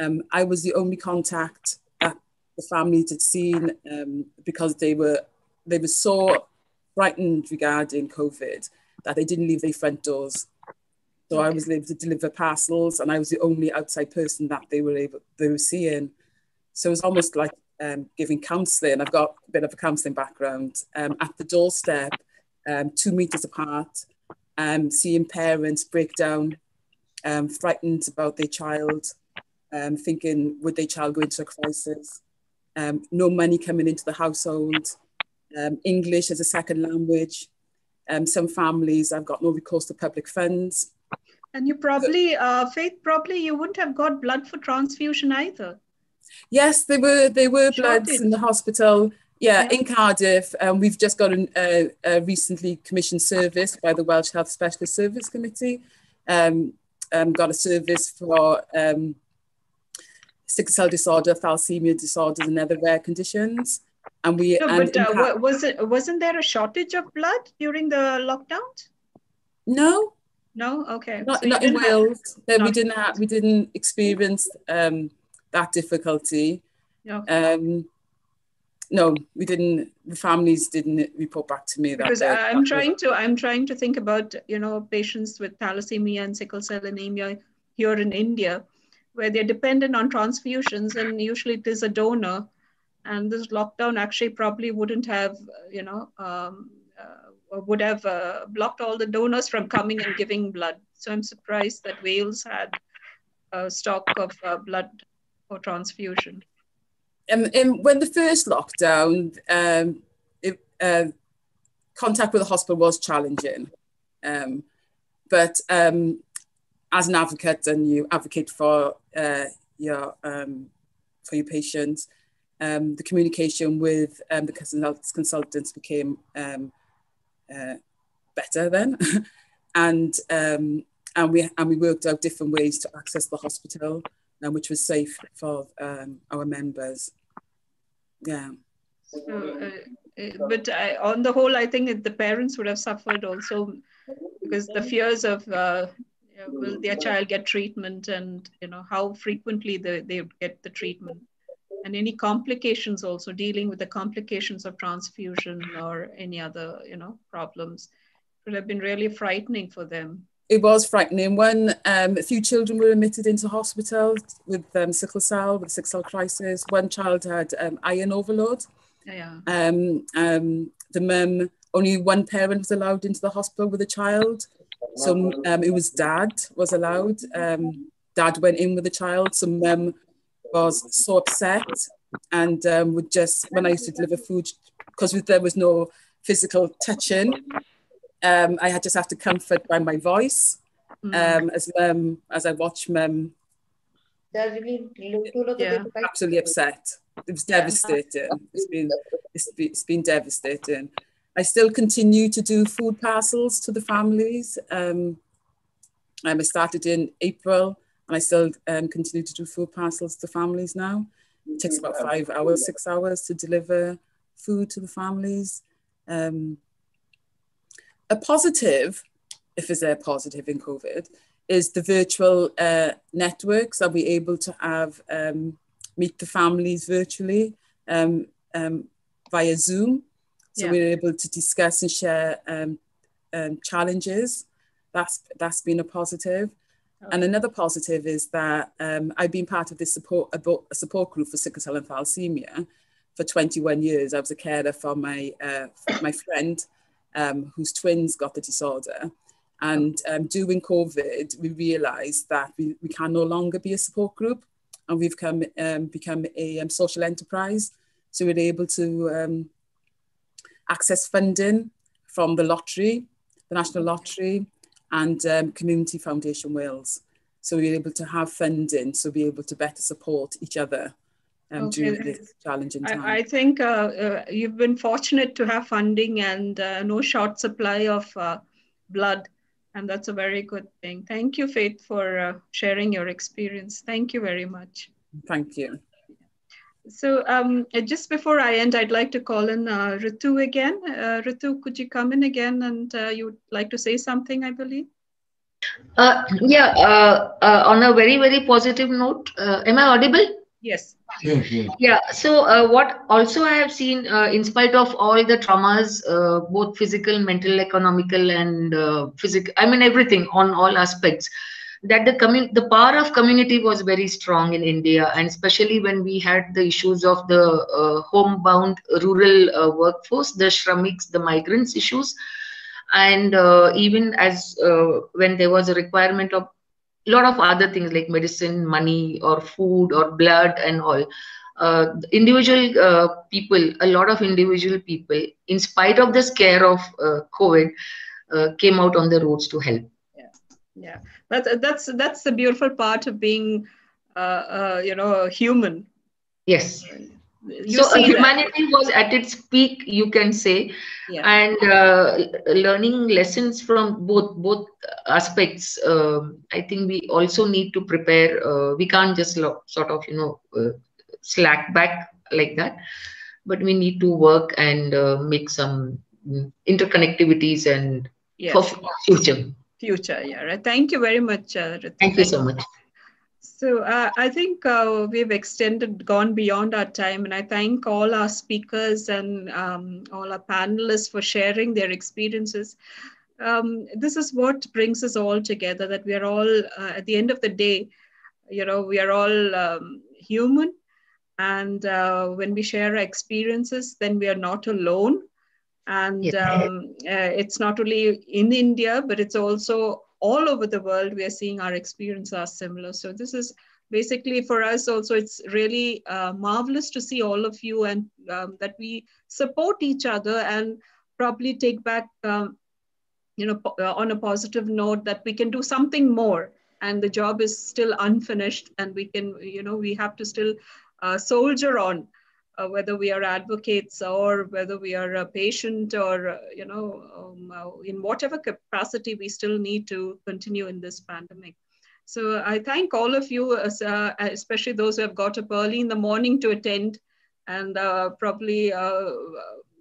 Um, I was the only contact that the families had seen um, because they were they were so frightened regarding COVID that they didn't leave their front doors. So I was able to deliver parcels, and I was the only outside person that they were able they were seeing. So it was almost like um, giving counselling. I've got a bit of a counselling background um, at the doorstep, um, two meters apart, um, seeing parents break down, um, frightened about their child, um, thinking would their child go into a crisis, no money coming into the household, English as a second language. some families have got no recourse to public funds. And you probably, uh, Faith, probably you wouldn't have got blood for transfusion either. Yes, there were there were bloods in the hospital. Yeah, yeah. in Cardiff, um, we've just got an, a, a, recently commissioned service by the Welsh Health Specialist Service Committee. Um, um, got a service for um, sickle cell disorder, thalassemia disorders, and other rare conditions. And we no, and but uh, was it wasn't there a shortage of blood during the lockdown? No, no, okay. Not, so not in Wales. Have, no, we didn't have, we didn't experience um, that difficulty. Okay. Um, no, we didn't. The families didn't report back to me that. Because I'm trying to, I'm trying to think about you know patients with thalassemia and sickle cell anemia here in India, where they're dependent on transfusions, and usually it is a donor, and this lockdown actually probably wouldn't have you know um, would have uh, blocked all the donors from coming and giving blood. So I'm surprised that Wales had a stock of uh, blood for transfusion. Um, and when the first lockdown, um, it, uh, contact with the hospital was challenging. Um, but um, as an advocate, and you advocate for uh, your um, for your patients, um, the communication with um, the consultants became um, uh, better then, [laughs] and um, and we and we worked out different ways to access the hospital, uh, which was safe for um, our members. Yeah. So, uh, uh but I, on the whole, I think the parents would have suffered also because the fears of uh, will their child get treatment and you know how frequently they, they get the treatment and any complications also dealing with the complications of transfusion or any other you know problems would have been really frightening for them. It was frightening. When um, a few children were admitted into hospital with um, sickle cell with sickle cell crisis one child had um, iron overload. Yeah. Um, um, the mum only one parent was allowed into the hospital with a child. So um, it was dad was allowed. Dad went in with the child. So mum was so upset and um, would just, when I used to deliver food, because there was no physical touching, um, I had just have to comfort by my voice mm. um, as um, as I watch mum. Yeah, absolutely upset. It was devastating. It's been, it's been, it's been devastating. I still continue to do food parcels to the families. Um, I started in April and I still um, continue to do food parcels to families now. It takes about five hours, six hours to deliver food to the families. Um, a positive, if is there positive in COVID, is the virtual uh, networks. Are we able to have um, meet the families virtually um, um, via Zoom? So yeah. we're able to discuss and share um, um, challenges. That's that's been a positive. And another positive is that um, I've been part of this support a, support group for sickle cell and thalassemia for 21 years. I was a carer for my uh, for my friend um, whose twins got the disorder. And um, during COVID, we realised that we, we can no longer be a support group, and we've come um, become a um, social enterprise. So we're able to um, access funding from the lottery, the national lottery, and um, Community Foundation Wales. So we're able to have funding, so be able to better support each other um, okay. during this challenging time. I, I think uh, uh, you've been fortunate to have funding and uh, no short supply of uh, blood. And that's a very good thing. Thank you, Faith, for uh, sharing your experience. Thank you very much. Thank you. So um, just before I end, I'd like to call in uh, Ritu again. Uh, Ritu, could you come in again and uh, you'd like to say something, I believe? Uh, yeah, uh, uh, on a very, very positive note, uh, am I audible? Yes. Yes, yes. Yeah, so uh, what also I have seen, uh, in spite of all the traumas, both physical, mental, economical, and physical, I mean, everything on all aspects, that the commun- the power of community was very strong in India, and especially when we had the issues of the uh, homebound rural uh, workforce, the shramiks, the migrants issues, and uh, even as uh, when there was a requirement of a lot of other things like medicine, money, or food, or blood, and all. Uh, individual uh, people, a lot of individual people, in spite of the scare of COVID, came out on the roads to help yeah that's that's that's the beautiful part of being uh, uh, you know human yes you so humanity that. was at its peak you can say yeah. and uh, learning lessons from both both aspects uh, i think we also need to prepare uh, we can't just lo- sort of you know uh, slack back like that but we need to work and make some mm, interconnectivities and yes. for future future. Yeah, right. Thank you very much. Uh, Thank you so much. So uh, I think uh, we've extended, gone beyond our time, and I thank all our speakers and um, all our panelists for sharing their experiences. Um, this is what brings us all together. That we are all, uh, at the end of the day, you know, we are all um, human, and uh, when we share our experiences, then we are not alone and yeah. um, uh, it's not only in india but it's also all over the world we are seeing our experiences are similar so this is basically for us also it's really uh, marvelous to see all of you and um, that we support each other and probably take back um, you know uh, on a positive note that we can do something more and the job is still unfinished and we can you know we have to still uh, soldier on uh, whether we are advocates or whether we are a patient or, uh, you know, um, uh, in whatever capacity, we still need to continue in this pandemic. So I thank all of you, as, uh, especially those who have got up early in the morning to attend and uh, probably uh,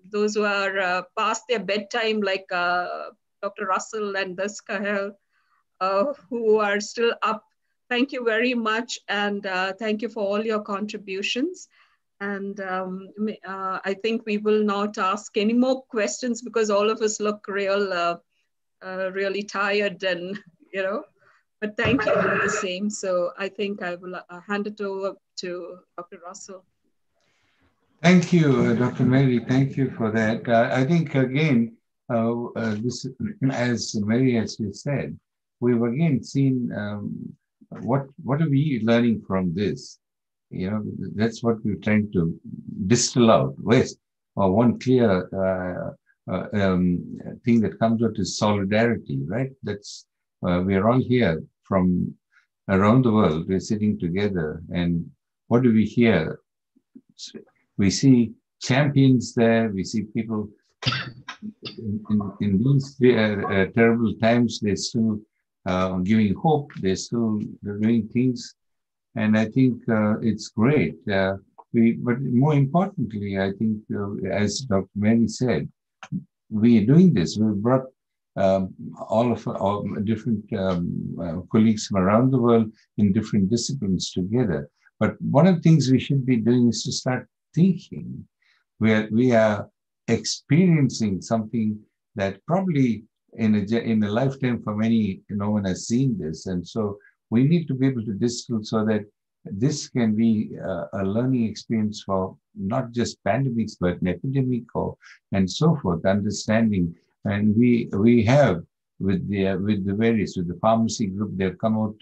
those who are past their bedtime like Dr. Russell and Das Kahel, who are still up. Thank you very much and thank you for all your contributions. And um, uh, I think we will not ask any more questions because all of us look real, uh, uh, really tired and, you know, but thank you for the same. So I think I will uh, hand it over to Dr. Russell. Thank you, uh, Dr. Mary. Thank you for that. Uh, I think, again, this, as Mary has just said, we've again seen um, what, what are we learning from this? You know, that's what we're trying to distill out. waste. or one clear uh, uh, um, thing that comes out is solidarity, right? That's uh, we are all here from around the world. We're sitting together, and what do we hear? We see champions there. We see people in, in, in these uh, uh, terrible times. They're still uh, giving hope. They're still doing things and I think uh, it's great. Uh, we, but more importantly, I think, uh, as Dr. Mary said, we are doing this. We brought um, all of our different um, uh, colleagues from around the world in different disciplines together. But one of the things we should be doing is to start thinking. where we are experiencing something that probably in a, in a lifetime for many, no one has seen this. And so we need to be able to distill so that this can be uh, a learning experience for not just pandemics, but an epidemic or, and so forth, understanding. And we, we have with the, with the various, with the pharmacy group, they've come out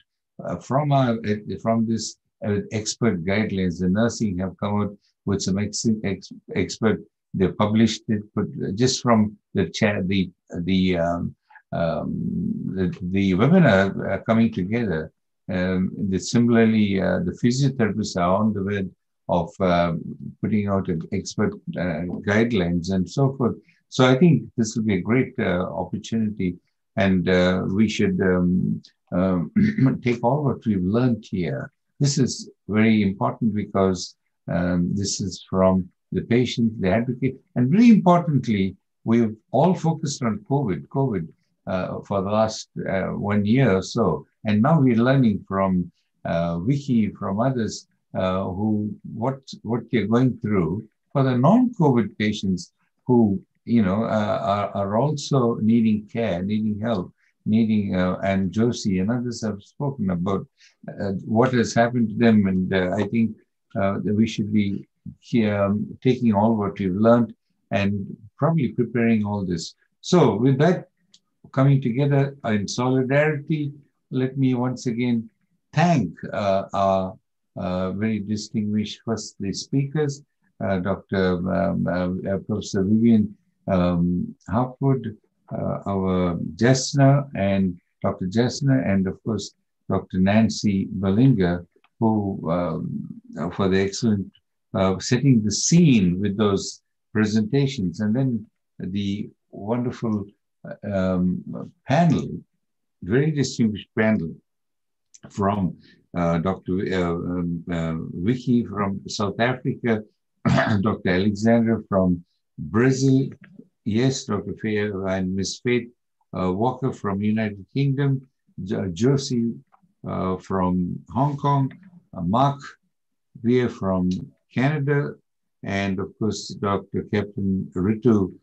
uh, from our, uh, from this uh, expert guidelines. The nursing have come out with some ex, ex, expert, they published it, but just from the chat, the, the, um, um, the, the webinar uh, coming together, um, the, similarly, uh, the physiotherapists are on the way of uh, putting out expert uh, guidelines and so forth. So I think this will be a great uh, opportunity, and uh, we should um, um, [clears throat] take all what we've learned here. This is very important because um, this is from the patient, the advocate, and very importantly, we've all focused on COVID. COVID, uh, for the last one year or so. And now we're learning from uh, Vicky, from others uh, who what what they're going through for the non-COVID patients who you know uh, are, are also needing care, needing help, needing uh, and Josie and others have spoken about what has happened to them, and I think that we should be here, um, taking all what we've learned and probably preparing all this. So with that, coming together in solidarity, let me once again thank uh, our uh, very distinguished first speakers, uh, Dr. Um, uh, uh, Professor Vivian um, uh, our Jessner and Dr. Jessner, and of course, Dr. Nancy Berlinger, who um, for the excellent setting the scene with those presentations, and then the wonderful um, panel, very distinguished panel from uh, Dr. Uh, um, uh, from South Africa, [coughs] Dr. Alexander from Brazil, yes, Dr. Faye and Ms. Faith uh, Walker from United Kingdom, J Josie uh, from Hong Kong, uh, Mark Weir from Canada, and of course, Dr. Captain Ritu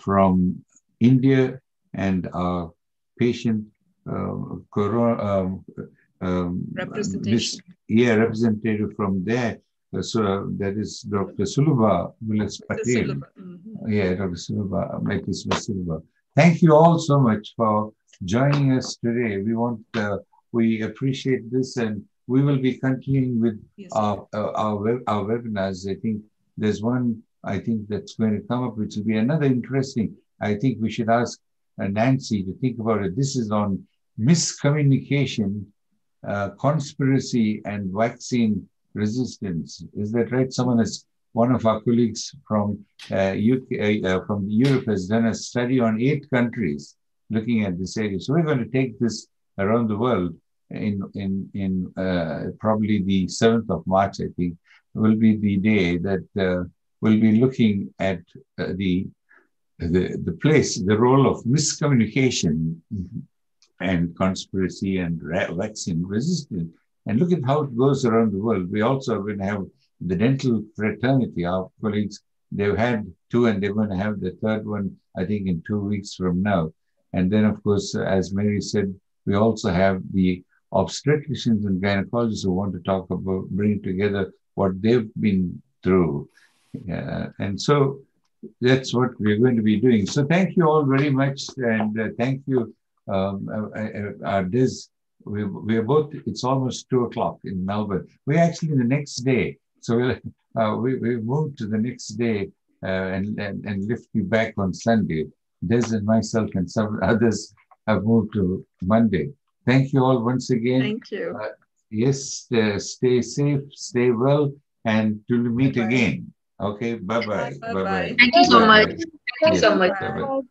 from India and our patient uh, corona, um, um, representation. yeah, representative from there. Uh, so uh, that is Dr. Sulabha Willis Patel. Mm -hmm. Yeah, Dr. Sulabha, Maitis Sulabha. Thank you all so much for joining us today. We want, uh, we appreciate this and we will be continuing with yes. our, uh, our, web, our webinars. I think there's one, I think that's going to come up, which will be another interesting I think we should ask uh, Nancy to think about it. This is on miscommunication, uh, conspiracy, and vaccine resistance. Is that right? Someone has, one of our colleagues from uh, UK, uh, from Europe has done a study on eight countries looking at this area. So we're going to take this around the world in in in uh, probably the 7th of March, I think, will be the day that uh, we'll be looking at uh, the the, the place, the role of miscommunication and conspiracy and vaccine resistance. And look at how it goes around the world. We also are going to have the dental fraternity. Our colleagues, they've had two and they're going to have the third one, I think, in two weeks from now. And then, of course, as Mary said, we also have the obstetricians and gynecologists who want to talk about bring together what they've been through. And so that's what we're going to be doing. So thank you all very much, and uh, thank you, um, uh, uh, uh Diz. We, we're both. It's almost two o'clock in Melbourne. We're actually the next day, so we'll, [laughs] uh, we we moved to the next day uh, and, and and lift you back on Sunday. Diz and myself and some [laughs] others have moved to Monday. Thank you all once again. Thank you. yes, stay safe, stay well, and to meet Bye -bye. again. Okay, bye bye. Bye bye. Thank you so much. Thank you so much.